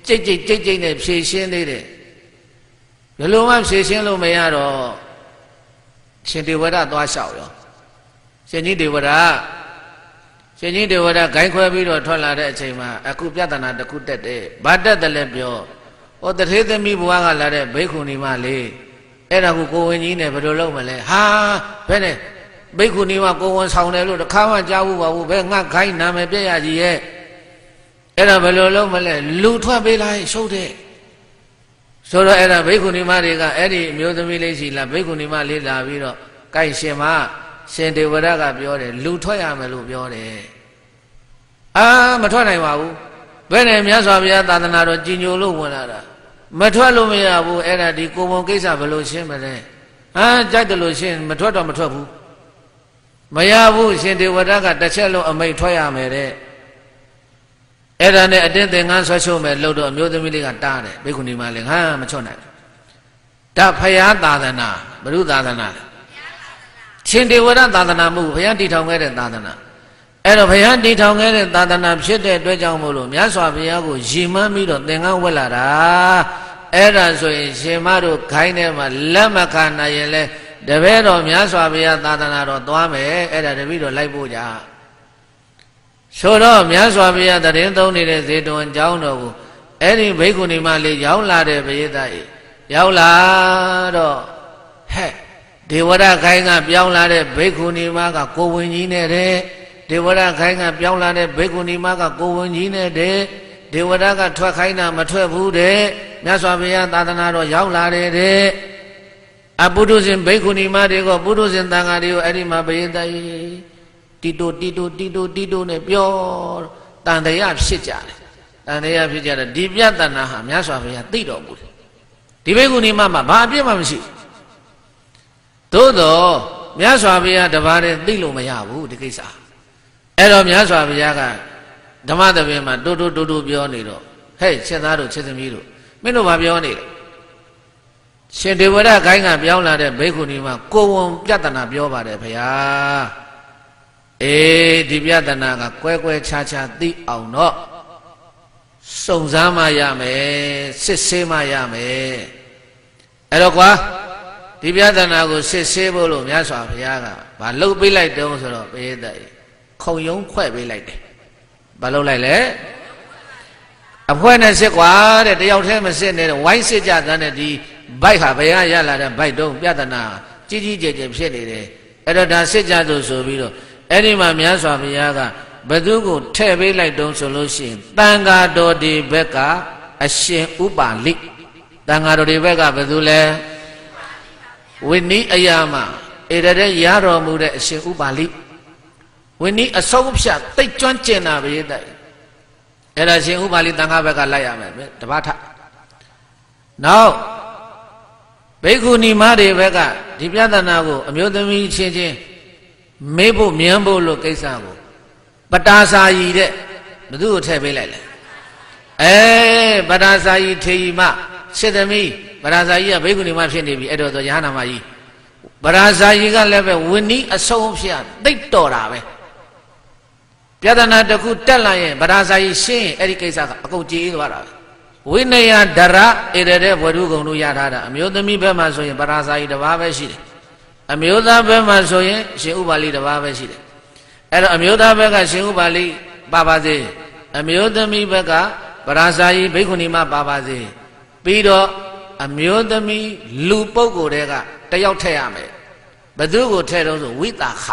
ကြိတ်ကြိတ်ကြိတ်ကြိတ်နဲ့ဖြေရှင်းသေးတယ်ဘယ်လိုမှဖြေရှင်းလို့မရတော့ရှင်ဒေဝရသွားလျှောက်ရောရှင်ကြီးဒေဝရရှင်ကြီးဒေဝရဂိုင်းခွဲပြီးတော့ထွက်လာတဲ့အချိန်မှာအခုပြဿနာတစ်ခုတက်တယ်ဘာတက်တယ်လဲပြောဟောတထေသမီးဘွားကလာတဲ့ဘိက္ခုနီမလေးအဲ့ဒါကိုကိုဝင်ကြီးနဲ့ဘယ်လိုလုပ်မလဲဟာဘယ်နဲ့ ဘိက္ခုနီမကိုဝန်ဆောင်တယ်လို့တခါမှကြားဘူးပါဘူးဘယ်ငါခိုင်းနာမည်ပြည့်ရကြီးရဲ့အဲ့ဒါဘယ်လိုလုပ်မလဲလူထွက်ပေးလိုက်ရှုပ်တဲ့ဆိုတော့အဲ့ဒါဘိက္ခုနီမတွေကအဲ့ဒီအမျိုးသမီးလေးရှိလာဘိက္ခုနီမလေးလာပြီးတော့ကိုင်ရှင်မရှင်ဒေဝရကပြောတယ်လူထွက်ရမယ်လို့ပြောတယ်အာမထွက်နိုင်ပါဘူးဘယ်နဲ့မြတ်စွာဘုရားသာသနာတော်ကြီးညိုလို့ဝင်လာတာမထွက်လို့မရဘူးအဲ့ဒါဒီကိုယ်ပုံကိစ္စဘယ်လိုရှင်းမလဲအာကြိုက်တယ်လို့ရှင်းမထွက်တော့မထွက်ဘူး မရဘူးရှင်ဒေဝရကတစ်ချက်လုံးအမိတ်ထွက်ရမယ်တဲ့အဲ့ဒါနဲ့အတင်းသင်္ကန်းဆွဲချုပ်မယ်လို့တော့အမျိုးသမီးလေးကတားတယ်ဘိက္ခုနီမလေးငါမချွတ်နိုင်ဒါဖယားသာသနာဘုရုသာသနာရှင်ဒေဝရသာသနာမှုဘုရားတည်ထောင်ခဲ့တဲ့သာသနာအဲ့တော့ဘုရားတည်ထောင်ခဲ့တဲ့သာသနာဖြစ်တဲ့အတွက်ကြောင့်မို့လို့မြတ်စွာဘုရားကိုရည်မှန်းပြီးတော့သင်္ကန်းဝက်လာတာအဲ့ဒါဆိုရင်ရှင်မတို့ခိုင်းထဲမှာလက်မခံနိုင်ရင်လည်း တပည့်တော်များစွာဘုရားသာသနာတော်သွားမယ်အဲ့ဒါတပည့်တော်လိုက်ဖို့ကြဆိုတော့မြတ်စွာဘုရားတရင်သုံးနေတဲ့ဇေတဝန်ကျောင်းတော်ကိုအဲ့ဒီဘိက္ခုနီမလေးရောက်လာတဲ့ဘုရားသားကြီးရောက်လာတော့ဟဲ့ဒေဝရခိုင်းကပြောင်းလာတဲ့ဘိက္ခုနီမကကိုဝင်ကြီးနဲ့တဲ့ဒေဝရခိုင်းကပြောင်းလာတဲ့ဘိက္ခုနီမကကိုဝင်ကြီးနဲ့တဲ့ဒေဝရကထွက်ခိုင်းတာမထွက်ဘူးတဲ့မြတ်စွာဘုရားသာသနာတော်ရောက်လာတယ်တဲ့ အပုထုဇဉ်ဘိက္ခုနီမတွေကပုထုဇဉ်တန်ဃာတွေကိုအဲ့ဒီမှာဘယင်တိုင်တီတိုတီတိုတီတိုတီတိုနဲ့ပြောတန်တရားဖြစ်ကြတယ်တန်တရားဖြစ်ကြတယ်ဒီပြဿနာဟာမြတ်စွာဘုရားသိတော်မူတယ်ဒီဘိက္ခုနီမမှာဘာအပြစ်မှမရှိသို့တော့မြတ်စွာဘုရားတပါးတည်းသိလို့မရဘူးဒီကိစ္စအဲ့တော့မြတ်စွာဘုရားကဓမ္မသဘင်မှာတိုးတိုးတိုးတိုးပြောနေတော့ဟဲ့ချက်သားတို့ချက်သမီးတို့မင်းတို့ဘာပြောနေလဲ ရှင်ဒေဝရခိုင်းကပြောင်းလာတဲ့ဘိက္ခုနီမှာကိုဝန်ပြဿနာပြောပါတယ်ဗျာအေးဒီပြဿနာကကွဲကွဲခြားခြားသိအောင်တော့စုံစမ်းမှရမယ်စစ်ဆေးမှရမယ်အဲ့တော့ကွာဒီပြဿနာကိုစစ်ဆေးဖို့လို့မြတ်စွာဘုရားကဘာလှုပ်ပေးလိုက်တုံးဆိုတော့ဘေးတဲ့ခုံယုံခွဲ့ပေးလိုက်တယ်ဘာလုပ်လိုက်လဲအဖွဲနဲ့စစ်ကွာတဲ့တယောက်တည်းမစစ်နဲ့ဝိုင်းစစ်ကြတဲ့ဒီ ဘိုက်ဟာဘယ်ကရလာတဲ့ဘိုက်တုံးပြဿနာကြီးကြီးကျယ်ကျယ်ဖြစ်နေတယ်အဲ့တော့ဒါစစ်ကြသူဆိုပြီးတော့အဲ့ဒီမှာမြတ်စွာဘုရားကဘသူကိုထဲ့ပေးလိုက်တုံးဆိုလို့ရှိရင်တန်ဃာတော်ဒီဘက်ကအရှင်ဥပါလိတန်ဃာတော်ဒီဘက်ကဘသူလဲဝိနည်းအရာမှာဧရတဲ့ရတော်မူတဲ့အရှင်ဥပါလိဝိနည်းအဆုံးဖြတ်တိတ်ကျွမ်းကျင်တာပဲတဲ့အဲ့ဒါရှင်ဥပါလိတန်ခါဘက်ကလိုက်ရမယ်တပတ်ထနောက် ဘိက္ခုနီမတွေဘက်ကဒီပြဿနာကိုအမျိုးသမီးချင်းချင်းမေးဖို့မြန်းဖို့လို့ကိစ္စကိုပတာစာယီတဲ့ဘသူ့ကိုထည့်ပေးလိုက်လဲအဲပတာစာယီထေယီမစေသမီးပတာစာယီကဘိက္ခုနီမဖြစ်နေပြီအဲ့တော့ဆိုရဟနာမကြီးပတာစာယီကလည်းပဲဝိနည်းအဆုံးဖြတ်တိတ်တော်တာပဲပြဿနာတစ်ခုတက်လာရင်ဗราဇာကြီးရှင်းရင်အဲ့ဒီကိစ္စကအကုန်ကြေးသွားတာ ဝိနယဒရဧရတဲ့ဝရုကုံတို့ရထားတာအမျိုးသမီးဘက်မှာဆိုရင်ပရာဇာယီတစ်ပါးပဲရှိတယ်အမျိုးသားဘက်မှာဆိုရင်ရှင်ဥပါလိတစ်ပါးပဲရှိတယ်အဲ့တော့အမျိုးသားဘက်ကရှင်ဥပါလိပါပါစေအမျိုးသမီးဘက်ကပရာဇာယီဘိက္ခုနီမပါပါစေပြီးတော့အမျိုးသမီးလူပုဂ္ဂိုလ်တွေကတယောက်ထည့်ရမယ်ဘသူကိုထည့်တော့ဆိုဝိတာခ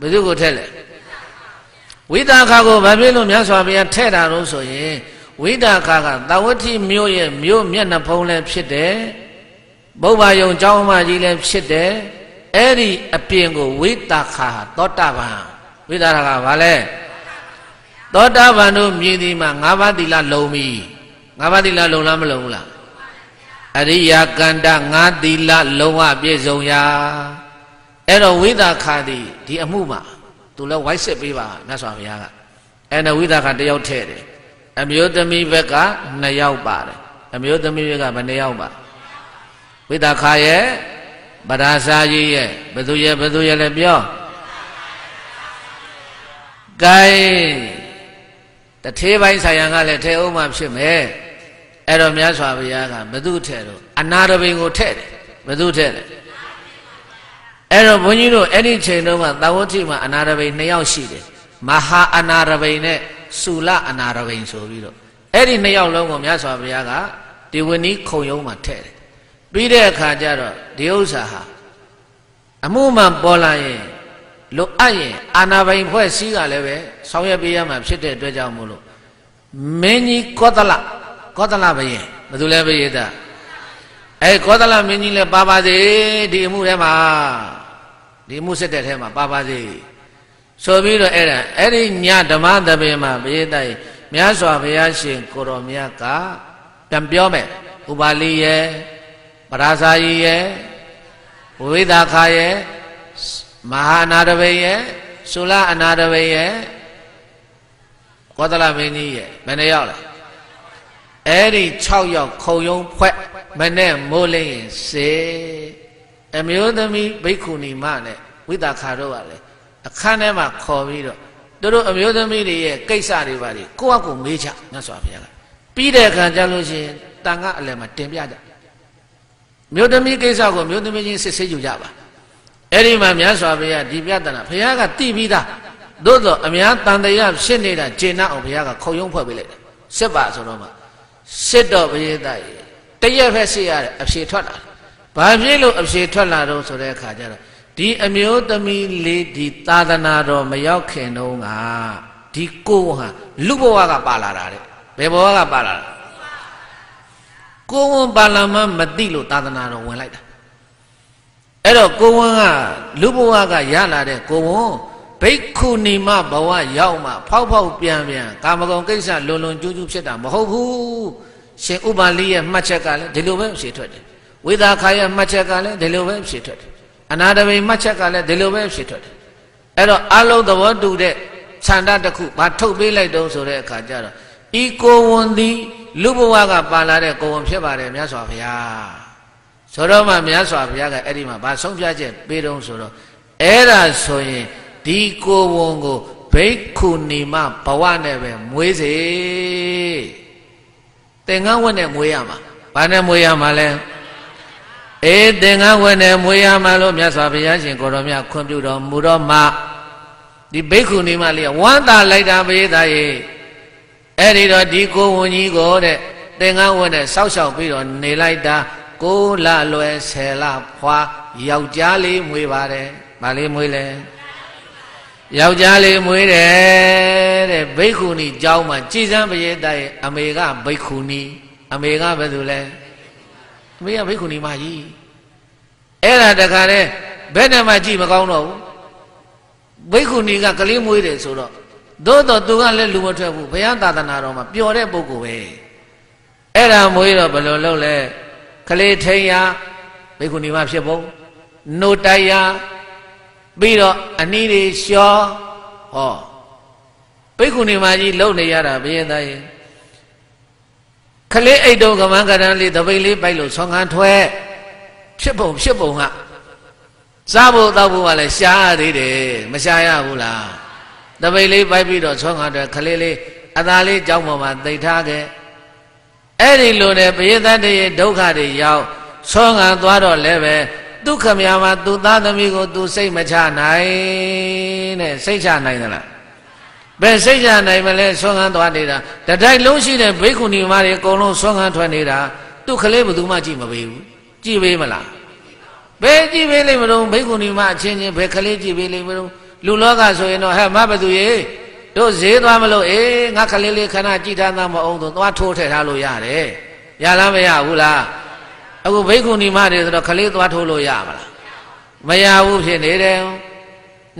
ဘသူကိုထည့်လဲဝိတာခကိုဘာဖြစ်လို့မြတ်စွာဘုရားထည့်တာတော့ဆိုရင် ဝိတာခကသဝတိမြို့ရဲ့မြို့မျက်နှာဖုံးလည်းဖြစ်တယ်ဘုဗ္ဗယုံเจ้าမကြီးလည်းဖြစ်တယ်အဲ့ဒီအပြင်ကိုဝိတာခဟာသောတာပန်ဝိတာခကဘာလဲသောတာပန်တို့မြည်ဒီမှာ၅ပါးသီလလုံပြီ၅ပါးသီလလုံလားမလုံဘူးလားအရိယာကန္တ၅သီလလုံဝပြည့်စုံရာအဲ့တော့ဝိတာခသည်ဒီအမှုမှာသူလည်းဝိုက်စစ်ပေးပါမြတ်စွာဘုရားကအဲ့နဝိသခတယောက်ထဲ့တယ် အမျိုးသမီးဘက်က2ယောက်ပါတယ်အမျိုးသမီးဘက်ကဘယ်2ယောက်ပါဝိသခရဲ့ပဒါစာကြီးရဲ့ဘသူရဲ့ဘသူရဲ့လည်းပြောကဲတထေးပိုင်းဆိုင်ရာကလည်းထဲဥမှဖြစ်မယ်အဲ့တော့မြတ်စွာဘုရားကဘသူထဲ့တော့အနာရဘိန်ကိုထဲ့တယ်ဘသူထဲ့တယ်အဲ့တော့ဘုန်းကြီးတို့အဲ့ဒီချိန်တုန်းကသာဝတိမှာအနာရဘိန်နှစ်ယောက်ရှိတယ်မဟာအနာရဘိန်နဲ့ စူလအနာရဘိန်ဆိုပြီးတော့အဲ့ဒီနှစ်ယောက်လုံးကိုမြတ်စွာဘုရားကဒီဝဏီခုံယုံမှာထည့်တယ်ပြီးတဲ့အခါကျတော့ဒီဥစ္စာဟာအမှုမှန်ပေါ်လာရင်လိုအပ်ရင်အာနာဘိန်ဖွဲ့စည်းကလည်းပဲဆောင်ရွက်ပေးရမှာဖြစ်တဲ့အတွက်ကြောင့်မို့လို့မင်းကြီးကောသလကောသလဘယင်ဘယ်သူလဲဘယိတအဲကောသလမင်းကြီးလည်းပါပါစေဒီအမှုထဲမှာဒီမှုစစ်တဲ့ထဲမှာပါပါစေ ဆိုပြီးတော့အဲ့ဒါအဲ့ဒီညဓမ္မသဘင်မှာဘိသိက်မြတ်စွာဘုရားရှင်ကိုတော်မြတ်ကပြန်ပြောမယ်ဥပါလိရဲ့ပရာဇာယီရဲ့ဝိသခာရဲ့မဟာနာတပိရဲ့သုလအနာတပိရဲ့ကောသလမင်းကြီးရဲ့ဘယ်နှယောက်လဲအဲ့ဒီ6ယောက်ခုံယုံဖွဲ့မနဲ့မိုးလင်းရင်စေအမျိုးသမီးဘိက္ခုနီမနဲ့ဝိတာခါတို့ကလည်း အခန်းထဲမှာခေါ်ပြီးတော့သူတို့အမျိုးသမီးတွေရဲ့ကိစ္စတွေပါလေကိုယ့်အကူမေးချမြတ်စွာဘုရားကပြီးတဲ့အခါကျလို့ရှိရင်တန်ခါအလယ်မှာတင်ပြကြမျိုးသမီးကိစ္စကိုမျိုးသမီးချင်းစစ်ဆေးကြကြပါအဲ့ဒီမှာမြတ်စွာဘုရားဒီပြဒနာဘုရားကတိပြီးသားသို့တော့အများတန်တရားဖြစ်နေတာဂျေနအောင်ဘုရားကခုံရုံးဖွဲ့ပေးလိုက်တယ်စစ်ပါဆိုတော့မှစစ်တော့ဘုရားတရက်ပဲစစ်ရတယ်အဖြေထွက်လာဘာဖြစ်လို့အဖြေထွက်လာတော့ဆိုတဲ့အခါကျတော့ ဒီအမျိုးသမီးလေးဒီသာသနာတော်မရောက်ခင်တုန်းကဒီကိုဟာလူဘဝကပါလာတာတဲ့ဘယ်ဘဝကပါလာတာကိုဝန်ပါလာမမသိလို့သာသနာတော်ဝင်လိုက်တာအဲ့တော့ကိုဝန်ကလူဘဝကရလာတဲ့ကိုဝန်ဘိက္ခုနီမဘဝရောက်မှဖောက်ဖောက်ပြန်ပြန်ကာမဂုဏ်ကိစ္စလွန်လွန်ကျူးကျူးဖြစ်တာမဟုတ်ဘူးရှင်ဥပါလိရဲ့မှတ်ချက်ကလည်းဒီလိုပဲဖြေထွက်တယ်ဝိသခာရဲ့မှတ်ချက်ကလည်းဒီလိုပဲဖြေထွက်တယ် အနာတပိမှတ်ချက်ကလည်းဒီလိုပဲဖြေထွက်တယ်အဲ့တော့အလုံးသဘောတူတဲ့ခြံတတစ်ခုဘာထုတ်ပေးလိုက်တော့ဆိုတဲ့အခါကျတော့ဤကိုဝန်သည်လူဘဝကပါလာတဲ့ကိုဝန်ဖြစ်ပါတယ်မြတ်စွာဘုရားဆိုတော့မှမြတ်စွာဘုရားကအဲ့ဒီမှာဘာဆုံးဖြတ်ချက်ပေးတော့ဆိုတော့အဲ့ဒါဆိုရင်ဒီကိုဝန်ကိုဘိက္ခုနီမဘဝနဲ့ပဲမွေးစေသင်္ကန်းဝတ်နဲ့မွေးရမှာဘာနဲ့မွေးရမှာလဲ အေးသင်္ကန်းဝတ်နဲ့မွေးရမှာလို့မြတ်စွာဘုရားရှင်ကိုတော်မြတ်ခွင့်ပြုတော်မူတော့မှဒီဘိက္ခုနီမလေးကဝမ်းသာလိုက်တာဘေးသားရေအဲ့ဒီတော့ဒီကိုဝန်ကြီးကိုတဲ့သင်္ကန်းဝတ်နဲ့စောက်ရှောက်ပြီးတော့နေလိုက်တာကိုလလွယ်ဆယ်လဖွာယောက်ျားလေးမွေးပါတယ်။ဗာလေးမွေးလဲယောက်ျားလေးမွေးတယ်တဲ့ဘိက္ခုနီကျောင်းမှာကြည်စမ်းပရိသတ်ရဲ့အမေကဘိက္ခုနီအမေကဘယ်သူလဲအ မေကဘိက္ခုနီမကြီးအဲ့ဒါတခါတည်းဘယ်နဲ့မှကြည်မကောင်းတော့ဘူးဘိက္ခုနီကကလေးမွေးတယ်ဆိုတော့သို့တော့သူကလည်းလူမထွက်ဘူးဘုရားသာသနာတော်မှာပျော်တဲ့ပုဂ္ဂိုလ်ပဲအဲ့ဒါမွေးတော့ဘယ်လိုလုပ်လဲကလေးထိန်ရဘိက္ခုနီမဖြစ်ပုံနှုတ်တိုက်ရပြီးတော့အနည်းတွေလျှောဟောဘိက္ခုနီမကြီးလုံနေရတာဘုရင်သားရ င်ကလေးအိတ်တုံကမန်းကရန်လေးတပိတ်လေးပိုက်လို့ဆောင်းခန်းထွက်ဖြစ်ပုံဖြစ်ပုံကစားဖို့တောက်ဖို့ကလည်းရှားရသေးတယ်မရှားရဘူးလားတပိတ်လေးပိုက်ပြီးတော့ဆောင်းခန်းထွက်ကလေးလေးအသာလေးကြောင်းပေါ်မှာတိတ်ထားခဲ့အဲ့ဒီလိုနဲ့ပရိသတ်တွေဒုက္ခတွေရောက်ဆောင်းခန်းသွားတော့လည်းပဲဒုက္ခမြာမှာသူသားသမီးကိုသူစိတ်မချနိုင်တဲ့စိတ်ချနိုင်သလား ဘယ်စိတ်ချနိုင်မလဲဆွမ်းခံသွားနေတာတတိုက်လုံးရှိတဲ့ဘိက္ခုနီမတွေအကုန်လုံးဆွမ်းခံထွက်နေတာသူ့ကလေးဘယ်သူမှကြည့်မပေးဘူးကြည့်ပေးမလားဘယ်ကြည့်ပေးလိမ့်မလို့ဘိက္ခုနီမအချင်းချင်းဘယ်ကလေးကြည့်ပေးလိမ့်မလို့လူလောကဆိုရင်တော့ဟဲ့မဘသူရေတို့ဈေးသွားမလို့အေးငါကလေးလေးခဏကြည့်ထားသားမအောင်တော့သွားထိုးထည့်ထားလို့ရတယ်ရလားမရဘူးလားအခုဘိက္ခုနီမတွေဆိုတော့ကလေးသွားထိုးလို့ရပါလားမရဘူးဖြစ်နေတယ်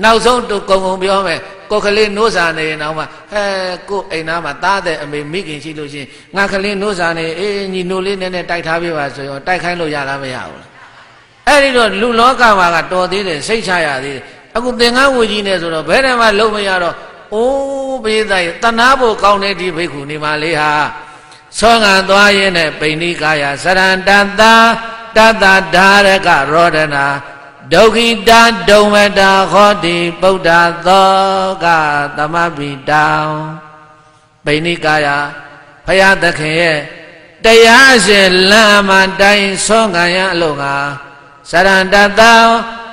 နောက်ဆုံးတုကုံကုံပြောမယ် ကိုကလေးနိုးစာနေတော့မှဟဲကိုအိမ်သားမှာသားတဲ့အမေမိခင်ရှိလို့ရှိရင်ငါကလေးနိုးစာနေအေးညီနိုးလေးနဲ့နဲ့တိုက်ထားပြပါဆိုရင်တိုက်ခိုင်းလို့ရလားမရဘူးလားအဲ့ဒီတော့လူလောကမှာကတော်သေးတယ်စိတ်ချရသေးတယ်အခုသင်္ကန်းဝူကြီးနဲ့ဆိုတော့ဘယ်နဲ့မှလုံးမရတော့အိုးဘေးသားရတနာဖို့ကောင်းတဲ့ဒီဘိက္ခုနေပါလေဟာသောငံသွားရင်းနဲ့ပိဏိကာယစရန္တတတတဓာရကရောဒနာ ဒုက္ခိတဒုံဝတာဟောတိပုဒ္ဓသောကသမပိတံပိဏိကာယဖယားသခင်ရဲ့တရားရှင်လမ်းမှတိုင်းသောငံရအလို့ငါစရန္တတ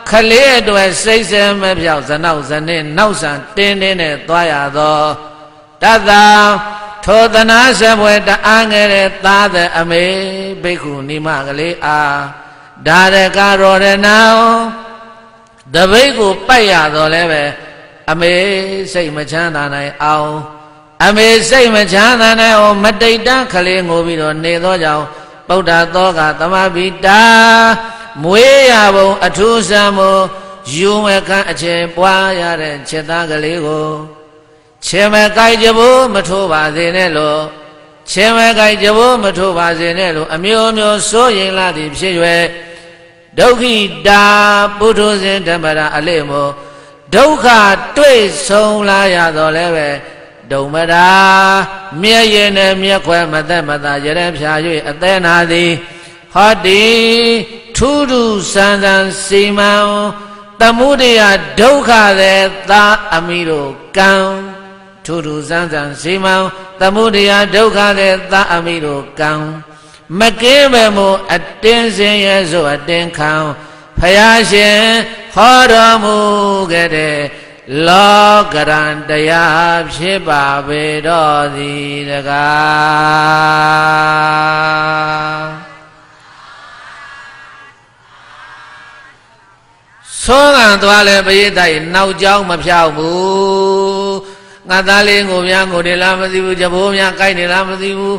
ခလေးအတွက်စိတ်ဆဲမပြောက်ဇနောက်ဇနဲ့နောက်ဆံတင်းတင်းနဲ့သွားရသောတသထိုသနာစပွဲတအားငယ်တဲ့သားတဲ့အမေဘိက္ခုနိမကလေးအား ဒါရကရောရဏံတပိတ်ကိုပိုက်ရတော့လဲပဲအမေစိတ်မချမ်းသာနိုင်အောင်အမေစိတ်မချမ်းသာနိုင်အောင်မတိတ်တခလေးငိုပြီးတော့နေသောကြောင့်ဗုဒ္ဓသောကသမဗိတာမွေးရပုံအထူးဆံမို့ယူမကန်းအချိန်ပွားရတဲ့ခြေသားကလေးကိုခြေမကိုက်ကြဖို့မထိုးပါစေနဲ့လို့ခြေမကိုက်ကြဖို့မထိုးပါစေနဲ့လို့အမျိုးမျိုးစိုးရင်လာသည်ဖြစ်၍ ဒုက္ခိတာပုထုဇဉ်ဓမ္မရာအလေမောဒုက္ခတွေ့ဆုံးလာရတော့လည်းပဲဒုံမရာမျက်ရည်နဲ့မျက်ခွဲမသက်မသာရတဲ့ဖြာ၍အသက်နာသည်ဟောတိထူးထူးဆန်းဆန်းစီမံတမှုတရားဒုက္ခတဲ့သာအမိတို့ကံထူးထူးဆန်းဆန်းစီမံတမှုတရားဒုက္ခတဲ့သာအမိတို့ကံ မကင်းပဲမို့အတင်းစင်ရဲ့ဆိုအတင်းခံဖယားရှင်ဟောတော်မူခဲ့တဲ့လောကရန်တရားဖြစ်ပါပေတော်သည်တကားသောကံသွားလဲပရိသတ်ရဲ့နောက်ကြောင်းမဖြောက်ဘူးငါသားလေးငိုများငိုနေလားမသိဘူးကြဘိုးများကြိုက်နေလားမသိဘူး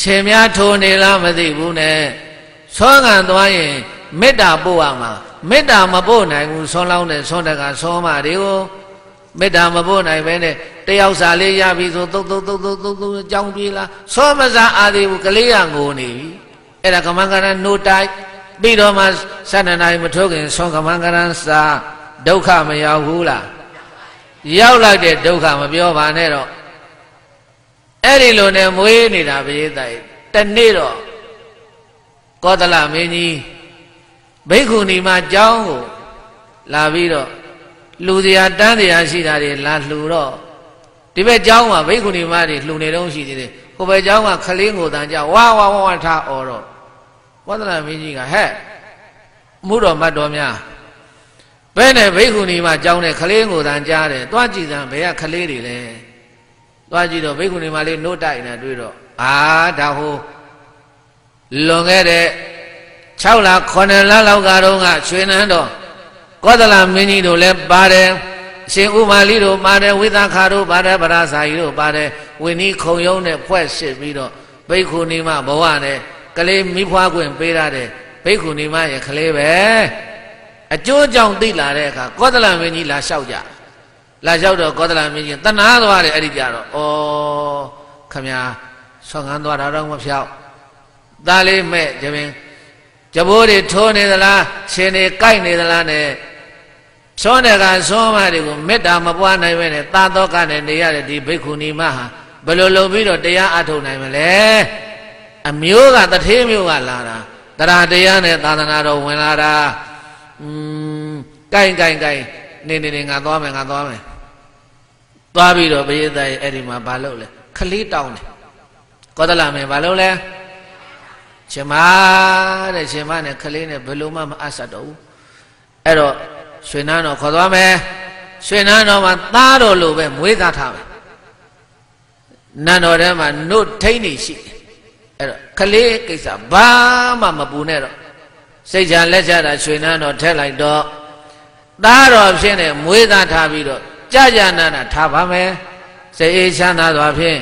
ခြေများထိုးနေလားမသိဘူးနဲ့သောကံသွားရင်မေတ္တာပို့ရမှာမေတ္တာမပို့နိုင်ဘူးဆွမ်းလောင်းတဲ့ဆွမ်းတကဆွမ်းမတွေကိုမေတ္တာမပို့နိုင်ပဲနဲ့တယောက်စာလေးရပြီဆိုသုတ်သုတ်သုတ်သုတ်သုတ်သုတ်ကြောင်းပြေးလားဆွမ်းမစားအာသေးဘူးကလေးကငိုနေပြီအဲ့ဒါကမန်ကရနိုးတိုက်ပြီးတော့မှစန္ဒနိုင်မထုတ်ခင်ဆွမ်းကမန်ကရစာဒုက္ခမရောက်ဘူးလားရောက်လိုက်တဲ့ဒုက္ခမပြောပါနဲ့တော့ အဲ့ဒီလိုနဲ့မွေးနေတာပရိသတ်တနေ့တော့ကောသလမင်းကြီးဘိက္ခုနီမကျောင်းကိုလာပြီးတော့လှူစရာတန်းစရာရှိတာတွေလာလှူတော့ဒီဘက်ကျောင်းမှာဘိက္ခုနီမတွေလှူနေတော့ရှိသေးတယ်ဟိုဘက်ကျောင်းကခလင်းကိုတန်ကြဝါဝါဝါထားអော်တော့ဝဒနာမင်းကြီးကဟဲ့မှုတော်မတ်တော်များဘယ်နဲ့ဘိက္ခုနီမကျောင်းနဲ့ခလင်းကိုတန်ကြားတယ်သွားကြည့်စမ်းဘယ်ကခလေးတွေလဲ သွားကြည့်တော့ဘိက္ခုနီမလေးနှုတ်တိုက်နေတွေ့တော့အာဒါဟိုလွန်ခဲ့တဲ့6လ9လလောက်ကတော့ကရွှေနန်းတော်ကောသလမင်းကြီးတို့လည်းပါတယ်ရှင်ဥမာလီတို့ပါတယ်ဝိသခါတို့ပါတယ်ဗရာဇာကြီးတို့ပါတယ်ဝင်းဤခုံယုံနဲ့ဖွဲ့စစ်ပြီးတော့ဘိက္ခုနီမဘဝနဲ့ကလေးမိဖွားခွင့်ပေးရတဲ့ဘိက္ခုနီမရဲ့ကလေးပဲအကျိုးကြောင့်သိလာတဲ့အခါကောသလမင်းကြီးလာလျှောက်ကြ လာလျှောက်တော့ကောသလမင်းကြီးတနာသွားတယ်အဲ့ဒီကြတော့ဩခမညာဆောင်းငန်းသွားတာတော့မဖြောက်သားလေးမဲ့ကြပင်ကြဘိုးတွေထိုးနေသလားရှင်တွေကြိုက်နေသလားနဲ့သွန်းတဲ့ကသွန်းမတွေကိုမေတ္တာမပွားနိုင်ပဲနဲ့သာတော့ကနဲ့နေရတဲ့ဒီဘိက္ခုနီမဟာဘယ်လိုလုပ်ပြီးတော့တရားအထုတ်နိုင်မလဲအမျိုးကတထေးမျိုးကလာတာတရားတရားနဲ့သာသနာတော်ဝင်လာတာอืมကြိုင်ကြိုင်ကြိုင်နေနေနေငါသွားမယ်ငါသွားမယ် သွားပြီးတော့ဘယိတရဲ့အဲ့ဒီမှာဘာလုပ်လဲခလေးတောင်းတယ်ကောသလမင်းဘာလုပ်လဲရှင်မတဲ့ရှင်မနဲ့ခလေးနဲ့ဘယ်လိုမှမအပ်ဆက်တော့ဘူးအဲ့တော့ရွှေနန်းတော်ခေါ်သွားမယ်ရွှေနန်းတော်မှာသားတော်လိုပဲမွေးသားထားမယ်နန်းတော်ထဲမှာနှုတ်ထိန်နေရှိတယ်အဲ့တော့ခလေးကိစ္စဘာမှမပူနဲ့တော့စိတ်ချလက်ချတာရွှေနန်းတော်ထက်လိုက်တော့သားတော်ဖြစ်နေမွေးသားထားပြီးတော့ ကြာကြာနာနာထားပါမယ်စိတ်အေးချမ်းသာစွာဖြင့်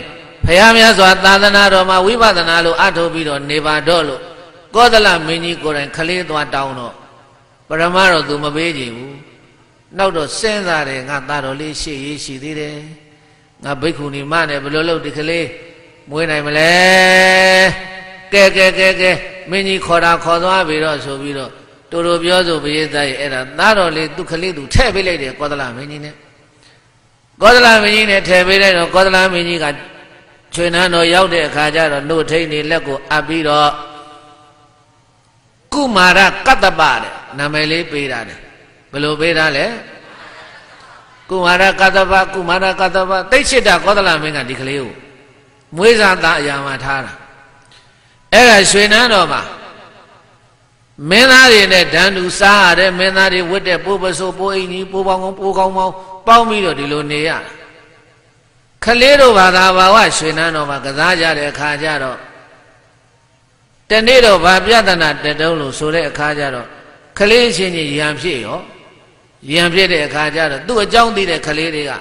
ဖရာမြတ်စွာသာသနာတော်မှာဝိပဿနာလို့အထုတ်ပြီးတော့နေပါတော့လို့ကောသလမင်းကြီးကိုယ်တိုင်ခလေးသွားတောင်းတော့ပရမတော့သူမပေးကြဘူးနောက်တော့စဉ်းစားတယ်ငါသားတော်လေးရှေ့ရေးရှိသေးတယ်ငါဘိက္ခုနီမနဲ့ဘယ်လိုလုပ်ဒီကလေးမွေးနိုင်မလဲကဲကဲကဲကဲမင်းကြီးခေါ်တာခေါ်သွားပြီတော့ဆိုပြီးတော့တူတူပြောဆိုဘုရားသားရဲ့အဲ့ဒါသားတော်လေးသူကလေးသူထည့်ပေးလိုက်တယ်ကောသလမင်းကြီးနဲ့ ကောသလမင်းကြီးနဲ့ထည့်ပေးလိုက်တော့ကောသလမင်းကြီးကချွေနန်းတော်ရောက်တဲ့အခါကျတော့နှုတ်ထိန်နေလက်ကိုအပ်ပြီးတော့ကုမာရကတ္တပတဲ့နာမည်လေးပေးတာတယ်ဘယ်လိုပေးတာလဲကုမာရကတ္တပကုမာရကတ္တပသိချစ်တာကောသလမင်းကဒီကလေးကိုမွေးစားသားအရာမှာထားတာအဲ့ဒါရွှေနန်းတော်မှာမင်းသားတွေနဲ့ဒန်းတူစားရတဲ့မင်းသားတွေဝတ်တဲ့ပိုးပစိုးပိုးအိမ်ကြီးပိုးပေါင်းကောင်းပိုးကောင်းပေါင်း ပေါင်းပြီးတော့ဒီလိုနေရခလေးတို့ဘာသာဘာဝရွှေနန်းတော်မှာကစားကြတဲ့အခါကျတော့တနေ့တော့ဗာပြဒနာတတုံးလို့ဆိုတဲ့အခါကျတော့ခလေးချင်းကြီးရံဖြစ်ရောရံဖြစ်တဲ့အခါကျတော့သူ့အကြောင်းသိတဲ့ခလေးတွေက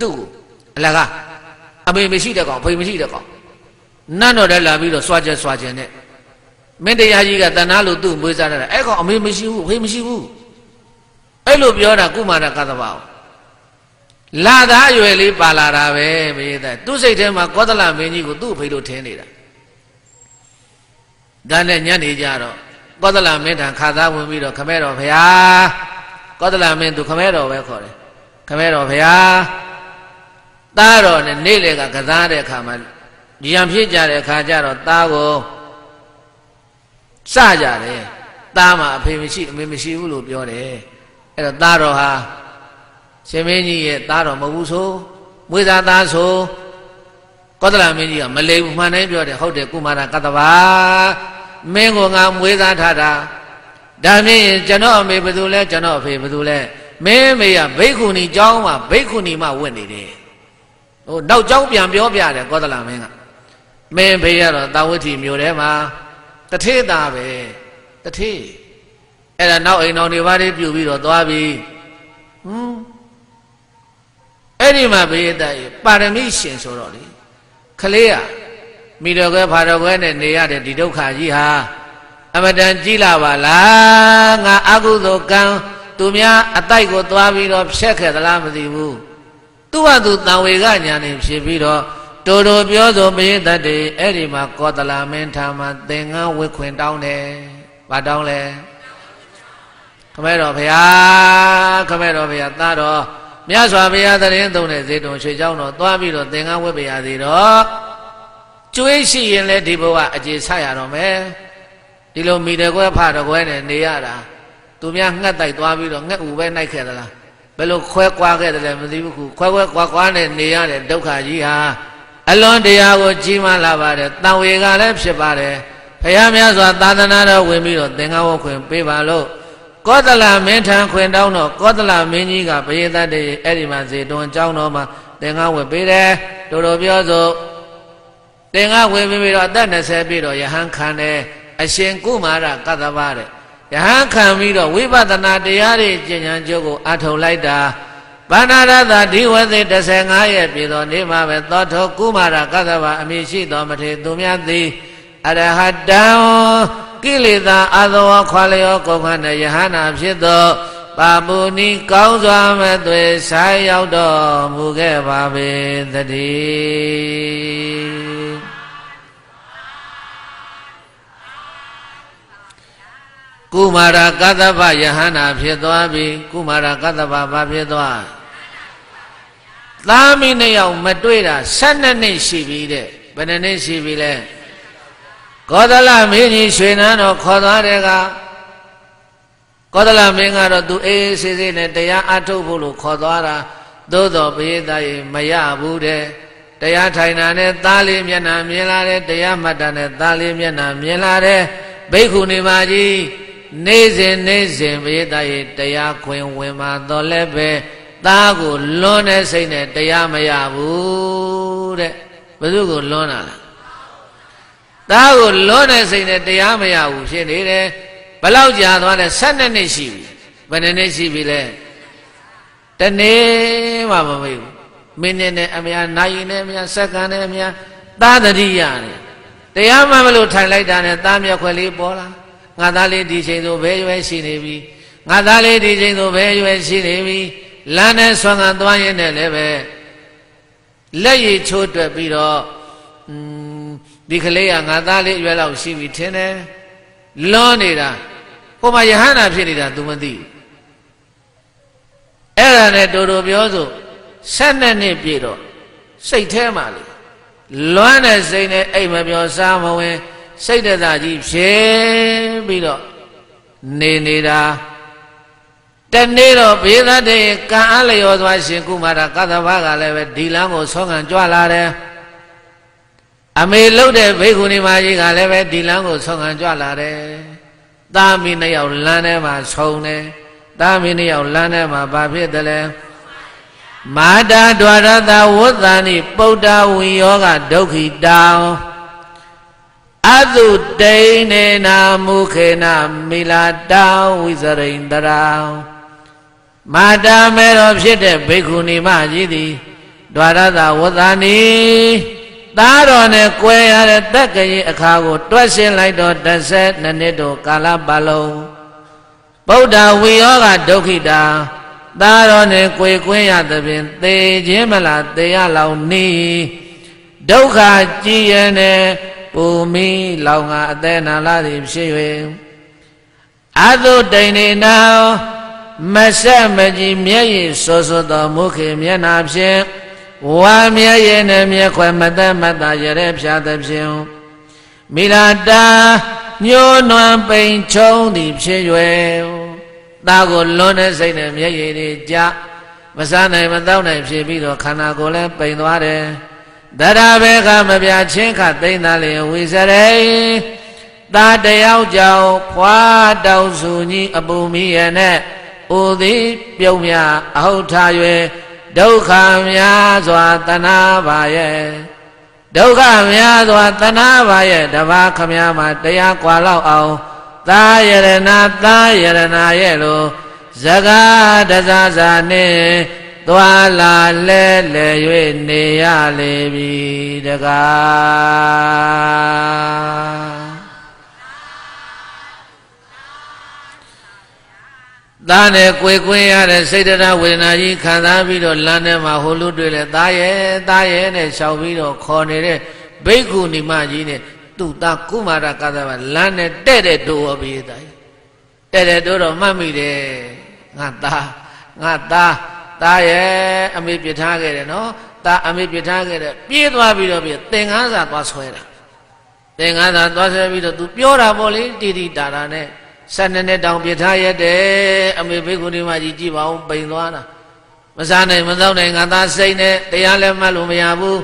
သူ့ကိုအလကားအမေမရှိတဲ့ကောင်ဖေမရှိတဲ့ကောင်နတ်တော်တက်လာပြီးတော့စွာချက်စွာချက်နဲ့မင်းတရားကြီးကတဏှာလို့သူ့မွေးစားတာအဲ့ကောင်အမေမရှိဘူးဖေမရှိဘူးအဲ့လိုပြောတာကုမာရကသဘာဝ လာသားအရွယ်လေးပါလာတာပဲမေးတဲ့သူ့စိတ်ထဲမှာကောသလမင်းကြီးကိုသူ့အဖေလို့ထင်နေတာဒါနဲ့ညနေကြတော့ကောသလမင်းထံခါသားဝင်ပြီးတော့ခမဲတော်ဖရာကောသလမင်းသူခမဲတော်ပဲခေါ်တယ်ခမဲတော်ဖရာသားတော်နဲ့နေ့လေကကစားတဲ့အခါမှာရံဖြစ်ကြတဲ့အခါကျတော့သားကိုစကြတယ်သားမှာအဖေမရှိအမေမရှိဘူးလို့ပြောတယ်အဲ့တော့သားတော်ဟာ ရှင်မင်းကြီးရဲ့သားတော်မဟုတ်ဘူးဆိုမွေးသားသားဆိုကောသလမင်းကြီးကမလိမ်မှန်တိုင်းပြောတယ်ဟုတ်တယ်ကုမာရကတ္တဗာမင်းကိုငါမွေးသားထားတာဒါမြင်ကျွန်တော်အမေဘယ်သူလဲကျွန်တော်အဖေဘယ်သူလဲမင်းမေကဘိက္ခုနီကျောင်းမှာဘိက္ခုနီမှဝတ်နေတယ်ဟိုနောက်ကျောင်းပြန်ပြောပြတယ်ကောသလမင်းကမင်းဖေရတော့တာဝတိမြို့ထဲမှာတထေးသားပဲတထေးအဲ့ဒါနောက်အိမ်တော်တွေဘာတွေပြုတ်ပြီးတော့သွားပြီဟွန်း အဲ့ဒီမှာဘေးတည်းပါရမီရှင်ဆိုတော့လေခလေးอ่ะမိတော်ခွဲဖာတော်ခွဲနဲ့နေရတဲ့ဒီဒုက္ခကြီးဟာအမတန်ကြီးလာပါလားငါအကုသိုလ်ကံသူများအတိုက်ကိုသွားပြီးတော့ဖြက်ခဲ့သလားမသိဘူးသူ့ဟာသူတံဝေကညာနေဖြစ်ပြီးတော့တူတူပြောဆိုမေးတတ်တယ်အဲ့ဒီမှာကောသလမင်းထာမှာသင်္ကန်းဝစ်ခွင်တောင်းတယ်ဘာတောင်းလဲခမဲတော်ဘုရားခမဲတော်ဘုရားသားတော် မြတ်စွာဘုရားတရင်သုံးတဲ့ဇေတုံရွှေเจ้าတော်သွားပြီးတော့သင်္ကန်းဝစ်ပြရသေးတော့ကျွေးရှိရင်လည်းဒီဘဝအခြေဆရတော့မယ်ဒီလိုမိတကွဲဖတကွဲနဲ့နေရတာသူများငှက်တိုက်သွားပြီးတော့ငှက်ဥပဲနိုင်ခဲ့သလားဘယ်လိုခွဲကွာခဲ့တယ်လဲမသိဘူးခုခွဲခွဲကွာကွာနဲ့နေရတဲ့ဒုက္ခကြီးဟာအလွန်တရားကိုကြီးမားလာပါတယ်တန်ဝေကလည်းဖြစ်ပါတယ်ဖះမြတ်စွာသာသနာတော်ဝင်ပြီးတော့သင်္ကန်းဝခွင်ပေးပါလို့ ကောသလမင်းထံခွင်တောင်းတော့ကောသလမင်းကြီးကဘယေသတ္တေအဲ့ဒီမှာဇေတွန်ကျောင်းတော်မှာသင်္ကန်းဝပေးတယ်တို့တို့ပြောဆိုသင်္ကန်းဝပေးပြီးတော့အသက်20ပြည့်တော့ယဟန်ခံတယ်အရှင်ကုမာရကတ္တဗတဲ့ယဟန်ခံပြီးတော့ဝိပဿနာတရားတွေကျင့်ကြံကြိုးကိုအထောက်လိုက်တာဘာနာရသဒီဝသိ15ရက်ပြည်တော်နေမှာပဲသောထောကုမာရကသဗ္ဗအမိရှိတော်မထေသူများသည် အရဟတံကိလေသာအသောခွာလျောကုန်ခန္ဓယဟနာဖြစ်သောပါမုနီကောင်းစွာမသွေဆိုင်ရောက်တော်မူခဲ့ပါပေသတည်းကုမာရကသဗ္ဗယဟနာဖြစ်သွားပြီကုမာရကသဗ္ဗဘာဖြစ်သွားသားမင်းနှစ်ယောက်မတွေ့တာ12နှစ်ရှိပြီတဲ့ဘယ်နှစ်နှစ်ရှိပြီလဲ ကောသလမင်းကြီးရွှေနန်းတော်ခေါ်သွားတဲ့ကကောသလမင်းကတော့သူအေးအေးဆေးဆေးနဲ့တရားအထုတ်ဖို့လို့ခေါ်သွားတာသို့တော်ဘုရားသားရေမရဘူးတဲ့တရားထိုင်တာနဲ့သားလေးမျက်နှာမြင်လာတယ်တရားမှတ်တာနဲ့သားလေးမျက်နှာမြင်လာတယ်ဘိက္ခုနေပါကြီးနေ့စဉ်နေ့စဉ်ဘုရားသားရေတရားခွင်ဝင်มาတော့လည်းပဲသားကိုလွန်းတဲ့စိတ်နဲ့တရားမရဘူးတဲ့ဘယ်သူကိုလွန်းတာလဲ သားကိုလွန်းတဲ့စိတ်နဲ့တရားမရဘူးဖြစ်နေတယ်ဘလောက်ကြာသွားလဲ12နှစ်ရှိပြီဘယ်နှစ်နှစ်ရှိပြီလဲတနေ့မှမမေ့ဘူးမိနစ်နဲ့အများနိုင်နဲ့အများစက္ကန့်နဲ့အများသားတတိယနဲ့တရားမှမလို့ထိုင်လိုက်တာနဲ့သားမျက်ခွက်လေးပေါ်လာငါသားလေးဒီချိန်ဆိုဘဲရွယ်ရှိနေပြီငါသားလေးဒီချိန်ဆိုဘဲရွယ်ရှိနေပြီလမ်းနဲ့ဆွမ်းကသွားရင်းနဲ့လည်းပဲလက်ရည်ချိုးတွက်ပြီးတော့อืม ဒီကလေးကငါသားလေးအရွယ်လောက်ရှိပြီထင်တယ်လွန်နေတာဟိုမှာယဟန္တာဖြစ်နေတာ तू မသိအဲ့ဒါနဲ့တူတူပြောဆိုဆက်နှစ်နှစ်ပြည့်တော့စိတ်แท้မှာလေလွမ်းတဲ့စိတ်နဲ့အိမ်မပြောစားမဝင်စိတ်တသာကြီးဖြစ်ပြီးတော့နေနေတာတနေ့တော့ဘေးသတ္တေကံအားလျော်သွားရှင်ကုမာရကသဗ္ဗကလည်းပဲဒီလမ်းကိုဆောင်းခံကြွလာတယ် အမေလှုပ်တဲ့ဘိက္ခုနီမကြီးကလည်းပဲဒီလမ်းကိုဆောင်းခံကြွလာတယ်သာမီနှစ်ယောက်လမ်းထဲမှာဆုံတယ်သာမီနှစ်ယောက်လမ်းထဲမှာဘာဖြစ်တယ်လဲမာတာဒွါရတဝုသန္တိပုဒ္ဒဝီယောဂဒုက္ခိတောင်အသုတိနေနာမုခေနမိလာတောင်ဝိဇရိန္ဒရာမာတာမေတော်ဖြစ်တဲ့ဘိက္ခုနီမကြီးသည်ဒွါရသဝသနီ သားတော်နဲ့ကွဲရတဲ့တက်ကရင်အခါကိုတွက်ရှင်းလိုက်တော့12နှစ်တို့ကာလပတ်လုံးဗုဒ္ဓဝီယောဂဒုက္ခိတာသားတော်နဲ့ကွေကွင်းရသဖြင့်သေခြင်းမလားသေရလောင်နေဒုက္ခကြည်ရနဲ့ပူမီလောင်ငါအသက်နာလာသည်ဖြစ်၍အသုတိန်နေနာမဆက်မကြည်မျက်ရည်စောစောတော်မုခေမျက်နာဖြင့် ဝါမျက်ရည်နဲ့မျက်ခွဲမသက်မတရတဲ့ဖြာသဖြင့်မိလာတာညှိုးနွမ်းပိန်ချုံသည်ဖြစ်၍တာကိုလွန်တဲ့စိတ်နဲ့မျက်ရည်တွေကြမစားနိုင်မတော့နိုင်ဖြစ်ပြီးတော့ခန္ဓာကိုယ်လည်းပိန်သွားတယ်တရဘေကမပြချင်းခသိမ့်သာလျင်ဝိစရေတာတယောက်ကြောင့်ဖွာတောင်စုကြီးအပူမီရနဲ့အိုသည်ပြုံးမြအဟုတ်ထား၍ ဒုက္ခများစွာတဏှာပါရဲ့ဒုက္ခများစွာတဏှာပါရဲ့တပါးခမများမှာတရားကွာလောက်အောင်တသာယရဏသာယရဏရဲ့လို့ဇဂါတဇာဇာနဲ့သွာလာလဲလဲ၍နေရလေပြီတကား သားနဲ့ကြွေကွင်းရတဲ့စိတ်တရားဝေဒနာကြီးခံစားပြီးတော့လမ်းထဲမှာဟိုလူတွေ့လဲသားရဲ့သားရဲ့နဲ့ရှောက်ပြီးတော့ခေါ်နေတဲ့ဘိက္ခုနီမကြီးနဲ့သူ့သားကုမာရကသဗလမ်းနဲ့တဲ့တဲ့တိုးအပြေးသားတဲ့တဲ့တိုးတော့မှတ်မိတယ်ငါသားငါသားသားရဲ့အမေပြထားခဲ့တယ်နော်သားအမေပြထားခဲ့တယ်ပြေးသွားပြီးတော့ပြေးသင်္ကန်းစာသွားဆွဲတာသင်္ကန်းစာသွားဆွဲပြီးတော့ तू ပြောတာပေါ့လေတီတီတာတာနဲ့ 12နှစ်တောင်ပြထားရက်တယ်အမေဘေကုဏီမကြီးကြည့်ပါဦးပိန်သွားတာမစားနိုင်မသောနိုင်ငါသားစိတ်နဲ့တရားလည်းမှတ်လို့မရဘူး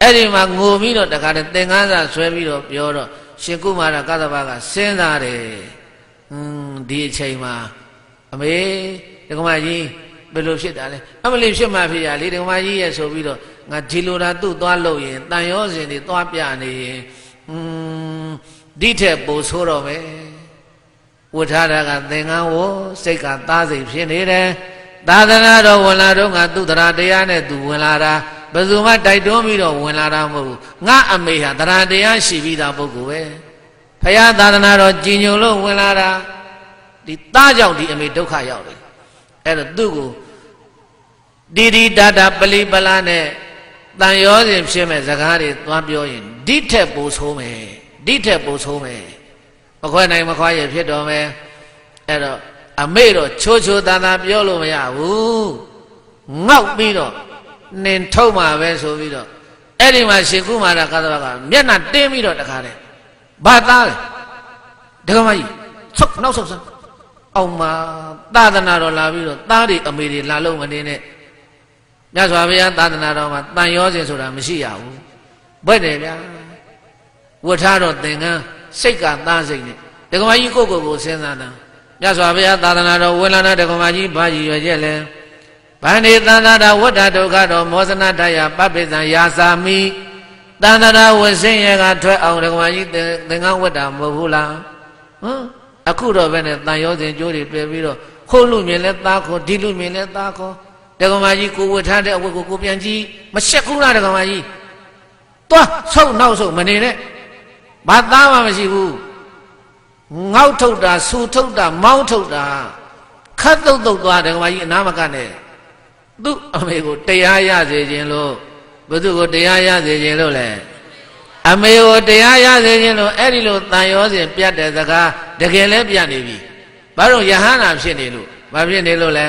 အဲ့ဒီမှာငိုပြီးတော့တခါတည်းသင်္ကန်းစာဆွဲပြီးတော့ပြောတော့ရှင်ကုမာရကသဗ္ဗကစဉ်းစားတယ်ဟွန်းဒီအချိန်မှာအမေဒကမကြီးဘယ်လိုဖြစ်တာလဲအမလေးဖြစ်မှဖြစ်ရလေဒကမကြီးရဲ့ဆိုပြီးတော့ငါဒီလိုတာသူ့သွားလို့ရင်တန်ရောစင်တွေသွားပြနေရင်ဟွန်းဒီထက်ပိုဆိုးတော့မယ် ဝတ်ထားတာကသင်္ကန်းဝစိတ်ကသားစိတ်ဖြစ်နေတယ်သာသနာတော်ဝင်လာတော့ငါသူတရားတရားနဲ့သူဝင်လာတာဘယ်သူမှတိုက်တွန်းပြီးတော့ဝင်လာတာမဟုတ်ဘူးငါအမေဟာတရားတရားရှိပြီးသားပုဂ္ဂိုလ်ပဲဖရာသာသနာတော်ကြည်ညိုလို့ဝင်လာတာဒီသားကြောင့်ဒီအမေဒုက္ခရောက်တယ်အဲ့တော့သူ့ကိုဒီဒီတာတာပလီပလာနဲ့တန်ရောစဉ်ဖြစ်မဲ့စကားတွေသွားပြောရင်ဒီထက်ပိုဆိုးမယ်ဒီထက်ပိုဆိုးမယ် မခွဲနိုင်မခွာရဖြစ်တော်မယ်အဲ့တော့အမေတော့ချိုးချိုးသားသားပြောလို့မရဘူးငေါက်ပြီးတော့နင်ထုတ်မှာပဲဆိုပြီးတော့အဲ့ဒီမှာရှင်ကုမာရကသဗ္ဗကမျက်နှာတင်းပြီးတော့တခါတည်းဘာသားလဲဒကမကြီးဆုတ်နောက်ဆုတ်စမ်းအောင်မှာသာသနာတော်လာပြီးတော့သားတွေအမေတွေလာလို့မနေနဲ့မြတ်စွာဘုရားသာသနာတော်မှာတန်ရောစဉ်ဆိုတာမရှိရဘူးဘယ်တယ်ဗျာဝတ်ထားတော့သင်္ကန်း စိတ်ကသားစိတ်နဲ့ဒကမကြီးကိုကိုကိုစဉ်းစားတာမြတ်စွာဘုရားသာသနာတော်ဝေလာနာဒကမကြီးဘာကြီးရွယ်ချက်လဲဗန္ဒီသန္တာဝတ္တဒုက္ခတော်မောဇနတယပပိသံယာစာမိသန္တာဝဆင်းရဲကထွက်အောင်ဒကမကြီးသင်္ကန်းဝတ္တာမဟုတ်ဘူးလားဟမ်အခုတော့ပဲနဲ့တန်ရောစဉ်ကြိုးတွေပြပြီးတော့ခိုးလူမြင်လဲသားခေါ်ဒီလူမြင်လဲသားခေါ်ဒကမကြီးကိုဝတ်ထားတဲ့အဝတ်ကိုကိုပြန်ကြည့်မရှက်ဘူးလားဒကမကြီးသွားဆုတ်နောက်ဆုတ်မနေနဲ့ ဘာသားမှမရှိဘူးငေါက်ထုတ်တာဆူထုတ်တာမောင်းထုတ်တာခတ်တုတ်တုတ်သွားတယ်ကမကြီးအနာမကနဲ့သူ့အမေကိုတရားရစေခြင်းလို့ဘုသူကိုတရားရစေခြင်းလို့လဲအမေကိုတရားရစေခြင်းလို့အဲ့ဒီလိုတန်ရောစဉ်ပြတ်တဲ့စကားတကယ်လဲပြတ်နေပြီဘာလို့ယဟန္တာဖြစ်နေလို့ဘာဖြစ်နေလို့လဲ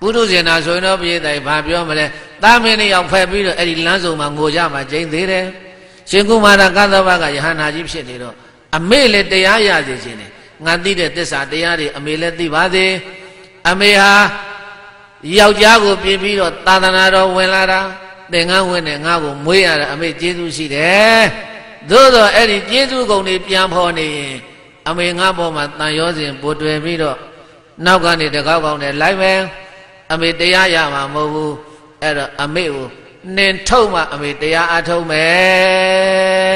ပုထုဇဉ်နာဆိုရင်တော့ပြေးတိုင်ဘာပြောမလဲတာမင်းတွေရောက်ဖက်ပြီးတော့အဲ့ဒီလမ်းစုံမှာငိုကြမှာကျိန်သေးတယ် ရှင်ကုမာရကသဗ္ဗကယဟန္တာကြီးဖြစ်နေတော့အမေလည်းတရားရစေခြင်းနဲ့ငါသိတဲ့သစ္စာတရားတွေအမေလည်းသိပါစေအမေဟာယောက်ျားကိုပြင်ပြီးတော့သာသနာတော်ဝင်လာတာသင်္ကန်းဝင်နဲ့ငါ့ကိုမွေးရတာအမေကျေးဇူးရှိတယ်သို့တော့အဲ့ဒီကျေးဇူးကုန်တွေပြန်ဖော်နေရင်အမေငါ့ဘောမှာတန်ရောစဉ်ပိုတွေ့ပြီးတော့နောက်ကနေတကောက်ကောက်နဲ့လိုက်မယ်အမေတရားရမှာမဟုတ်ဘူးအဲ့တော့အမေကို နင်ထုတ်မှအမေတရားအထုတ်မယ်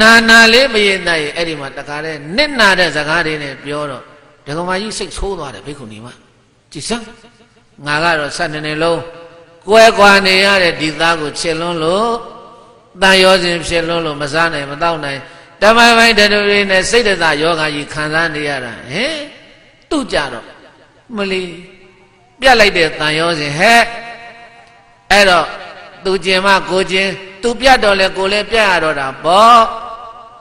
နာနာလေးမရင်နိုင်အဲ့ဒီမှာတခါတည်းနစ်နာတဲ့စကားတွေနဲ့ပြောတော့ဒကမာကြီးစိတ်ဆိုးသွားတယ်ဘိက္ခုနီမကြည်စမ်းငါကတော့ဆက်နေနေလုံးကွဲကွာနေရတဲ့ဒီသားကိုချစ်လွန်းလို့တန်ရောစဉ်ဖြစ်လွန်းလို့မစားနိုင်မတော့နိုင်တမန်ပိုင်းတတူတွေနဲ့စိတ်တသာယောဂါကြီးခံစားနေရတာဟင်သူ့ကြတော့မလီပြတ်လိုက်တဲ့တန်ရောစဉ်ဟဲ့ အဲ့တော့သူကျင်မကိုကျင်သူပြတ်တော့လေကိုလည်းပြတ်ရတော့တာပေါ့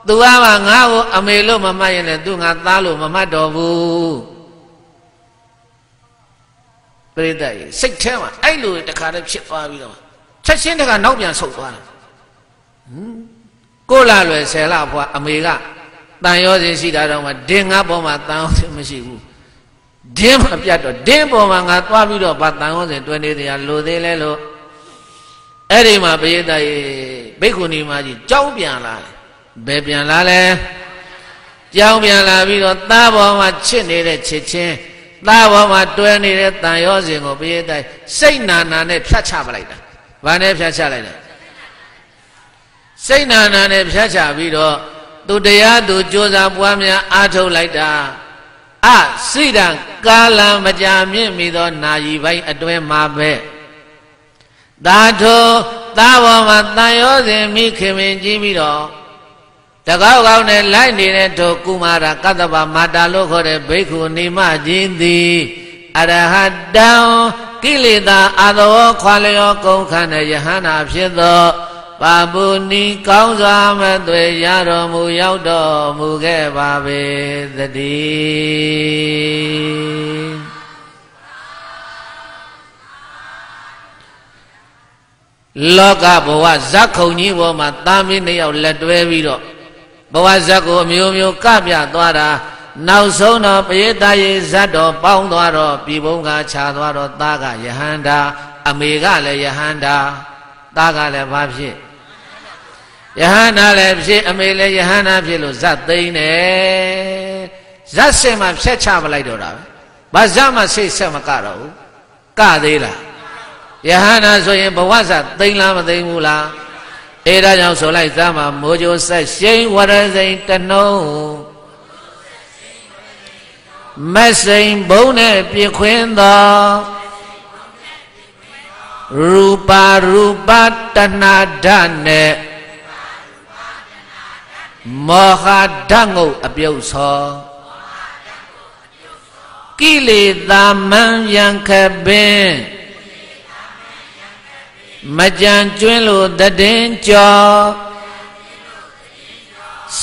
သူကမှငါ့ကိုအမေလို့မမှတ်ရင်လည်းသူငါသားလို့မမှတ်တော့ဘူးပရိသတ်ရေစိတ်ထဲမှာအဲ့လိုတခါတည်းဖြစ်သွားပြီးတော့ချက်ချင်းတခါနောက်ပြန်ဆုတ်သွားတယ်ဟမ်ကိုလာလွယ်ဆယ်လဘွားအမေကတန်ရောစင်ရှိတာတော့မှဒင်းငါပေါ်မှာတန်ရောစင်မရှိဘူးဒင်းမပြတ်တော့ဒင်းပေါ်မှာငါသွားပြီးတော့ဗာတန်ရောစင်တွင်နေတရားလိုသေးလဲလို့ အဲ့ဒီမှာပရိသတ်ရေဘိက္ခုနီမကြီးကြောင်းပြန်လာတယ်ဘယ်ပြန်လာလဲကြောင်းပြန်လာပြီးတော့သားပေါ်မှာချစ်နေတဲ့ချစ်ချင်းသားပေါ်မှာတွဲနေတဲ့တန်ရောစဉ်ကိုပရိသတ်စိတ်နာနာနဲ့ဖြတ်ချပလိုက်တာဘာနဲ့ဖြတ်ချလိုက်လဲစိတ်နာနာနဲ့ဖြတ်ချပြီးတော့သူတရားသူကြိုးစားပွားများအားထုတ်လိုက်တာအစိတံကာလံမကြာမြင့်မိသောနာယီပိုင်းအတွင်းမှာပဲ သာထိုသာဘောမှာတန်ရောစဉ်မိခင်မင်းကြီးပြီးတော့တကောက်ကောက်နဲ့လိုက်နေတဲ့ထိုကုမာရကတ္တဗမာတာလို့ခေါ်တဲ့ဘိက္ခုနေမကြီးသည်အရဟတံကိလေသာအသောခွာလျောကုန်ခန့်တဲ့ယဟန္တာဖြစ်သောပါပုနီကောင်းစွာမသွေရတော်မူရောက်တော်မူခဲ့ပါပေသတည်း လောကဘဝဇက်ခုံကြီးပေါ်မှာတာမင်းနှစ်ယောက်လက်တွဲပြီးတော့ဘဝဇက်ကိုအမျိုးမျိုးကပြသွားတာနောက်ဆုံးတော့ပရိသတ်ရေဇတ်တော်ပေါင်းသွားတော့ပြည်ဘုံကခြာသွားတော့သားကယဟန္တာ အမေကလည်းယဟန္တာသားကလည်းဘာဖြစ်ယဟန္တာလည်းဖြစ်အမေလည်းယဟန္တာဖြစ်လို့ဇတ်သိမ့်တယ်ဇတ်စင်မှာဖြတ်ချပလိုက်တော့တာပဲဘာဇတ်မှစိတ်ဆက်မကတော့ဘူးကသေးလား ယဟန္တာဆိုရင်ဘဝဇတ်သိမ့်လားမသိမ့်ဘူးလားအဲဒါကြောင့်ဆိုလိုက်သားမှာမိုးကြိုဆက်ရှိန်ဝရစိန်တနှုံးမစိန်ဘုံနဲ့ပြခွင်းသောရူပါရူပတဏဓာတ်နဲ့မောဟဓာတ်ငုတ်အပြုတ်သောကိလေသာမံယံခပင် မကြံကျွင်းလို့တည်င်းကြော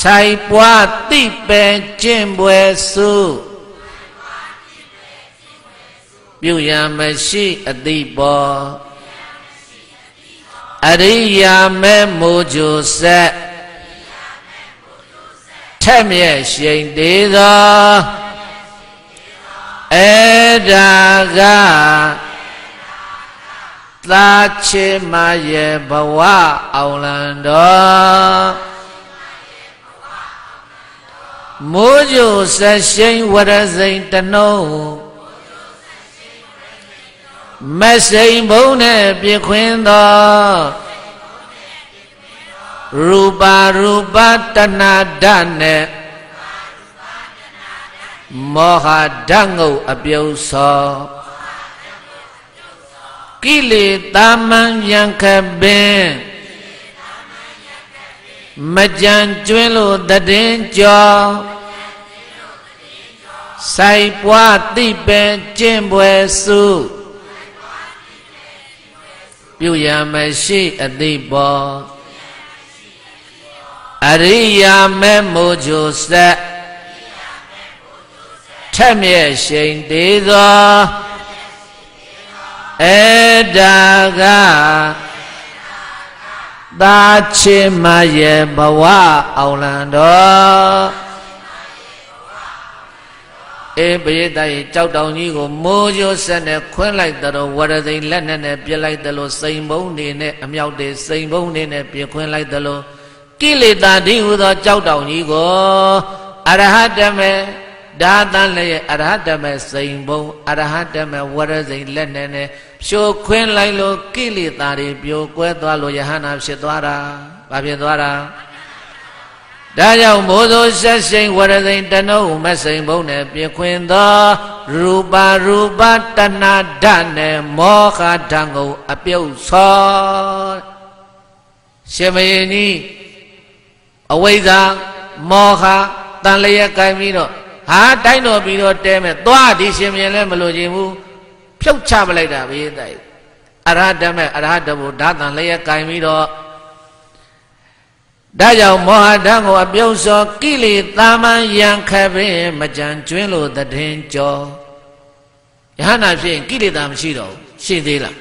ဆိုင်ပွားတိပဲကျင့်ပွဲစုပြုရမရှိအတိပေါ်အရိယာမဲမိုးကြိုဆက်ထက်မြက်ရှိန်သေးသောအဲ့ဒါက သာချေမရဲ့ဘဝအောင်လန်တော်မိုးကြိုဆက်ရှိန်ဝရစိန်တနှုံးမစိန်ဘုံနဲ့ပြခွင်းသောရူပါရူပတဏဓာတ်နဲ့မောဟဓာတ်ငုတ်အပြုတ်သော ကိလေသာမံယံခပင်မကြံကျွင်းလို့တည်င်းကြောဆိုင်ပွားတိပဲကျင့်ပွဲစုပြုရမရှိအတိပေါ်အရိယာမဲမိုးကြိုဆက်ထက်မြဲရှိန်သေးသော အေဒါကသာချေမရဲ့ဘဝအောင်လန်တော်အေးပရိသတ်ရဲ့ကြောက်တောင်ကြီးကိုမိုးကြိုးဆက်နဲ့ခွင်းလိုက်တော့ဝရသိန်လက်နဲ့နဲ့ပြစ်လိုက်တယ်လို့စိန်ဘုံနေနဲ့အမြောက်တွေစိန်ဘုံနေနဲ့ပြစ်ခွင်းလိုက်တယ်လို့ကိလေသာဒီဟူသောကြောက်တောင်ကြီးကိုအရဟတမေဒါသန်လည်းအရဟတမေစိန်ဘုံအရဟတမေဝရသိန်လက်နဲ့နဲ့ ဖြိုခွင်းလိုက်လို့ကိလေသာတွေပြိုကွဲသွားလို့ယဟနာဖြစ်သွားတာဘာဖြစ်သွားတာဒါကြောင့်မိုးသောဆက်စိန်ဝရသိန်တနုမစိန်ဘုံနဲ့ပြခွင်သောရူပါရူပတဏဓာတ်နဲ့မောဟဓာတ်ကိုအပြုတ်ဆောရှင်မယင်းကြီးအဝိဇ္ဇာမောဟတန်လျက်ကိုင်းပြီးတော့ဟာတိုင်းတော်ပြီးတော့တဲမဲ့သွားဒီရှင်မယင်းလည်းမလို့ခြင်းဘူး ဖြုတ်ချပလိုက်တာဘေးတိုက်အရဟတမေအရဟတဘုဓာတန်လျက်ကိုင်းပြီးတော့ဒါကြောင့်မောဟဓာတ်ကိုအပြုံးစောကိလေသာမံယံခပင်မကြံကျွင်းလို့တည်င်းကြောယဟနာဖြစ်ရင်ကိလေသာမရှိတော့ရှိသေးလား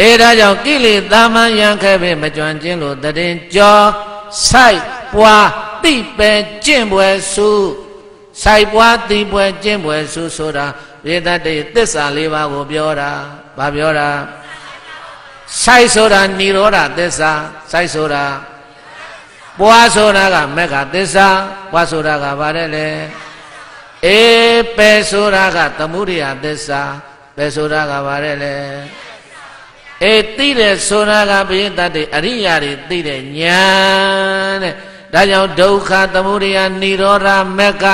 အဲဒါကြောင့်ကိလေသာမံယံခပင်မကြံကျင်းလို့တည်င်းကြောစိုက်ပွားတိပဲကျင့်ပွဲစုစိုက်ပွားတိပွဲကျင့်ပွဲစုဆိုတာ ဝေဒတေသစ္စာလေးပါးကိုပြောတာဘာပြောတာစိုက်ဆိုတာនិရောဓသစ္စာစိုက်ဆိုတာပွားဆိုတာကမက္ခသစ္စာပွားဆိုတာကဗါတဲ့လေအေးပယ်ဆိုတာကသမုဒိယသစ္စာပယ်ဆိုတာကဗါတဲ့လေအေးသိတယ်ဆိုတာကဘိသတ်တွေအရိယာတွေသိတယ်ညာတဲ့ဒါကြောင့်ဒုက္ခသမုဒယនិရောဓမက္ခ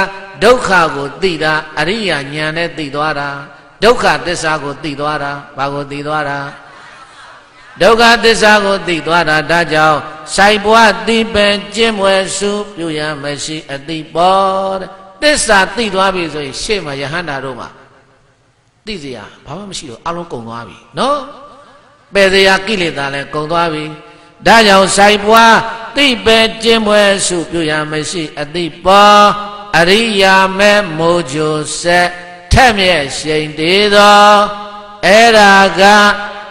ဒုက္ခကိုသိတာအရိယာဉာဏ်နဲ့သိသွားတာဒုက္ခသစ္စာကိုသိသွားတာဘာကိုသိသွားတာဒုက္ခသစ္စာကိုသိသွားတာဒါကြောင့်ဆိုင်ဘွားသိပင်ကျင့်မွယ်စုပြုရမရှိအတိပေါ်တဲ့သစ္စာသိသွားပြီဆိုရင်ရှေ့မှာယဟန္တာတို့မှာသိစရာဘာမှမရှိတော့အလုံးကုန်သွားပြီနော်ပယ်စရာကိလေသာလည်းကုန်သွားပြီဒါကြောင့်ဆိုင်ဘွားသိပဲကျင့်ပွဲစုပြုရမရှိအတိပေါ် အရိယာမဲမိုးကြိုဆက်ထက်မြက်ရှိန်တေသောအဲ့ဒါက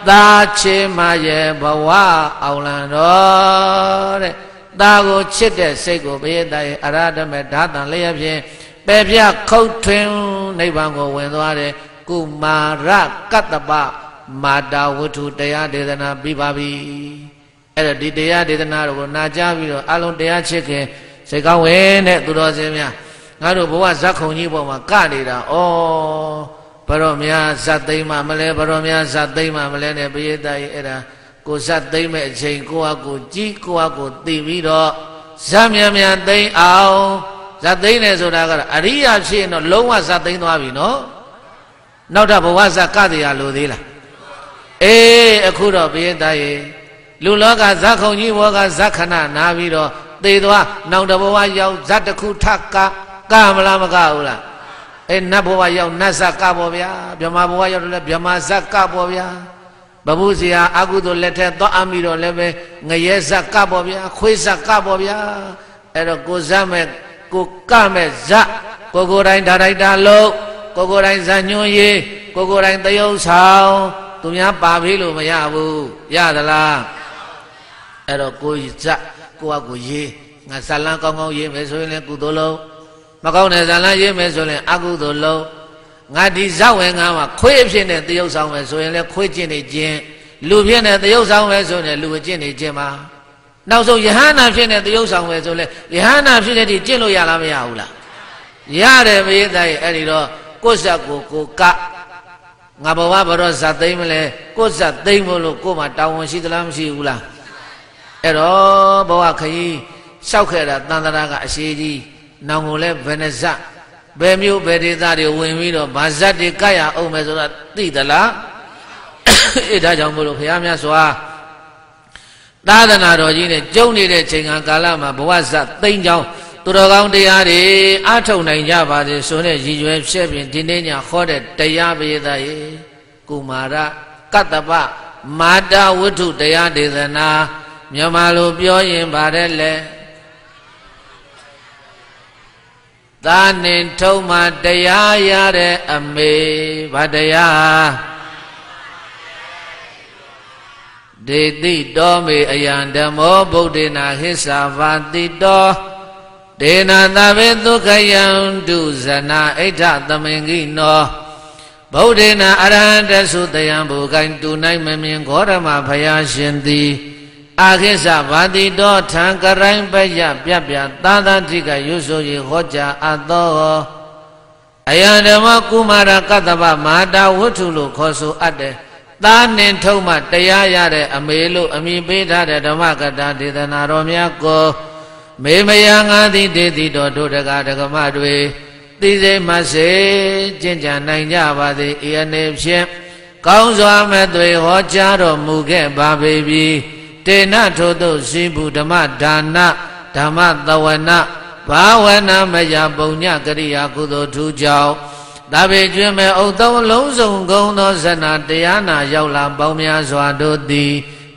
သာချေမရဲ့ဘဝအောင်လံတော်တဲ့သာကိုချစ်တဲ့စိတ်ကိုဘုရားရဲ့အရဟတမေဓာတံလျက်ဖြင့်ပယ်ပြခုတ်ထွင်းနိဗ္ဗာန်ကိုဝင်သွားတယ်ကုမာရကတ္တပမာတာဝတ္ထုတရားဒေသနာပြီးပါပြီအဲ့တော့ဒီတရားဒေသနာတို့ကိုနာကြားပြီးတော့အလုံးတရားချစ်ခင်စိတ်ကောင်းဝင်တဲ့သူတော်စင်များ ငါတို့ဘဝဇက်ခုံကြီးပေါ်မှာကနေတာဩဘရောများဇတ်သိမ့်မှမလဲဘရောများဇတ်သိမ့်မှမလဲနဲ့ပရိသတ်ရဲ့အဲ့ဒါကိုဇတ်သိမ့်မဲ့အချိန်ကိုယ့်အကိုကြည်ကိုယ့်အကိုသိပြီးတော့ဇတ်မြန်မြန်သိမ့်အောင်ဇတ်သိမ့်တယ်ဆိုတာကတော့အရိယာဖြစ်ရင်တော့လုံးဝဇတ်သိမ့်သွားပြီနော်နောက်တော့ဘဝဇတ်ကတရားလိုသေးလားအေးအခုတော့ဘုရင်သားရေလူလောကဇက်ခုံကြီးဘောကဇက်ခဏနာပြီးတော့သေသွားနောက်တဘဝရောက်ဇက်တစ်ခုထက ကမလားမကဘူးလားအေးနတ်ဘဝရောက်နတ်ဇက်ကပေါ်ဗျာဗြဟ္မာဘဝရောက်တော့လည်းဗြဟ္မာဇက်ကပေါ်ဗျာဘဘုဇရာအကုသိုလ်လက်ထက်သွားအမိတော့လည်းပဲငရဲဇက်ကပေါ်ဗျာခွေးဇက်ကပေါ်ဗျာအဲ့တော့ကိုဇက်မဲ့ကိုကမဲ့ဇက်ကိုကိုတိုင်းဒါတိုင်းတာလို့ကိုကိုတိုင်းဇညွန်ရေးကိုကိုတိုင်းတယုံဆောင်သူများပါဖေးလို့မရဘူးရသလားအဲ့တော့ကိုဇက်ကိုကကိုရေးငါဇလန်းကောင်းကောင်းရေးမယ်ဆိုရင်လည်းကုသိုလ်လုံး မကောင်းတဲ့ဇလန်းရေးမယ်ဆိုရင်အကုသိုလ်လုံးငါဒီဇဝင်ငါမှာခွေးအဖြစ်နဲ့တရုပ်ဆောင်မယ်ဆိုရင်လည်းခွေးကျင့်နေခြင်းလူဖြစ်နဲ့တရုပ်ဆောင်မယ်ဆိုရင်လူကျင့်နေခြင်းပါနောက်ဆုံးယဟန္တာဖြစ်နဲ့တရုပ်ဆောင်မယ်ဆိုလဲယဟန္တာဖြစ်တဲ့ဒီကျင့်လို့ရလားမရဘူးလားရတယ်မေးသားရဲ့အဲ့ဒီတော့ကိုယ်စက်ကိုကိုကငါဘဝဘရောဇတ်သိမ့်မလဲကိုယ်ဇတ်သိမ့်ဖို့လို့ကိုယ်မှာတာဝန်ရှိသလားမရှိဘူးလားအဲ့တော့ဘဝခရီးလျှောက်ခဲ့တာတန်တရာကအရှိကြီး နောင်ကိုလည်းဘယ်နှဇတ်ဘယ်မျိုးဘယ်ဒေသတွေဝင်ပြီးတော့ဗာဇတ်တွေကရအောင်မယ်ဆိုတာသိသလားအဲ့ဒါကြောင့်မို့လို့ဘုရားမြတ်စွာသာသနာတော်ကြီးနဲ့ကျုံနေတဲ့ချိန်ခါကာလမှာဘဝဇတ်သိမ့်ကြောင်းသူတော်ကောင်းတရားတွေအထုတ်နိုင်ကြပါစေဆိုတဲ့ရည်ရွယ်ဖြည့်ပြင်ဒီနေ့ညဟောတဲ့တရားပေသားရေကုမာရကတ္တပမာတာဝတ္ထုတရားဒေသနာမြန်မာလိုပြောရင်ဗါတဲ့လေ သာနှင်ထုံးမှတရားရတဲ့အမေဗာတရားဒေတိတော်မေအယံဓမ္မောဗုဒ္ဓေနာဟစ္စာဘာတိတောဒေနာသဗ္ဗေဒုက္ခယံဒုဇနာဣဋ္ဌသမင်္ဂိနောဗုဒ္ဓေနာအရဟံတသုတယံဘူကိုင်တူနိုင်မမြင်ဂေါရမဖယားရှင်သည် အာခိစ္စဘာတိတောထံကရိုင်းပယပြပြသာသတိကရွဆိုရေဟောကြားအပ်သောအယံဓမ္မကုမာရကတ္တဗမဟာတာဝတ္ထုလို့ခေါ်ဆိုအပ်တယ်သားနှင်ထုံးမှတရားရတဲ့အမေလို့အမိပေးထားတဲ့ဓမ္မကတာဒေသနာတော်များကိုမေမယငါသည်ဒေတိတော်တို့တကားဒကမတွေသိစိတ်မစေကျင့်ကြံနိုင်ကြပါသည်ဤအနေဖြင့်ကောင်းစွာမဲ့သွေဟောကြားတော်မူခဲ့ပါပေပြီ တေနထို့သို့စီဘူးဓမ္မဒါနဓမ္မသဝနာဘာဝနာမယပုံညကရိယာကုသိုလ်ထူးကြောင့်ဒါပေကျွင်းမဲ့ဥသုံးလုံးစုံကုံသောဇဏတရားနာရောက်လာပေါင်းများစွာတို့သည်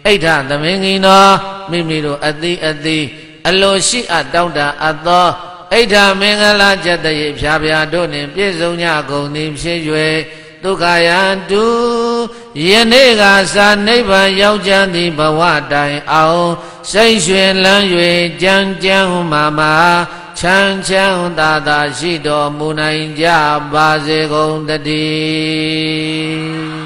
အိဋ္ဌသမင်္ဂိနောမိမိတို့အတိအတိအလိုရှိအပ်တောင်းတအပ်သောဣဋ္ဌမင်္ဂလာကျက်တရေဖြာဖြာတို့နှင့်ပြည့်စုံကြကုန်သည်ဖြစ်၍ဒုက္ခယံတု ယနေ့ကသာနိဗ္ဗာန်ရောက်ကြသည့်ဘဝတိုင်အောင်စိတ်ရွှင်လန်း၍ကြံကြံမာမာချမ်းချမ်းသာသာရှိတော်မူနိုင်ကြပါစေကုန်တည်း